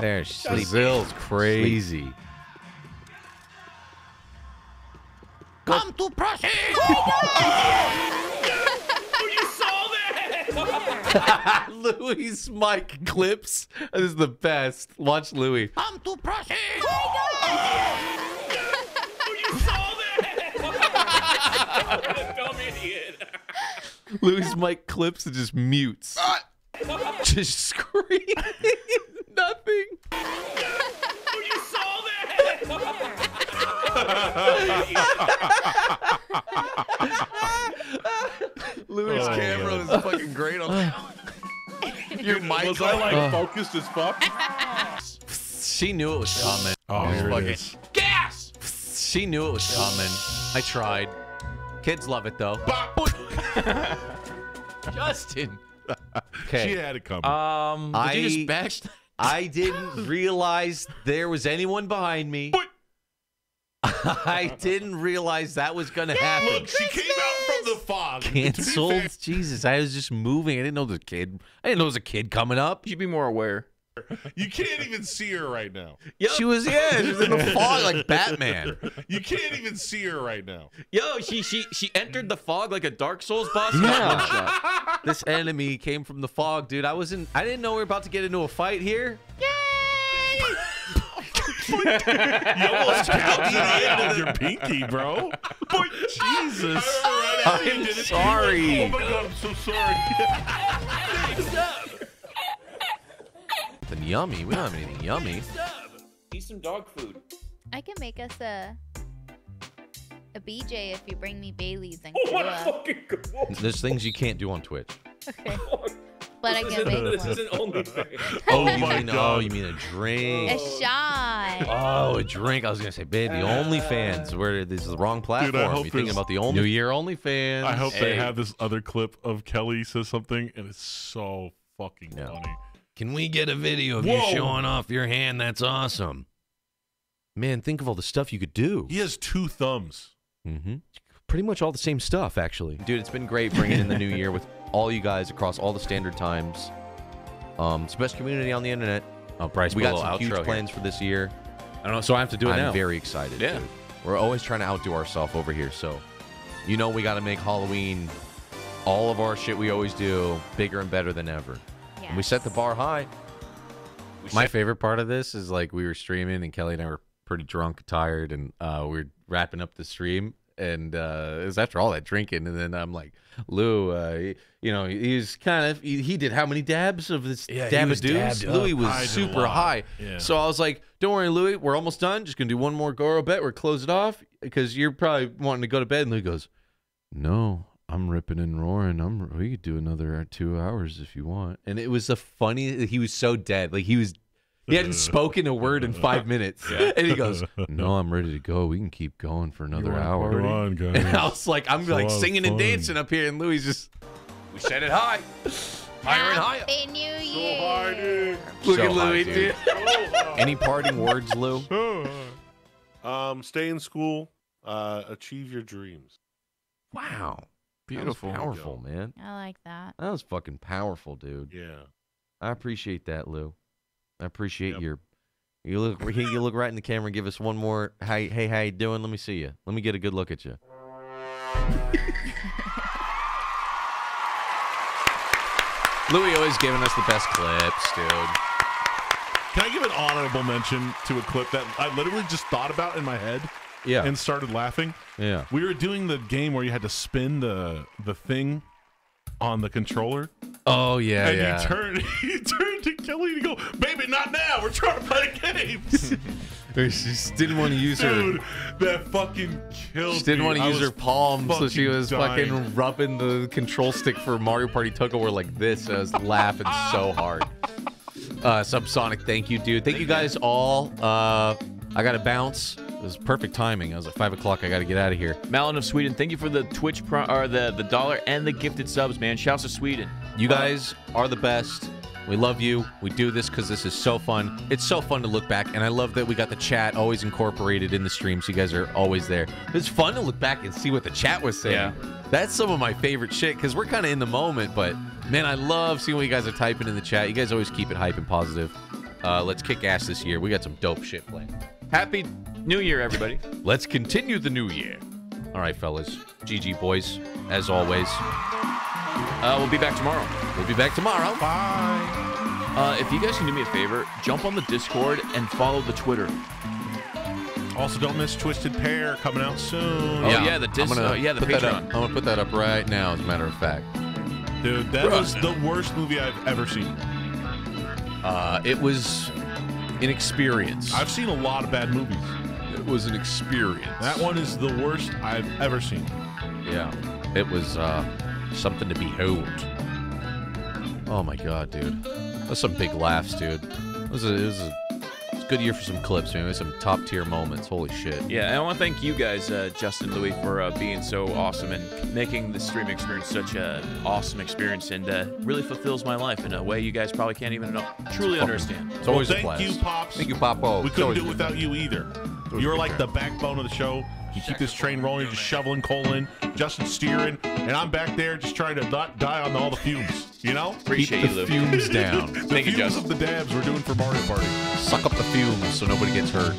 There, she's sleeping. Brazil's crazy. Come to Brazil. Oh, you saw that? Louis' mic clips. This is the best. Watch Louis. Come to Brazil. Oh, you saw that? What a dumb idiot. Louis' mic clips and just mutes. Uh. just screaming. Nothing. Oh, you saw that? Louis' Oh, camera God. is fucking great on Your mic Was I like Uh. focused as fuck? She knew it was coming. Oh, It was here it fucking- is. Gas. She knew it was coming. I tried. Kids love it though. Justin. Okay. She had it coming. Um, did I you just bash? I didn't realize there was anyone behind me. I didn't realize that was gonna happen. Look, she came out from the fog. To be Cancelled. Jesus, I was just moving. I didn't know there was a kid. I didn't know there was a kid coming up. You should be more aware. You can't even see her right now. She was yeah, she was in the fog like Batman. You can't even see her right now. Yo, she she she entered the fog like a Dark Souls boss. Yeah. This enemy came from the fog, dude. I wasn't. I didn't know we were about to get into a fight here. Yay! you almost counted it with your pinky, bro. Jesus. I'm sorry. Oh my god, I'm so sorry. Yummy. We don't have anything yummy. Eat some dog food. I can make us a a BJ if you bring me Bailey's and Oh my Kahlua. fucking god. There's things you can't do on Twitch. Okay. But I can isn't- make This isn't OnlyFans. Oh, you mean oh, you mean a drink? A shot. Oh, a drink. I was gonna say, babe, the uh, OnlyFans. Where this is the wrong platform. hope you thinking about the only New Year OnlyFans? I hope they have this other clip of Kelly says something, and it's so fucking funny. Can we get a video of Whoa. you showing off your hand? That's awesome. Man, think of all the stuff you could do. He has two thumbs. Mm-hmm. Pretty much all the same stuff, actually. Dude, it's been great bringing in the new year with all you guys across all the standard times. Um, it's the best community on the internet. Oh, Bryce, we put a got little some outro huge here. plans for this year. I don't know, so I have to do it I'm now. very excited. Yeah. dude. We're always trying to outdo ourselves over here. So, you know, we got to make Halloween all of our shit we always do bigger and better than ever. And we set the bar high. My favorite part of this is like we were streaming and Kelly and I were pretty drunk, tired, and uh, we are wrapping up the stream. And uh, it was after all that drinking, and then I'm like, Lou, uh, he- you know, he's kind of he, he did how many dabs of this Yeah, he dab was of deuce? dabbed Louis was I did a super lot. high, Yeah. so I was like, "Don't worry, Louis, we're almost done. Just gonna do one more Goro bet. We're close it off because you're probably wanting to go to bed." And Louis goes, "No, I'm ripping and roaring. I'm we could do another two hours if you want." And it was a funny. He was so dead. Like he was. He hadn't spoken a word in five minutes, Yeah. and he goes, "No, I'm ready to go. We can keep going for another hour." Come on, guys. And I was like, "I'm It's like singing and dancing up here," and Louis just We said it high. higher and higher. Happy New Year. Look So at Louis, high, dude. Any parting words, Lou? Um, stay in school. Uh, achieve your dreams. Wow. Beautiful. That was powerful, man. I like that. That was fucking powerful, dude. Yeah. I appreciate that, Lou. I appreciate your. You look. You look right in the camera. and Give us one more. Hey, hey, how you doing? Let me see you. Let me get a good look at you. Louis always giving us the best clips, dude. Can I give an honorable mention to a clip that I literally just thought about in my head? Yeah. And started laughing. Yeah. We were doing the game where you had to spin the the thing on the controller. Oh yeah, and yeah. you turn you turn to Kelly and you go, baby, not now. We're trying to play the games. She just didn't want to use her. Dude, that fucking killed She didn't me. want to I use her palm, so she was dying. fucking rubbing the control stick for Mario Party Tug-of-War like this. I was laughing so hard. Uh, Subsonic, thank you, dude. Thank, you guys all. Uh, I got to bounce. It was perfect timing. I was at five o'clock. I got to get out of here. Malin of Sweden, thank you for the Twitch pro- or the the dollar and the gifted subs, man. Shouts to Sweden. You guys are the best. We love you. We do this because this is so fun. It's so fun to look back, and I love that we got the chat always incorporated in the stream, so you guys are always there. It's fun to look back and see what the chat was saying. Yeah. That's some of my favorite shit because we're kind of in the moment, but man, I love seeing what you guys are typing in the chat. You guys always keep it hype and positive. Uh, let's kick ass this year. We got some dope shit planned. Happy New Year, everybody. Let's continue the new year. All right, fellas. GG, boys. As always. Uh, we'll be back tomorrow. We'll be back tomorrow. Bye. Uh, if you guys can do me a favor, jump on the Discord and follow the Twitter. Also, don't miss Twisted Pair coming out soon. Oh, yeah, the dis- uh, yeah, the put. Patreon. I'm gonna put that up right now, as a matter of fact. Dude, that was the worst movie I've ever seen. Uh, it was an experience. I've seen a lot of bad movies. It was an experience. That one is the worst I've ever seen. Yeah, it was uh, something to behold. Oh my god, dude, that's some big laughs, dude. It was a, it was a, it was a good year for some clips, man. Some top tier moments. Holy shit. Yeah, and I want to thank you guys, uh, Justin Louis, for uh, being so awesome and making the stream experience such an awesome experience and uh, really fulfills my life in a way you guys probably can't even know, truly understand. It's always well, a thank blast. you, Pops. Thank you, Popo. We couldn't do it without you either. You're good like the backbone of the show. You keep this train rolling, just shoveling coal in, Justin steering, and I'm back there just trying to not die on all the fumes. You know? Appreciate Keep the Lou. fumes down. The Thank you, fumes Justin. of the dabs we're doing for Mario Party. Suck up the fumes so nobody gets hurt.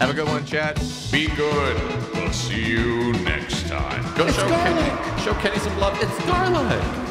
Have a good one, chat. Be good. We'll see you next time. Go show Kenny, show Kenny some love. It's Starlight.